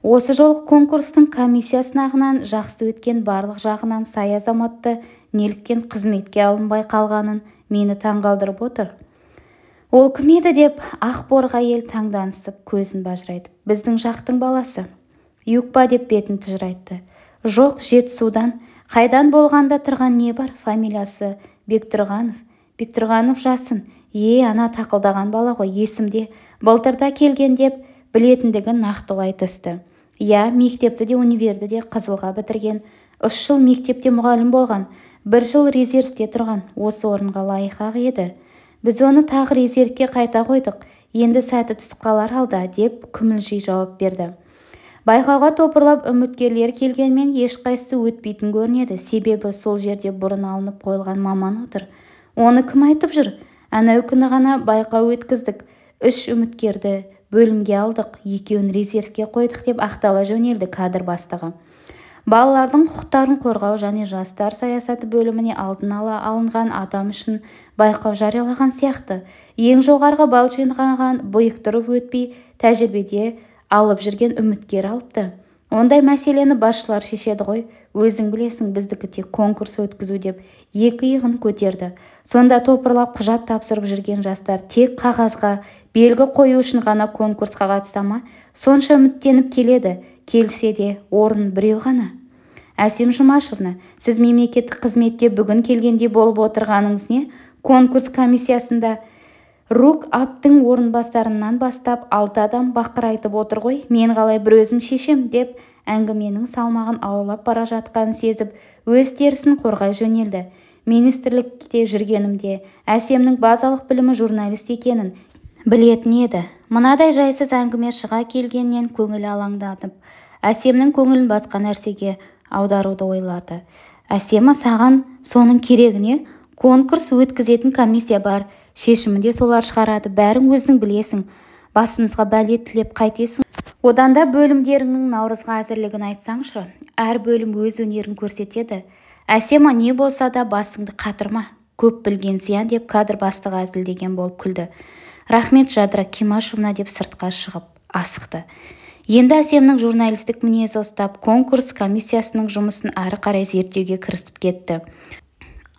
Осы жолғы конкурстың комиссия сынағынан жақсы өткен барлық жағынан сай азаматты неліктен қызметке алынбай қалғанын мені таңғалдырып отыр. Ол кім еді деп ақ борға әйел таңданысып көзін бажырайтып біздің жақтың баласы юг па? деп бетін тыжырайтты. Жоқ жетісудан. Қайдан болғанда тұрған не бар? Фамилиясы бектұрғанов. Бектұрғанов жасын. Е ана тақылдаған бала ғой есімде. Былтырда келген деп білетіндігін нақтылай түсті. Иә мектепті де универді де қызылға бітірген. Үш жыл мектепте мұғалім болған. Бір жыл резервте тұрған. Осы орынға лайық-ақ еді. Біз оны тағы резервке қайта қойдық. Енді сәті түсіп қалар алда деп күмілжи жауап берді. Байқауға топырлап үміткерлер келгенмен ешқайсысы өтпейтін көрінеді. Себебі сол жерде бұрын алынып қойылған маман отыр. Оны кім айтып жүр? Әнеу күні ғана байқау өткіздік. Үш үміткерді бөлімге алдық. Екеуін резервке қойдық деп ақтала жөнелді кадр бастығы. Балалардың құқықтарын қорғау және жастар саясаты бөліміне алдын ала алынған адам үшін байқау жариялаған сияқты. Ең жоғарғы балл жинаған бұйықтырып өтпей тәжірибеде алып жүрген үміткер алыпты. Ондай мәселені басшылар шешеді ғой. Өзің білесің біздікі тек конкурс өткізу деп екі иығын көтерді. Сонда топырлап құжат тапсырып жүрген жастар тек қағазға белгі қою үшін ғана конкурсқа қатыса ма? Сонша үміттеніп келеді. Келсе де орын біреу ғана. Әсем жұмашевна сіз мемлекеттік қызметте бүгін келгенде болып отырғаныңыз не? Конкурс комиссиясында рук аптың орынбасарынан бастап алты адам бақырайтып отыр ғой. Мен қалай бір өзім шешем деп әңгіменің салмағын аулап бара жатқанын сезіп өз терісін қорғай жөнелді. Министрлікте жүргенімде әсемнің базалық білімі журналист екенін білетін еді. Мынадай жайсыз әңгіме шыға келгеннен көңілі алаңдатып әсемнің көңілін басқа нәрсеге аударуды ойлады. Әсема саған соның керегі не конкурс өткізетін комиссия бар. Шешімін де солар шығарады. Бәрің өзің білесің. Басымызға бәле тілеп қайтесің. Одан да бөлімдеріңнің наурызға әзірлігін айтсаңшы әр бөлім өз өнерін көрсетеді. Әсема не болса да басыңды қатырма. Көп білген зиян деп кадр бастығы әзілдеген болып күлді. Рахмет жадыра кимашевна деп сыртқа шығып асықты. Енді әсемнің журналистік мінезі ұстап конкурс комиссиясының жұмысын әрі қарай зерттеуге кірісіп кетті.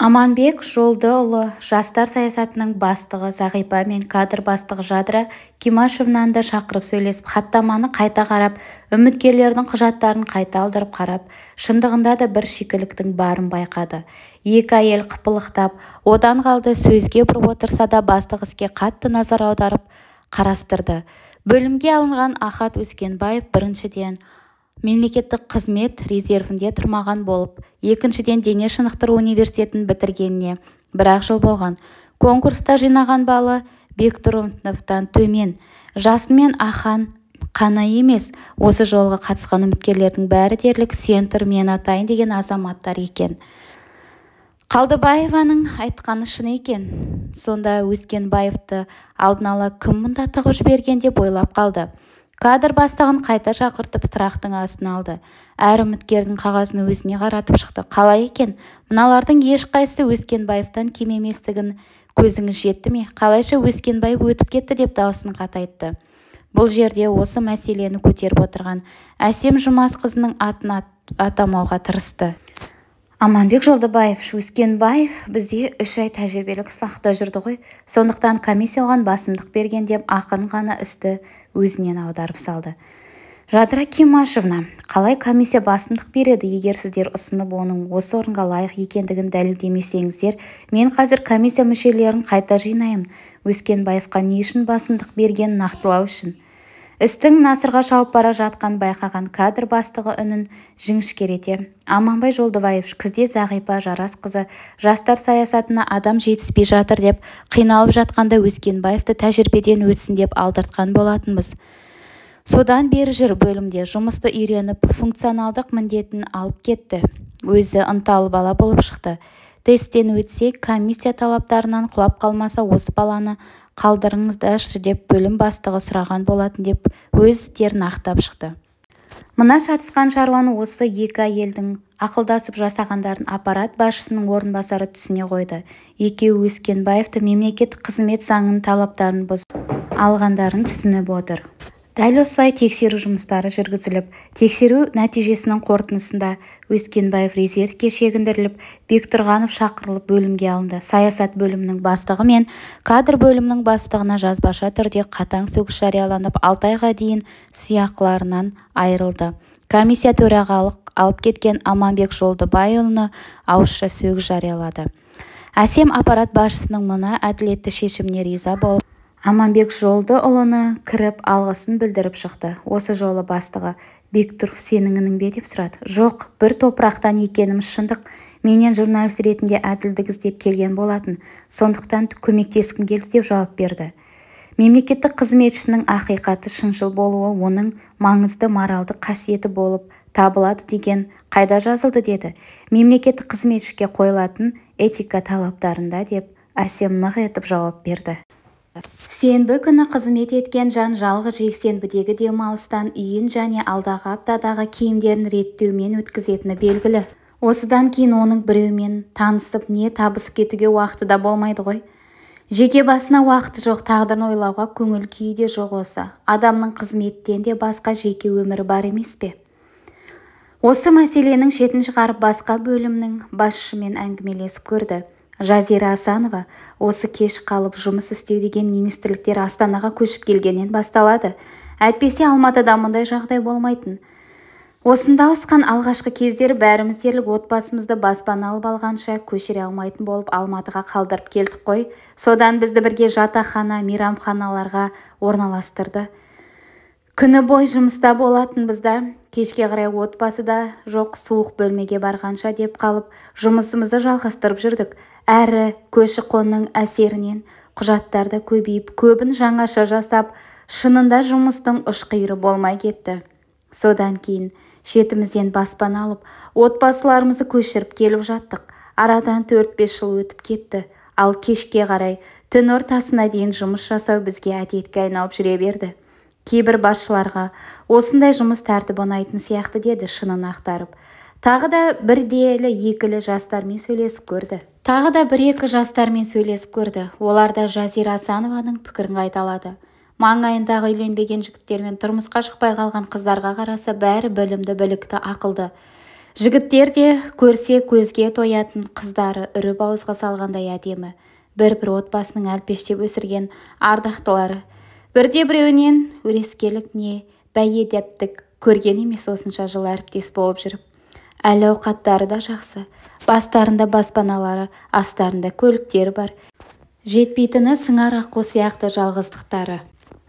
Аманбек жолдыұлы жастар саясатының бастығы зағипа мен кадр бастығы жадыра кимашевнаны да шақырып сөйлесіп хаттаманы қайта қарап үміткерлердің құжаттарын қайта алдырып қарап шындығында да бір шикіліктің барын байқады. Екі әйел қыпылықтап одан қалды сөзге бұрып отырса да бастық іске қатты назар аударып қарастырды. Бөлімге алынған ахат өскенбаев біріншіден мемлекеттік қызмет резервінде тұрмаған болып екіншіден дене шынықтыру университетін бітіргеніне бір-ақ жыл болған. Конкурста жинаған балы бектұрыновтан төмен. Жасынмен ахан қана емес осы жолғы қатысқан үміткерлердің бәрі дерлік сен тұр мен атайын деген азаматтар екен. Қалдыбаеваның айтқаны шын екен. Сонда өскенбаевты алдын ала кім мұнда тығып жіберген деп ойлап қалды. Кадр бастығын қайта шақыртып сұрақтың астын алды. Әр үміткердің қағазын өзіне қаратып шықты. Қалай екен? Мыналардың ешқайсысы өскенбаевтан кем еместігін көзіңіз жетті ме? Қалайша өскенбаев өтіп кетті деп дауысын қатайтты. Бұл жерде осы мәселені көтеріп отырған әсем жұмасқызының атын ат атамауға тырысты. Аманбек жолдыбаев өскенбаев бізде үш ай тәжірибелік сынақта жүрді ғой. Сондықтан комиссия оған басымдық берген деп ақырын ғана істі өзінен аударып салды. Жадыра кимашевна қалай комиссия басымдық береді егер сіздер ұсынып оның осы орынға лайық екендігін дәлелдемесеңіздер мен қазір комиссия мүшелерін қайта жинаймын. Өскенбаевқа не үшін басымдық бергенін нақтылау үшін. Істің насырға шауып бара жатқанын байқаған кадр бастығы үнін жіңішкерете аманбай жолдыбаев күзде зағипа жарасқызы жастар саясатына адам жетіспей жатыр деп қиналып жатқанда өскенбаевты тәжірибеден өтсін деп алдыртқан болатынбыз. Содан бері жүр бөлімде жұмысты үйреніп функционалдық міндетін алып кетті. Өзі ынталы бала болып шықты. Тесттен өтсе комиссия талаптарынан құлап қалмаса осы баланы қалдырыңыздаршы деп бөлім бастығы сұраған болатын деп өз істерін ақтап шықты. Мына шатысқан шаруаны осы екі әйелдің ақылдасып жасағандарын аппарат басшысының орынбасары түсіне қойды. Екеуі өскенбаевты мемлекеттік қызмет заңының талаптарын бұзып алғандарын түсініп отыр. Дәл осылай тексеру жұмыстары жүргізіліп тексеру нәтижесінің қорытындысында өскенбаев резервке шегіндіріліп бектұрғанов шақырылып бөлімге алынды. Саясат бөлімінің бастығы мен кадр бөлімінің бастығына жазбаша түрде қатаң сөгіс жарияланып алты айға дейін сыйақыларынан айырылды. Комиссия төрағалық алып кеткен аманбек жолдыбайұлына ауызша сөгіс жариялады. Әсем аппарат басшысының мына әділетті шешіміне риза болып аманбек жолдыұлына кіріп алғысын білдіріп шықты. Осы жолы бастығы бектұров сенің інің бе? деп сұрады. Жоқ бір топырақтан екеніміз шындық. Менен журналист ретінде әділдік іздеп келген болатын. Сондықтан көмектескім келді деп жауап берді. Мемлекеттік қызметшінің ақиқаты шыншыл болуы оның маңызды моральдық қасиеті болып табылады деген қайда жазылды деді. Мемлекеттік қызметшіге қойылатын этика талаптарында деп әсем нық етіп жауап берді. Сенбі күні қызмет еткен жан жалғыз жексенбідегі демалыстан үйін және алдағы аптадағы киімдерін реттеумен өткізетіні белгілі. Осыдан кейін оның біреумен танысып не табысып кетуге уақыты да болмайды ғой. Жеке басына уақыты жоқ тағдырын ойлауға көңіл күйі де жоқ осы. Адамның қызметтен де басқа жеке өмірі бар емес пе? Осы мәселенің шетін шығарып басқа бөлімнің басшысымен әңгімелесіп көрді. Жазира асанова осы кеш қалып жұмыс істеу деген министрліктер астанаға көшіп келгеннен басталады. Әйтпесе алматыда мұндай жағдай болмайтын. Осында ауысқан алғашқы кездері бәріміз дерлік отбасымызды баспана алып алғанша көшіре алмайтын болып алматыға қалдырып келдік қой. Содан бізді бірге жатақхана мейрамханаларға орналастырды. Күні бой жұмыста болатынбыз да кешке қарай отбасыда жоқ суық бөлмеге барғанша деп қалып жұмысымызды жалғастырып жүрдік. Әрі көші-қонның әсерінен құжаттар да көбейіп көбін жаңаша жасап шынында жұмыстың ұш-қиыры болмай кетті. Содан кейін шетімізден баспана алып отбасыларымызды көшіріп келіп жаттық. Арадан төрт-бес жыл өтіп кетті. Ал кешке қарай түн ортасына дейін жұмыс жасау бізге әдетке айналып жүре берді. Кейбір басшыларға осындай жұмыс тәртібі ұнайтын сияқты деді шынын ақтарып. Тағы да бірделі-екілі жастармен сөйлесіп көрді. Тағы да бір-екі жастармен сөйлесіп көрді. Олар да жазира асанованың пікірін қайталады. Маңайындағы үйленбеген жігіттермен тұрмысқа шықпай қалған қыздарға қараса бәрі білімді білікті ақылды. Жігіттер де көрсе көзге тоятын қыздары үріп ауызға салғандай әдемі. Бір-бір отбасының әлпештеп өсірген ардақтылары бірде-біреуінен өрескелік не бәйедептік көрген емес осынша жыл әріптес болып жүріп. Әл-ауқаттары да жақсы. Бастарында баспаналары астарында көліктері бар. Жетпейтіні сыңар аққу сияқты жалғыздықтары.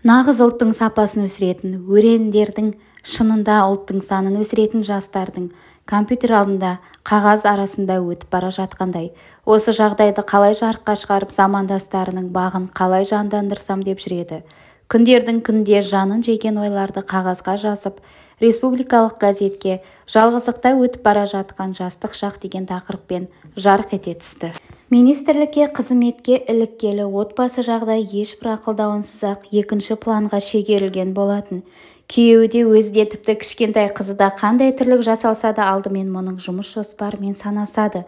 Нағыз ұлттың сапасын өсіретін өрендердің шынында ұлттың санын өсіретін жастардың компьютер алдында қағаз арасында өтіп бара жатқандай. Осы жағдайды қалай жарыққа шығарып замандастарының бағын қалай жандандырсам деп жүреді. Күндердің күнде жанын жеген ойларды қағазға жазып республикалық газетке жалғыздықта өтіп бара жатқан жастық шақ деген тақырыппен жарқ ете түсті. Министрлікке қызметке іліккелі отбасы жағдай ешбір ақылдауынсыз-ақ екінші планға шегерілген болатын. Күйеуі де өзі де тіпті кішкентай қызы да қандай тірлік жасалса да алдымен мұның жұмыс жоспарымен санасады.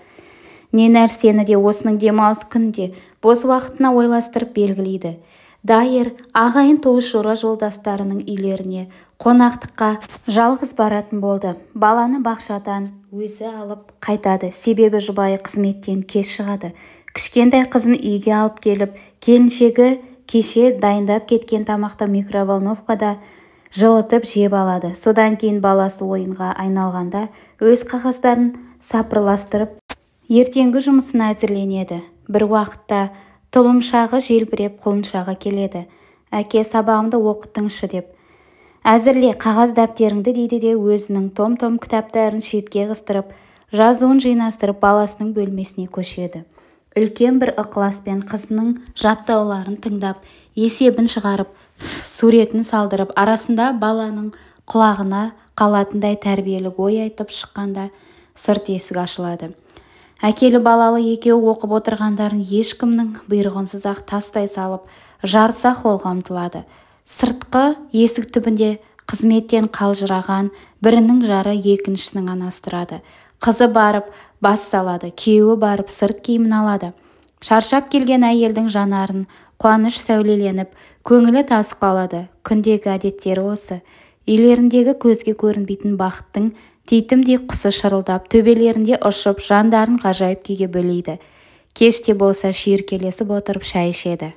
Не нәрсені де осының демалыс күнінде бос уақытына ойластырып белгілейді. Дайыр ағайын туыс жора жолдастарының үйлеріне қонақтыққа жалғыз баратын болды. Баланы бақшадан өзі алып қайтады. Себебі жұбайы қызметтен кеш шығады. Кішкентай қызын үйге алып келіп келіншегі кеше дайындап кеткен тамақты микроволновкада жылытып жеп алады. Содан кейін баласы ойынға айналғанда өз қағаздарын сапырыластырып ертеңгі жұмысына әзірленеді. Бір уақытта тұлымшағы желбіреп құлыншағы келеді. Әке сабағымды оқытыңызшы деп. Әзірле қағаз дәптеріңді дейді де өзінің том-том кітаптарын шетке қыстырып жазуын жинастырып баласының бөлмесіне көшеді. Үлкен бір ықыласпен қызының жаттауларын тыңдап есебін шығарып суретін салдырып арасында баланың құлағына қалатындай тәрбиелік ой айтып шыққанда сырт есік ашылады. Әкелі балалы екеуі оқып отырғандарын ешкімнің бұйрығынсыз-ақ тастай салып жарыса қолға ұмтылады. Сыртқы есік түбінде қызметтен қалжыраған бірінің жары екіншісінің анасы тұрады. Қызы барып бас салады күйеуі барып сырт киімін алады. Шаршап келген әйелдің жанарын қуаныш сәулеленіп көңілі тасып қалады. Күндегі әдеттері осы. Үйлеріндегі көзге көрінбейтін бақыттың титімдей құсы шырылдап төбелерінде ұшып жандарын ғажайып күйге бөлейді. Кеште болса шүйіркелесіп отырып шай ішеді.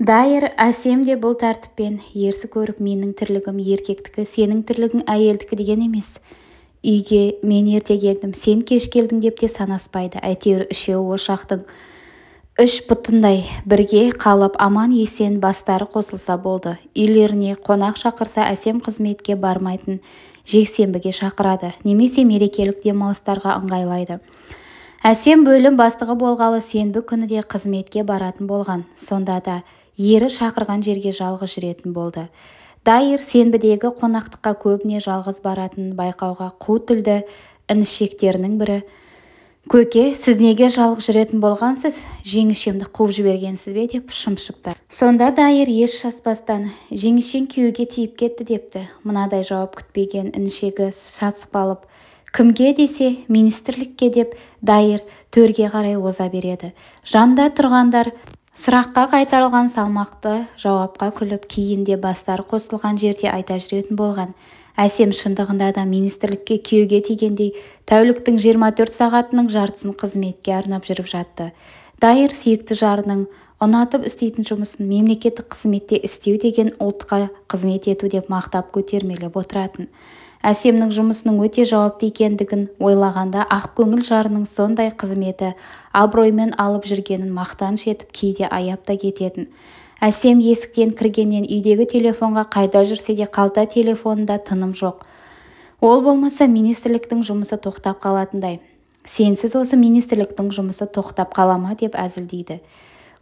Дайыр әсем де бұл тәртіппен ерсі көріп менің тірлігім еркектікі сенің тірлігің әйелдікі деген емес. Үйге мен ерте келдім сен кеш келдің деп те санаспайды. Әйтеуір үшеуі ошақтың үш бұтындай. Бірге қалып аман-есен бастары қосылса болды. Үйлеріне қонақ шақырса әсем қызметке бармайтын. Жексенбіге шақырады немесе мерекелік демалыстарға ыңғайлайды. Әсем бөлім бастығы болғалы сенбі күні де қызметке баратын болған. Сонда да ері шақырған жерге жалғыз жүретін болды. Дайыр сенбідегі қонақтыққа көбіне жалғыз баратын байқауға қу тілді інішектерінің бірі көке сіз неге жалғыз жүретін болғансыз? Жеңешемді қуып жібергенсіз бе деп шымшыпты. Сонда дайыр еш шаспастан жеңешең күйеуге тиіп кетті депті. Мынадай жауап күтпеген інішегі шатысып алып кімге десе министрлікке деп дайыр төрге қарай оза береді. Жанда тұрғандар сұраққа қайтарылған салмақты жауапқа күліп кейін де бастары қосылған жерде айта жүретін болған әсем шындығында да министрлікке күйеуге тигендей тәуліктің 24 сағатының жартысын қызметке арнап жүріп жатты. Дайыр сүйікті жарының ұнатып істейтін жұмысын мемлекеттік қызметте істеу деген ұлтқа қызмет ету деп мақтап көтермелеп отыратын. Әсемнің жұмысының өте жауапты екендігін ойлағанда ақкөңіл жарының сондай қызметі абыроймен алып жүргенін мақтаныш етіп кейде аяп та кететін. Әсем есіктен кіргеннен үйдегі телефонға қайда жүрсе де қалта телефонында тыным жоқ. Ол болмаса министрліктің жұмысы тоқтап қалатындай. Сенсіз осы министрліктің жұмысы тоқтап қала ма деп әзілдейді.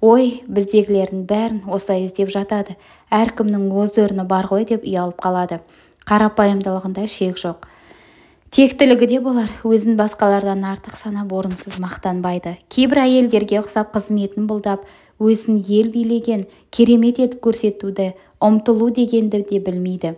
Ой біздегілердің бәрін осылай іздеп жатады. Әркімнің өз орны бар ғой деп ұялып қалады. Қарапайымдылығында шек жоқ. Тектілігі де болар. Өзін басқалардан артық санап орынсыз мақтанбайды. Кейбір әйелдерге ұқсап қызметін бұлдап өзін ел билеген керемет етіп көрсетуді ұмтылу дегенді де білмейді.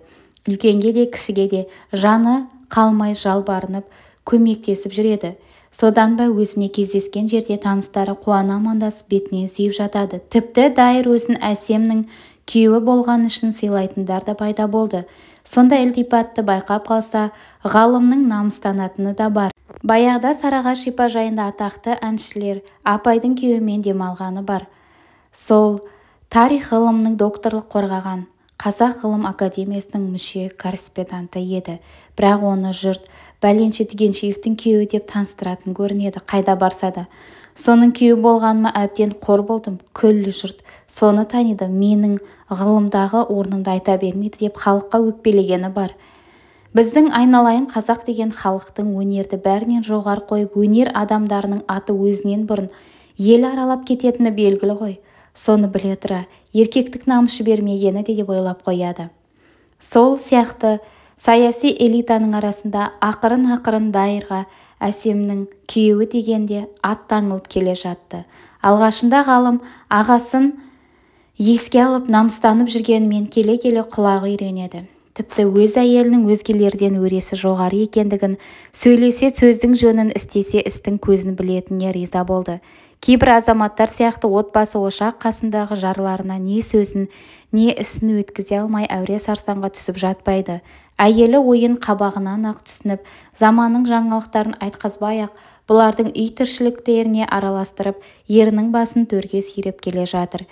Үлкенге де кішіге де жаны қалмай жалбарынып көмектесіп жүреді. Содан ба өзіне кездескен жерде таныстары қуана амандасып бетінен сүйіп жатады. Тіпті дайыр өзін әсемнің күйеуі болғаны үшін сыйлайтындар да пайда болды. Сондай ілтипатты байқап қалса ғалымның намыстанатыны да бар. Баяғыда сарыағаш шипажайында атақты әншілер апайдың күйеуімен демалғаны бар. Сол тарих ғылымының докторлық қорғаған қазақ ғылым академиясының мүше корреспонданты еді. Бірақ оны жұрт бәленше түгеншеевтің күйеуі деп таныстыратын көрінеді. Қайда барса да соның күйеуі болғаныма әбден қор болдым күллі жұрт. Соны таниды менің ғылымдағы орнымды айта бермейді деп халыққа өкпелегені бар. Біздің айналайын қазақ деген халықтың өнерді бәрінен жоғары қойып өнер адамдарының аты өзінен бұрын ел аралап кететіні белгілі ғой. Соны біле тұра еркектік намыс жібермегені де деп ойлап қояды. Сол сияқты саяси элитаның арасында ақырын-ақырын дайырға әсемнің күйеуі дегенде ат таңылып келе жатты. Алғашында ғалым ағасын еске алып намыстанып жүргенімен келе-келе құлағы үйренеді. Тіпті өз әйелінің өзгелерден өресі жоғары екендігін сөйлесе сөздің жөнін істесе істің көзін білетініне риза болды. Кейбір азаматтар сияқты отбасы ошақ қасындағы жарларына не сөзін не ісін өткізе алмай әуре-сарсаңға түсіп жатпайды. Әйелі ойын қабағынан-ақ түсініп заманның жаңалықтарын айтқызбай-ақ бұлардың үй тіршіліктеріне араластырып ерінің басын төрге сүйреп келе жатыр.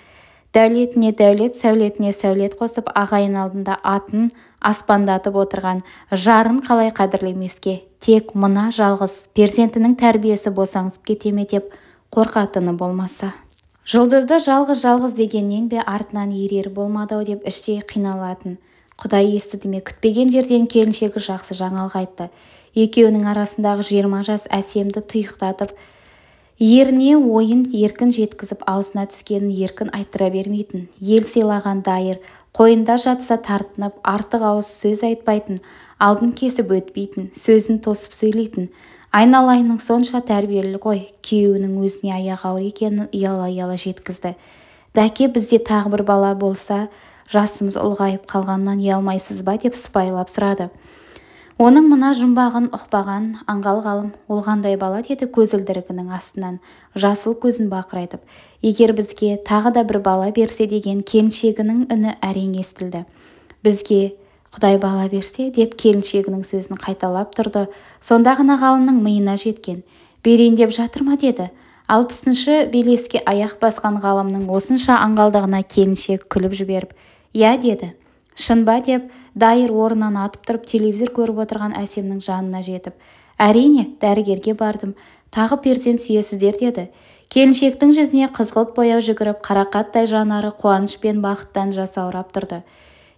Дәулетіне дәулет сәулетіне сәулет қосып ағайын алдында атын аспандатып отырған жарын қалай қадірлемеске? Тек мына жалғыз перзентінің тәрбиесі босаңсып кете ме деп қорқатыны болмаса. Жұлдызды жалғыз-жалғыз дегеннен бе артынан ерер болмады-ау деп іштей қиналатын. Құдай естіді ме күтпеген жерден келіншегі жақсы жаңалық айтты. Екеуінің арасындағы жиырма жас әсемді тұйықтатып еріне ойын еркін жеткізіп аузына түскенін еркін айттыра бермейтін ел сыйлаған дайыр қойында жатса тартынып артық ауыз сөз айтпайтын алдын кесіп өтпейтін сөзін тосып сөйлейтін айналайынның сонша тәрбиелі ғой күйеуінің өзіне аяғы ауыр екенін ұяла-ұяла жеткізді. Дәке бізде тағы бір бала болса жасымыз ұлғайып қалғаннан ұялмайсыз ба деп сыпайылап сұрады. Оның мына жұмбағын ұқпаған аңғал ғалым ол қандай бала деді көзілдірігінің астынан жасыл көзін бақырайтып. Егер бізге тағы да бір бала берсе деген келіншегінің үні әрең естілді. Бізге құдай бала берсе деп келіншегінің сөзін қайталап тұрды. Сонда ғана ғалымның миына жеткен. Берейін деп жатыр ма? деді. Алпысыншы белеске аяқ басқан ғалымның осынша аңғалдығына келіншек күліп жіберіп иә деді. Шын ба? деп дайыр орнынан атып тұрып телевизор көріп отырған әсемнің жанына жетіп әрине дәрігерге бардым. Тағы перзент сүйесіздер деді. Келіншектің жүзіне қызғылт бояу жүгіріп қарақаттай жанары қуаныш пен бақыттан жасаурап тұрды.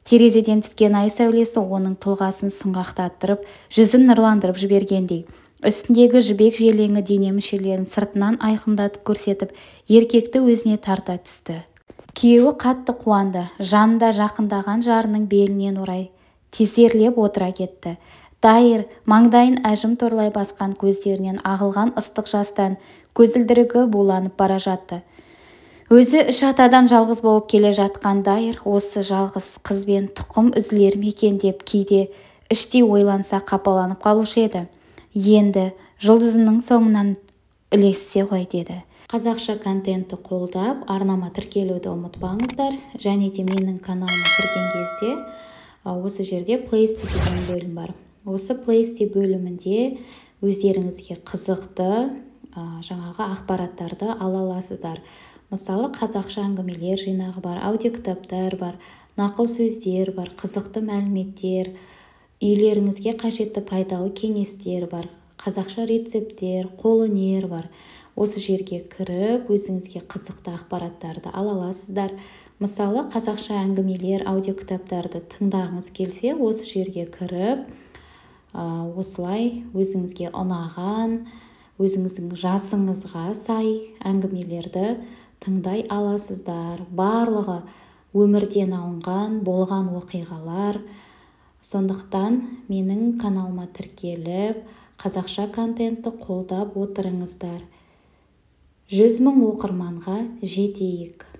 Терезеден түскен ай сәулесі оның тұлғасын сыңғақтаттырып жүзін нұрландырып жібергендей. Үстіндегі жібек желеңі дене мүшелерін сыртынан айқындатып көрсетіп еркекті өзіне тарта түсті. Күйеуі қатты қуанды жанында жақындаған жарының белінен орай тесерлеп отыра кетті. Дайыр маңдайын әжім торлай басқан көздерінен ағылған ыстық жастан көзілдірігі буланып бара жатты. Өзі үш атадан жалғыз болып келе жатқан дайыр осы жалғыз қызбен тұқым үзілер ме екен деп кейде іштей ойланса қапаланып қалушы еді. Енді жұлдызының соңынан ілессе ғой деді. Қазақша контентті қолдап арнама тіркелуді ұмытпаңыздар. Және де менің каналыма кірген кезде осы жерде плейсти деген бөлім бар. Осы плейсти бөлімінде өздеріңізге қызықты жаңағы ақпараттарды ала аласыздар. Мысалы қазақша әңгімелер жинағы бар аудиокітаптар бар нақыл сөздер бар қызықты мәліметтер үйлеріңізге қажетті пайдалы кеңестер бар қазақша рецепттер қолөнер бар. Осы жерге кіріп өзіңізге қызықты ақпараттарды ала аласыздар. Мысалы қазақша әңгімелер аудиокітаптарды тыңдағыңыз келсе осы жерге кіріп осылай өзіңізге ұнаған өзіңіздің жасыңызға сай әңгімелерді тыңдай аласыздар. Барлығы өмірден алынған болған оқиғалар. Сондықтан менің каналыма тіркеліп қазақша контентті қолдап отырыңыздар. Жүз мың оқырманға жетейік.